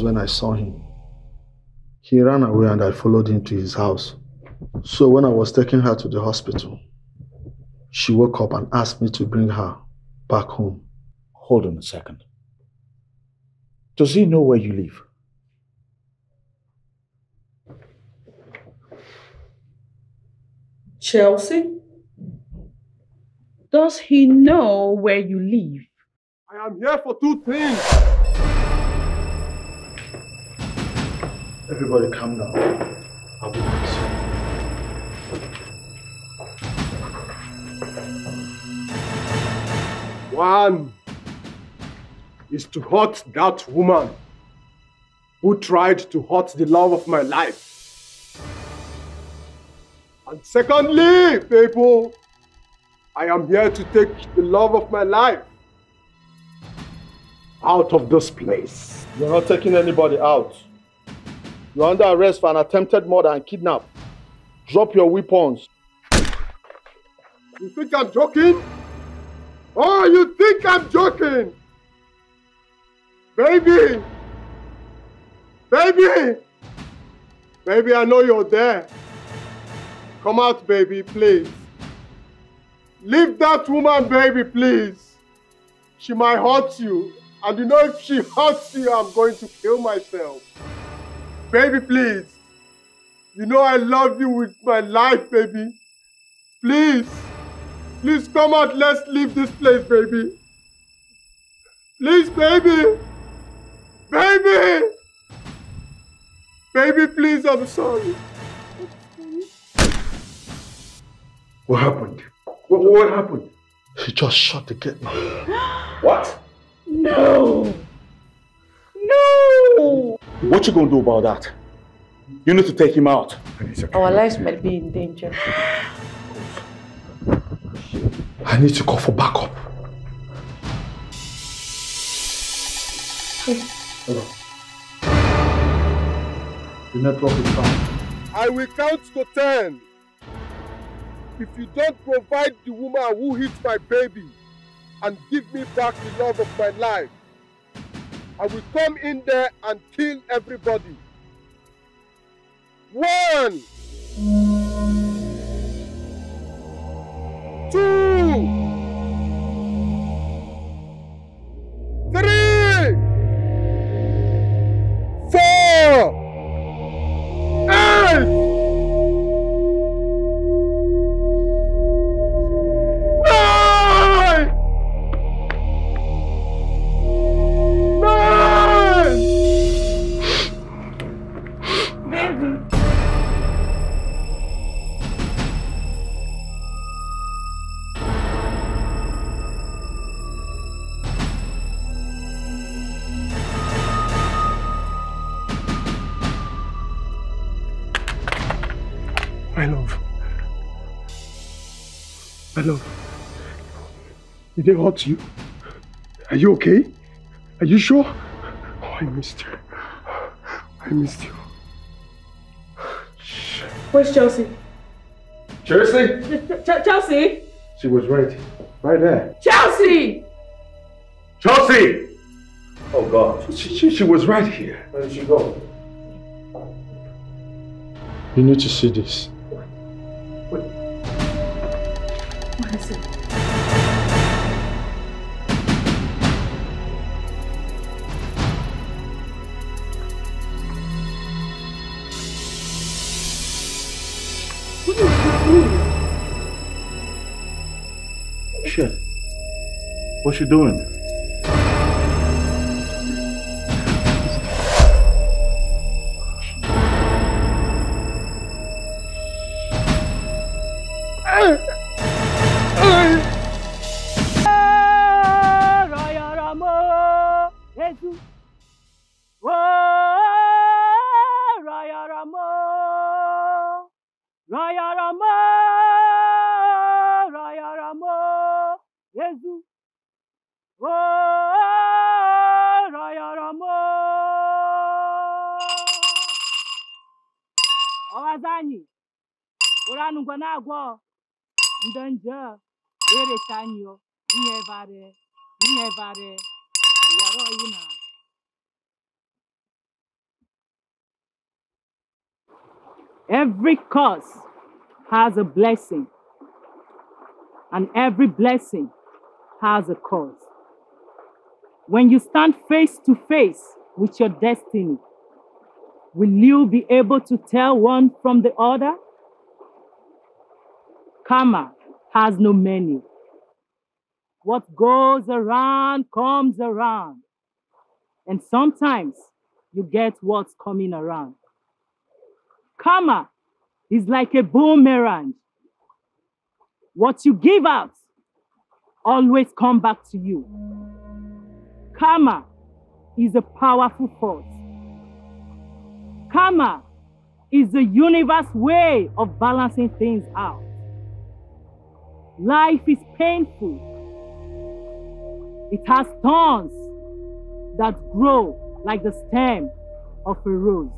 When I saw him. He ran away and I followed him to his house. So when I was taking her to the hospital, she woke up and asked me to bring her back home. Hold on a second. Does he know where you live? Chelsea? Does he know where you live? I am here for two things. Everybody calm down. I'll be back soon. One is to hurt that woman who tried to hurt the love of my life. And secondly, people, I am here to take the love of my life out of this place. You're not taking anybody out. You're under arrest for an attempted murder and kidnap. Drop your weapons. You think I'm joking? Oh, you think I'm joking? Baby! Baby! Baby, I know you're there. Come out, baby, please. Leave that woman, baby, please. She might hurt you. And you know, if she hurts you, I'm going to kill myself. Baby, please. You know I love you with my life, baby. Please. Please come out. Let's leave this place, baby. Please, baby. Baby. Baby, please, I'm sorry. What happened? What, what happened? She just shot the gate man. What? No! No! What you gonna do about that? You need to take him out. Our lives might be in danger. I need to call for backup. Hello. The network is down. I will count to ten. If you don't provide the woman who hit my baby and give me back the love of my life, I will come in there and kill everybody. One, two, My love. My love. Did they hurt you? Are you okay? Are you sure? Oh, I missed you. I missed you. Where's Chelsea? Chelsea? Ch- Ch- Chelsea? She was right. Right there. Chelsea! Chelsea! Oh God. She, she, she was right here. Where did she go? You need to see this. What? Shit. What's she doing? Every curse has a blessing, and every blessing has a curse. When you stand face to face with your destiny, will you be able to tell one from the other? Karma has no menu. What goes around comes around. And sometimes you get what's coming around. Karma is like a boomerang. What you give out always come back to you. Karma is a powerful force. Karma is the universe way of balancing things out. Life is painful. It has thorns that grow like the stem of a rose.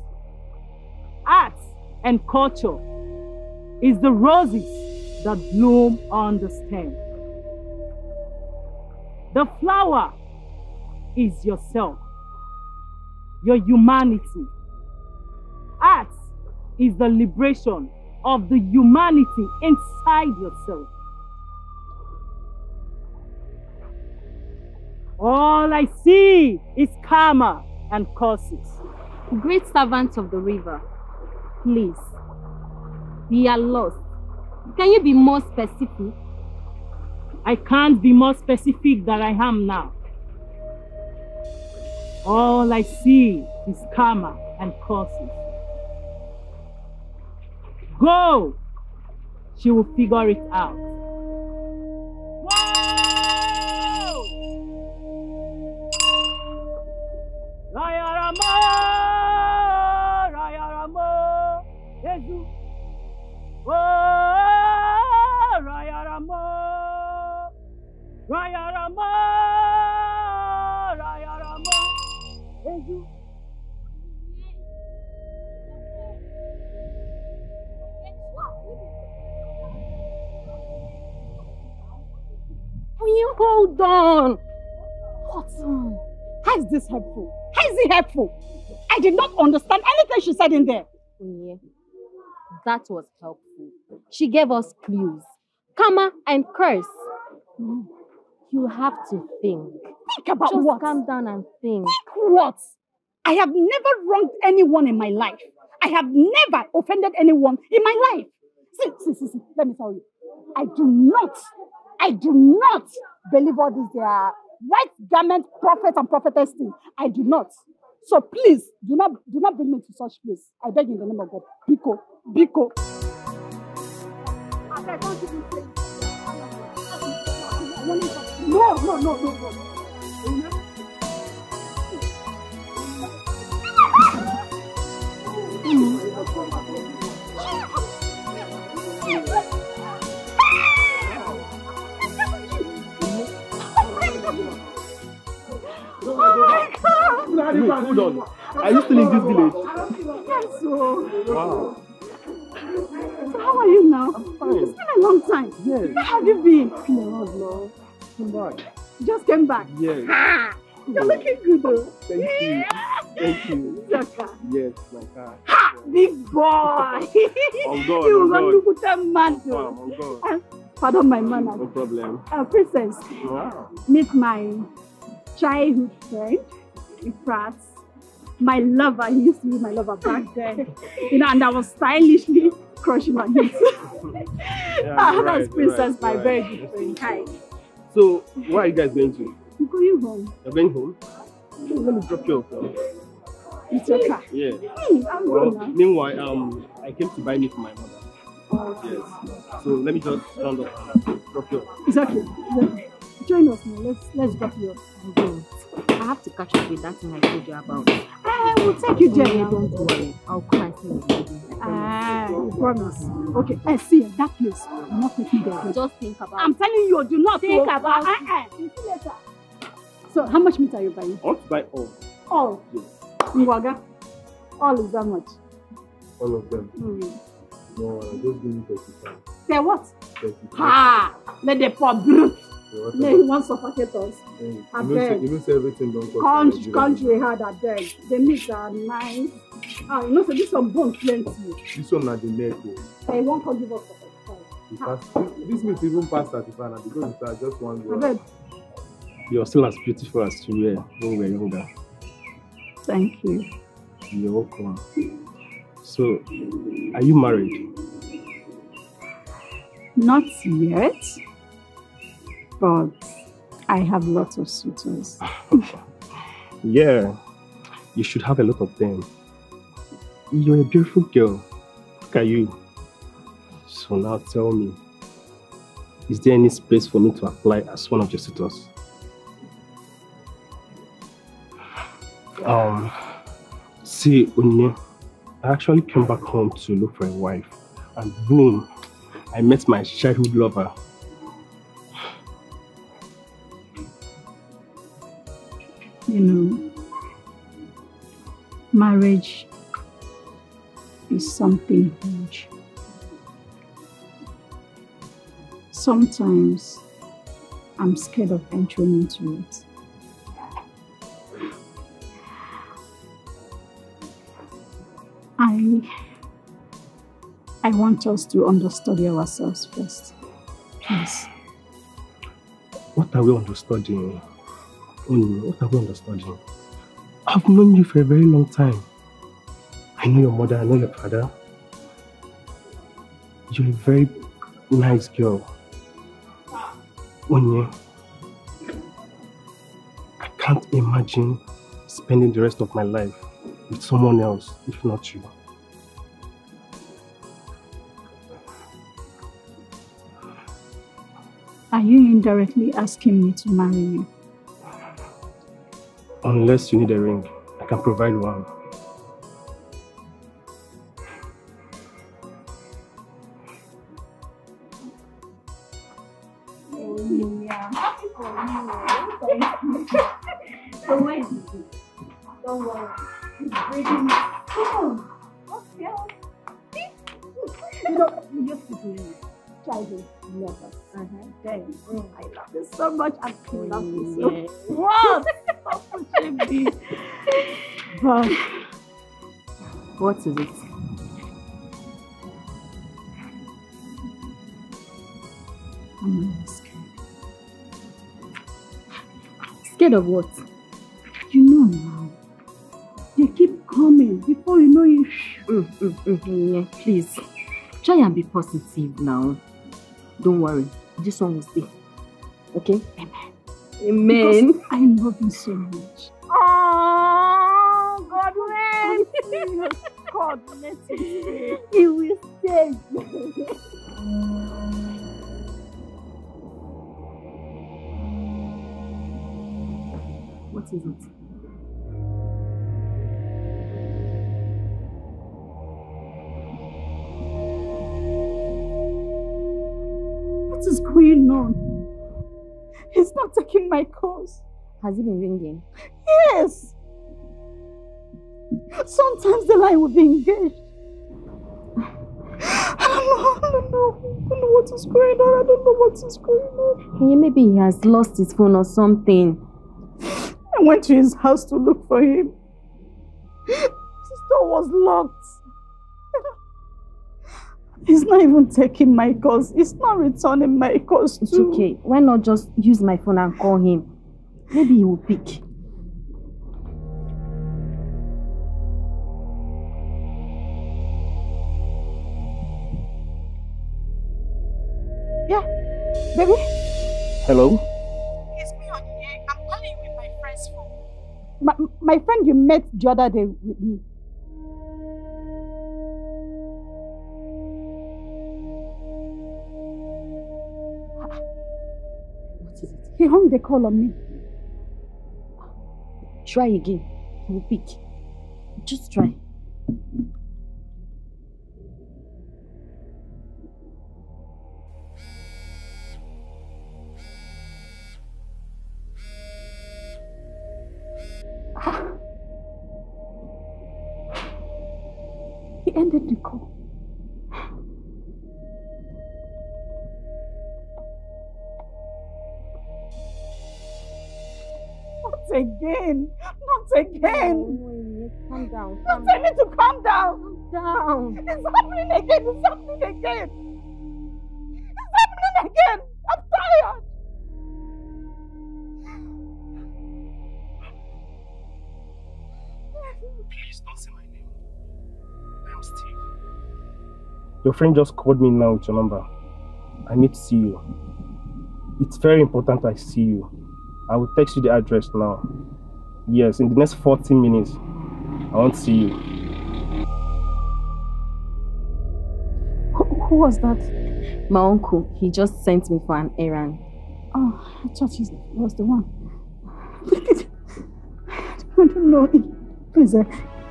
Art and culture is the roses that bloom on the stem. The flower is yourself, your humanity. Art is the liberation of the humanity inside yourself. All I see is karma and curses. Great servants of the river, please, we are lost. Can you be more specific? I can't be more specific than I am now. All I see is karma and curses. Go! She will figure it out. Jesus. Oh, Raya Rama, Raya Rama, Raya Rama, Jesus. Will you hold on? What? How is this helpful? How is it helpful? I did not understand anything she said in there. Onye, that was helpful. She gave us clues. Karma and curse. You have to think. Think about Just what? calm down and think. Think what? I have never wronged anyone in my life. I have never offended anyone in my life. See, see, see, see, let me tell you. I do not, I do not believe all this their white garment prophets and prophetess thing. I do not. So please, do not, do not bring me to such place. I beg in the name of God. Biko, Biko. No, no, no, no, no. Oh my God! Wait, hold on. Are you still in this village? Yes, so. Wow. So how are you now? I'm fine. It's been a long time. Yes. Where have you been? Been around now. Come back. Just came back. Yes. Ah, you're looking good though. Thank you. Thank you. Zaka. Yes, my car. Ha! Big boy! Oh God, you oh want to put a man though. Wow, oh God. Uh, Pardon my manners. No problem. Uh, princess, Wow. meet my childhood friend, France. My lover, he used to be my lover back then. you know, and I was stylishly crushing on him. ah, that's right, princess, you're my right, very good friend. Hi. So, where are you guys going to? I'm going home. You're going home? Let me drop you off. It's your car. Yeah. I'm Well, going now. meanwhile, um, I came to buy me for my mother. Oh, Yes. So let me just round up and drop you okay. Join us now. Let's let's drop you off. I have to catch up with that thing I told you about. I will take you there. Now. Don't worry. I'll cry for you. Ah, I promise. Okay, I see you. That place. I'm not taking there. Just think about I'm telling you, do not Think go. about Ah, ah, ah. See you later. So, how much meat are you buying? I want to buy all. All. Yes. Mwaga. All is that much. All of them. Hmm. No, just give me 35. Say what? 35. Ha! Let the poor brute. Yeah, what Let about- him want suffocate us. Hey, I you know, say, say everything don't cost. Country, country hard, I beg. The meat are nice. Ah, you know, so this one bone plenty. This one na the neck o. I won't come give up for this meat even pass thirty-five na because it's uh, just one girl. Abeg, You're still as beautiful as you were when we were younger. thank you. You're welcome. So, are you married? Not yet, but I have lots of suitors. Yeah, you should have a lot of them. You're a beautiful girl. Look at you. So now tell me, is there any space for me to apply as one of your suitors? Um, see, Unye, I actually came back home to look for a wife, and boom, I met my childhood lover. You know, marriage is something huge. Sometimes I'm scared of entering into it. I I want us to understudy ourselves first. Please. What are we understudying? Unu, what are we understudying? I've known you for a very long time. I know your mother, I know your father. You're a very nice girl. Onye, I can't imagine spending the rest of my life with someone else, if not you. Are you indirectly asking me to marry you? Unless you need a ring, I can provide one. So where is it? Don't worry. It's breathing. Come on. Okay. You know, we used to be childhood lovers. Uh-huh. I love you so much. I love you so yes. What? Stop pushing me. But What is it? I'm scared. Scared of what? You know now. They keep coming. Before you know it. Mm, mm, mm, yeah, please. Try and be positive now. Don't worry. This one will stay. Okay? Amen. Because I love you so much. Oh, God Yes, God, let it stay. He will stay. What is it? He's not taking my calls. Has he been ringing? Yes. Sometimes the line will be engaged. I don't know. I don't know. I don't know what is going on. I don't know what is going on. Yeah, maybe he has lost his phone or something. I went to his house to look for him. His door was locked. He's not even taking my calls. He's not returning my calls It's too. okay. Why not just use my phone and call him? Maybe he will pick. Yeah, baby. Hello? It's me on here. I'm calling you with my friend's phone. My, my friend you met the other day with me. He hung the call on me. Try again. He will pick. Just try. He ended the call. Again. Not Not again. Calm down. Don't tell me to calm down. Calm down. It's happening again. It's happening again. It's happening again. I'm tired. Please don't say my name. I am Steve. Your friend just called me now with your number. I need to see you. It's very important I see you. I will text you the address now. Yes, in the next 40 minutes. I want to see you. Who, who was that? My uncle, he just sent me for an errand. Oh, I thought he was the one. I don't know. Please, uh,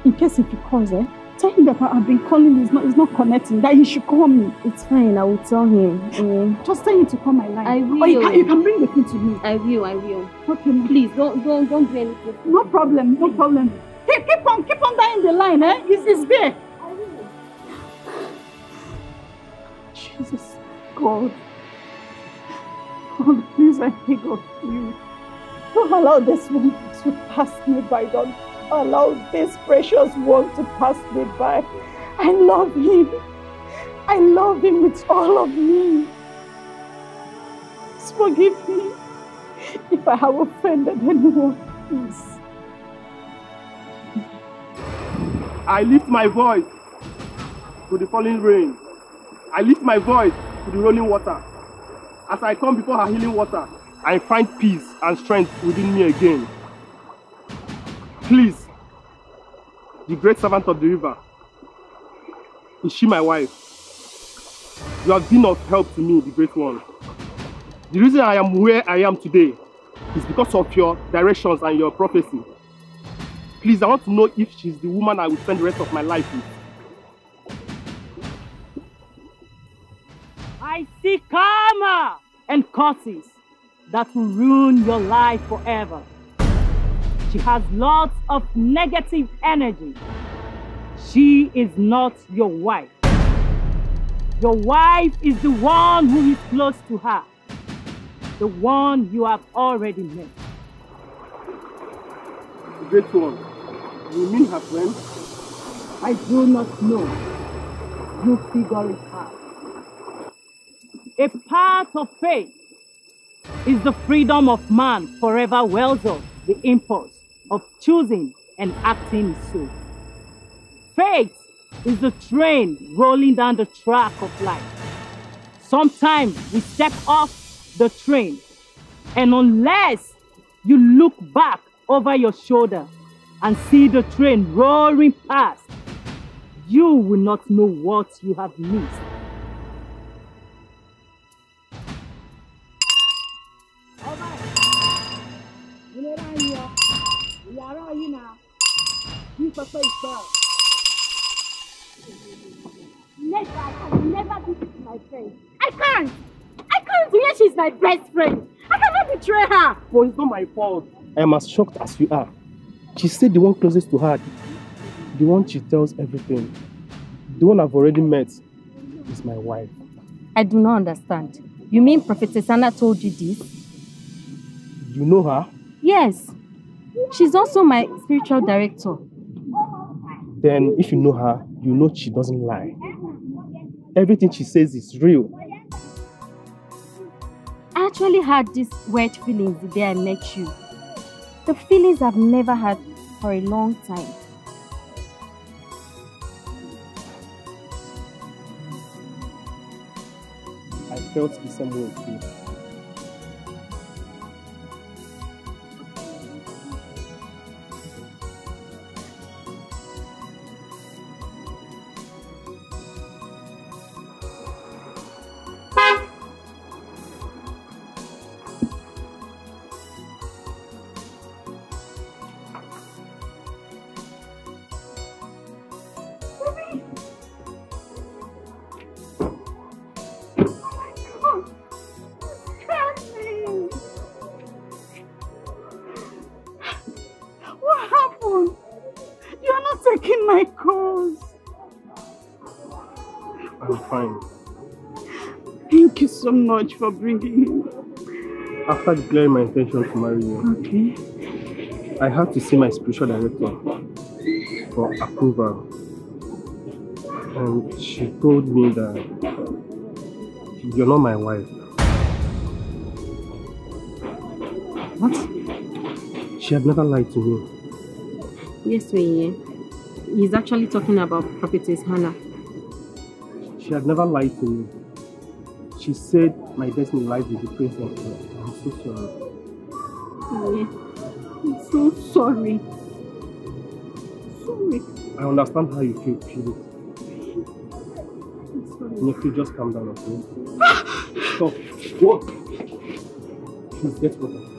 in case if he calls, eh, tell him that I've been calling. He's not, he's not connecting. That he should call me. It's fine. I will tell him. Uh, Just tell him to call my line. I will. Or you can, you can bring the thing to me. I will. I will. Okay, ma'am. Please don't don't don't do anything. No problem. No problem. Keep, keep on, keep on dying the line, eh? It's, it's there. Jesus, God. God, please, I beg of you. Don't allow this one to pass me by. Don't allow this precious one to pass me by. I love him. I love him with all of me. Please forgive me if I have offended anyone. Please. I lift my voice to the falling rain. I lift my voice to the rolling water. As I come before her healing water, I find peace and strength within me again. Please, the great servant of the river, is she my wife? You have been of help to me, the great one. The reason I am where I am today is because of your directions and your prophecy. Please, I want to know if she's the woman I will spend the rest of my life with. I see karma and curses that will ruin your life forever. She has lots of negative energy. She is not your wife. Your wife is the one who is close to her, the one you have already met. The great one, you mean her friend? I do not know. You figure it out. A part of faith is the freedom of man forever wells up the impulse of choosing and acting his soul. Faith is the train rolling down the track of life. Sometimes we step off the train, and unless you look back over your shoulder and see the train roaring past, you will not know what you have missed. Ọ ìyàrá yìí nà bí pẹpẹ ìgbà. Never, I can never be with my friend. I can't. I can't. Yeah, she's my best friend. I cannot betray her. But it's not my fault. I am as shocked as you are. She said the one closest to her, the one she tells everything, the one I've already met, is my wife. I do not understand. You mean Prophetess Anna told you this? You know her? Yes. She's also my spiritual director. Then, if you know her, you know she doesn't lie. Everything she says is real. I actually had these weird feelings the day I met you. The feelings I've never had for a long time. I felt the same way too. Much for bringing him. After declaring my intention to marry you, Okay. I had to see my spiritual director for approval. And she told me that you're not my wife. What? She had never lied to me. Yes, we He's actually talking about prophetess Hannah. She had never lied to me. She said my destiny lies with the prince of God. I'm so sorry. I'm so sorry. Sorry. I understand how you feel, Philip. Nephew, just calm down, okay? Stop. What? Please get water.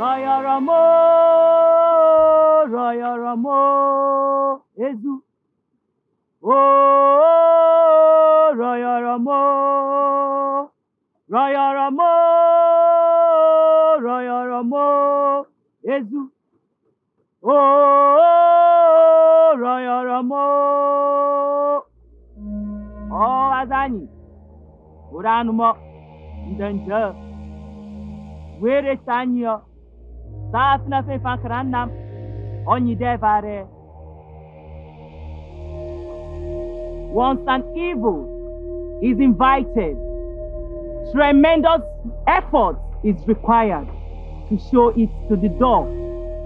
Raya Ramo, Raya Ramo, Ezu. Oh, Raya Ramo, Raya Ramo, Raya Ramo, Ezu. Oh, Raya Ramo. Oh, Azani, Uranumo, Ndanja, Where is Safna fe fakrannam, ogni devare. Once an evil is invited, tremendous effort is required to show it to the door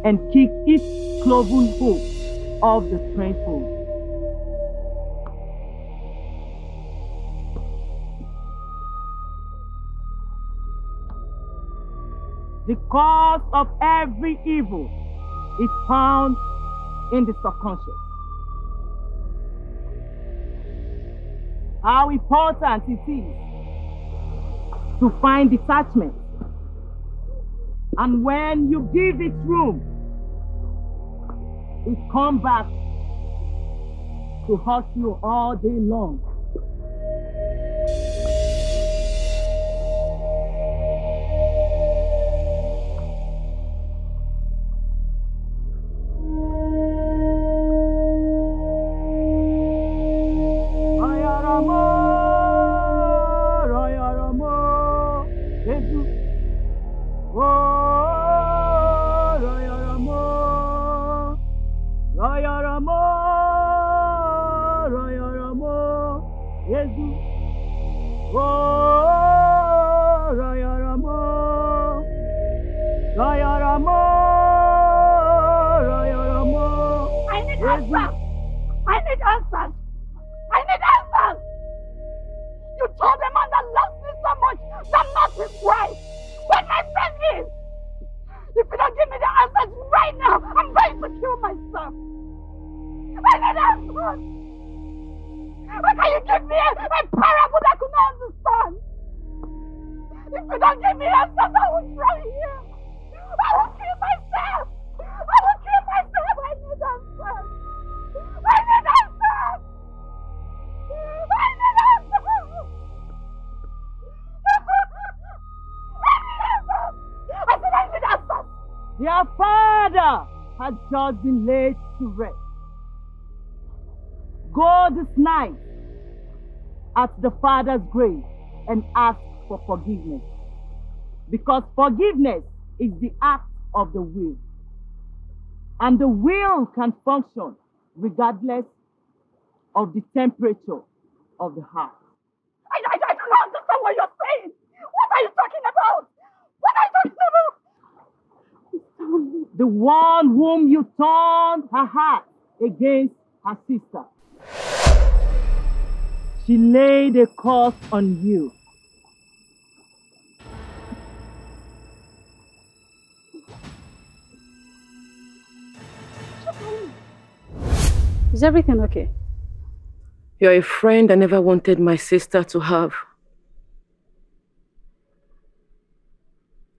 and kick its cloven hoof off the threshold. The cause of every evil is found in the subconscious. How important it is to find detachment. And when you give it room, it comes back to hurt you all day long. Father's grave and ask for forgiveness. Because forgiveness is the act of the will. And the will can function regardless of the temperature of the heart. I, I, I don't understand what you're saying. What are you talking about? What are you talking about? The one whom you turned her heart against her sister. She laid a curse on you. Is everything okay? You're a friend I never wanted my sister to have.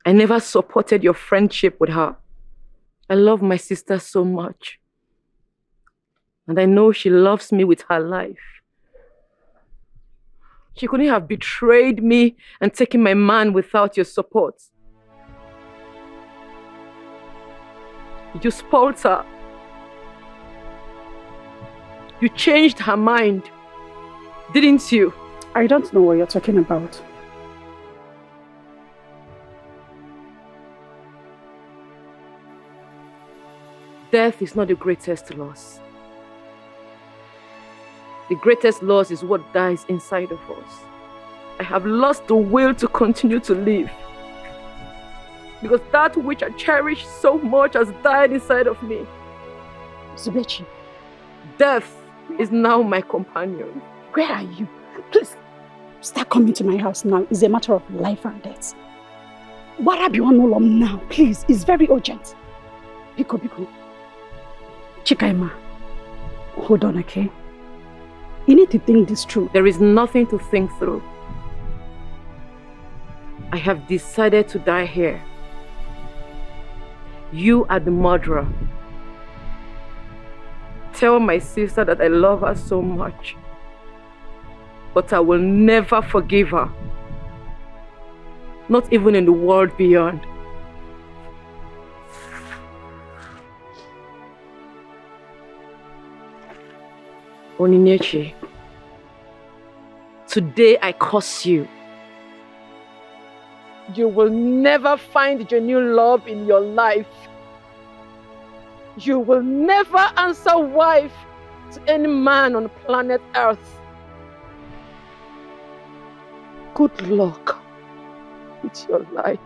I never supported your friendship with her. I love my sister so much. And I know she loves me with her life. She couldn't have betrayed me and taken my man without your support. You spoiled her. You changed her mind, didn't you? I don't know what you're talking about. Death is not the greatest loss. The greatest loss is what dies inside of us. I have lost the will to continue to live. Because that which I cherish so much has died inside of me. Zubechi. Death is now my companion. Where are you? Please, start coming to my house now. It's a matter of life and death. Warabiwanolom now, please. It's very urgent. Biko, Biko. Chikaima, hold on, okay? You need to think this through. There is nothing to think through. I have decided to die here. You are the murderer. Tell my sister that I love her so much. But I will never forgive her. Not even in the world beyond. Onyinyechi, today I curse you. You will never find genuine love in your life. You will never answer wife to any man on planet Earth. Good luck with your life.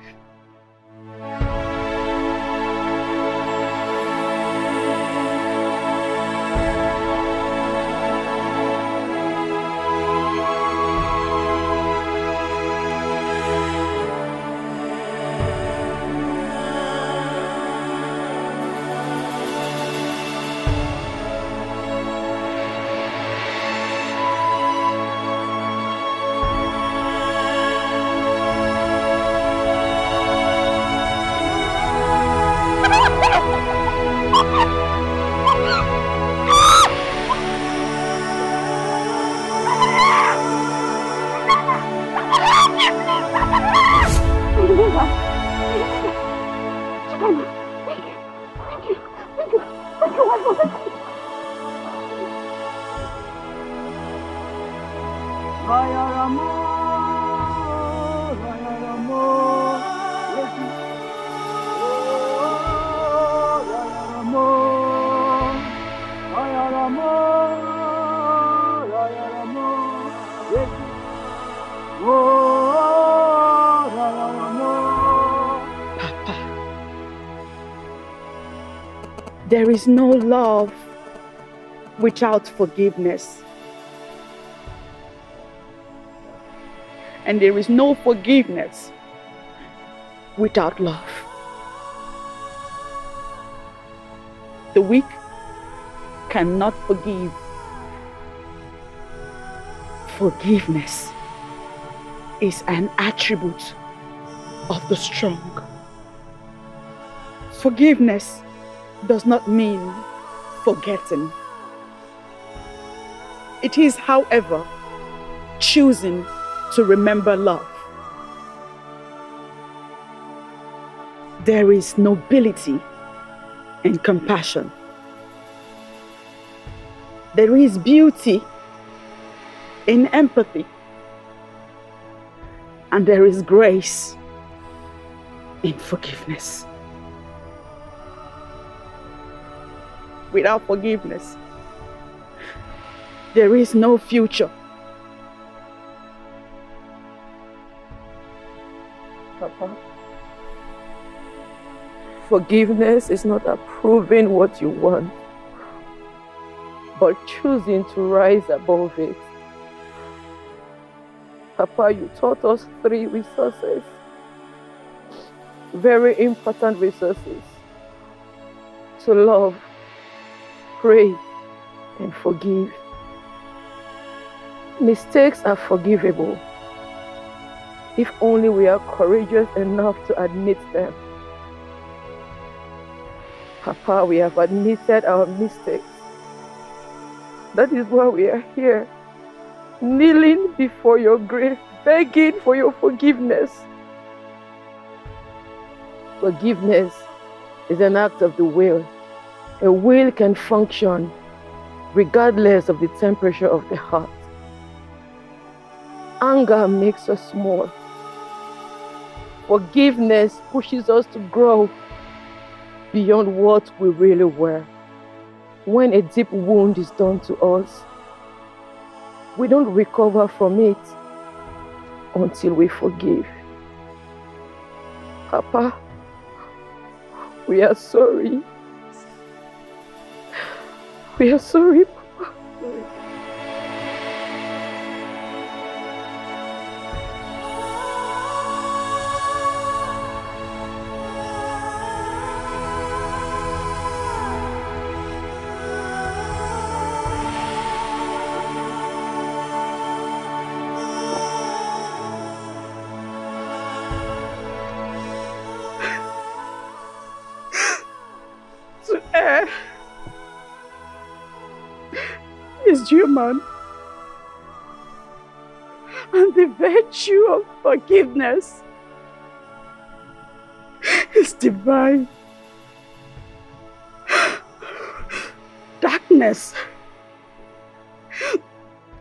There is no love without forgiveness. And there is no forgiveness without love. The weak cannot forgive. Forgiveness is an attribute of the strong. Forgiveness does not mean forgetting. It is, however, choosing to remember love. There is nobility in compassion. There is beauty in empathy. And there is grace in forgiveness. Without forgiveness, there is no future. Papa, forgiveness is not approving what you want, but choosing to rise above it. Papa, you taught us three resources, very important resources to love, pray, and forgive. Mistakes are forgivable if only we are courageous enough to admit them. Papa, we have admitted our mistakes. That is why we are here, kneeling before your grave, begging for your forgiveness. Forgiveness is an act of the will. A will can function regardless of the temperature of the heart. Anger makes us small. Forgiveness pushes us to grow beyond what we really were. When a deep wound is done to us, we don't recover from it until we forgive. Papa, we are sorry. We are sorry, forgiveness is divine. Darkness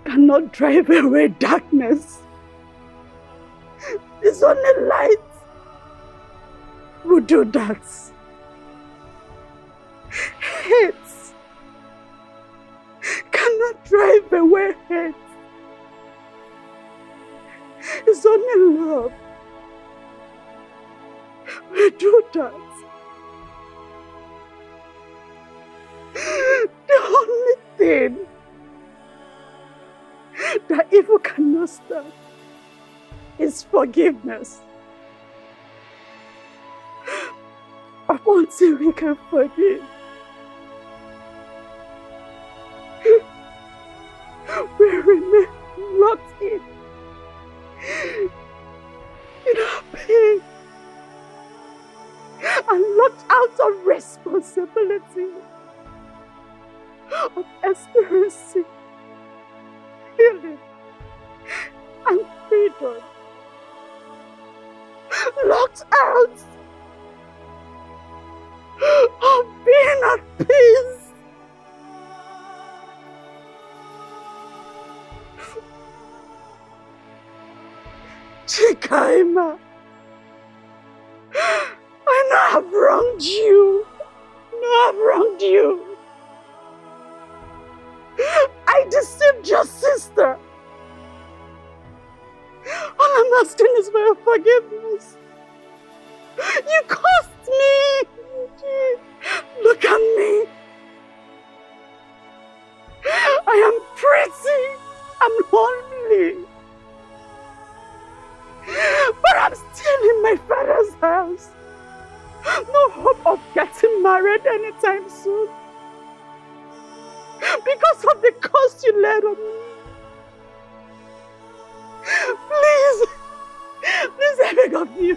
cannot drive away darkness. It's only light who do that. Hate cannot drive away hate. Only love. We do that. The only thing that evil cannot stop is forgiveness. Up until we can forgive. we remain locked in, pain, and locked out of responsibility of experiencing healing and freedom. Locked out of being at peace. Chikaima, I I've wronged you. No, I've wronged you. I deceived your sister. All I'm asking is for your forgiveness. You cost me. Look at me. I am pretty. I'm lonely. But I'm still in my father's house. No hope of getting married anytime soon. Because of the cost you laid on me. Please, please, I beg you.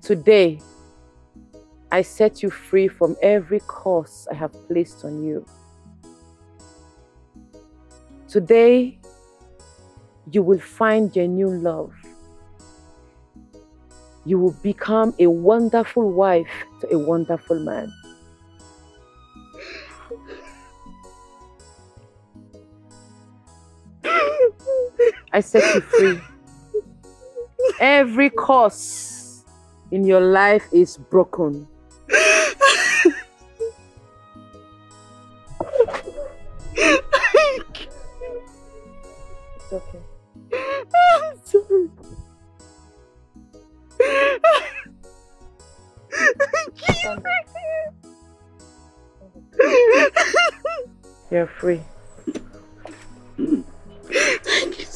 Today I set you free from every curse I have placed on you. Today, you will find your new love. You will become a wonderful wife to a wonderful man. I set you free. Every curse in your life is broken. It's okay. I'm sorry. You're free. Thank you.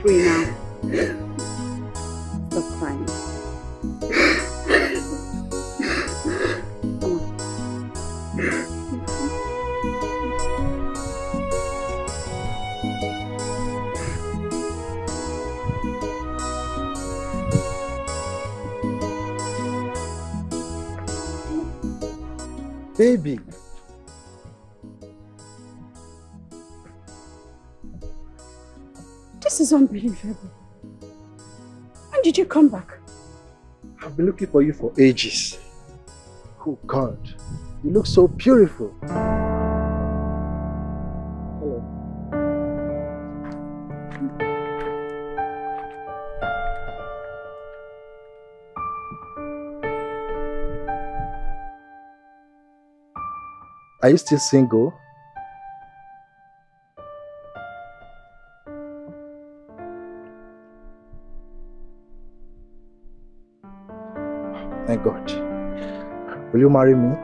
Free now. Stop crying. Baby. This is unbelievable. When did you come back? I've been looking for you for ages. Oh God, you look so beautiful. Are you still single? Thank God. Will you marry me?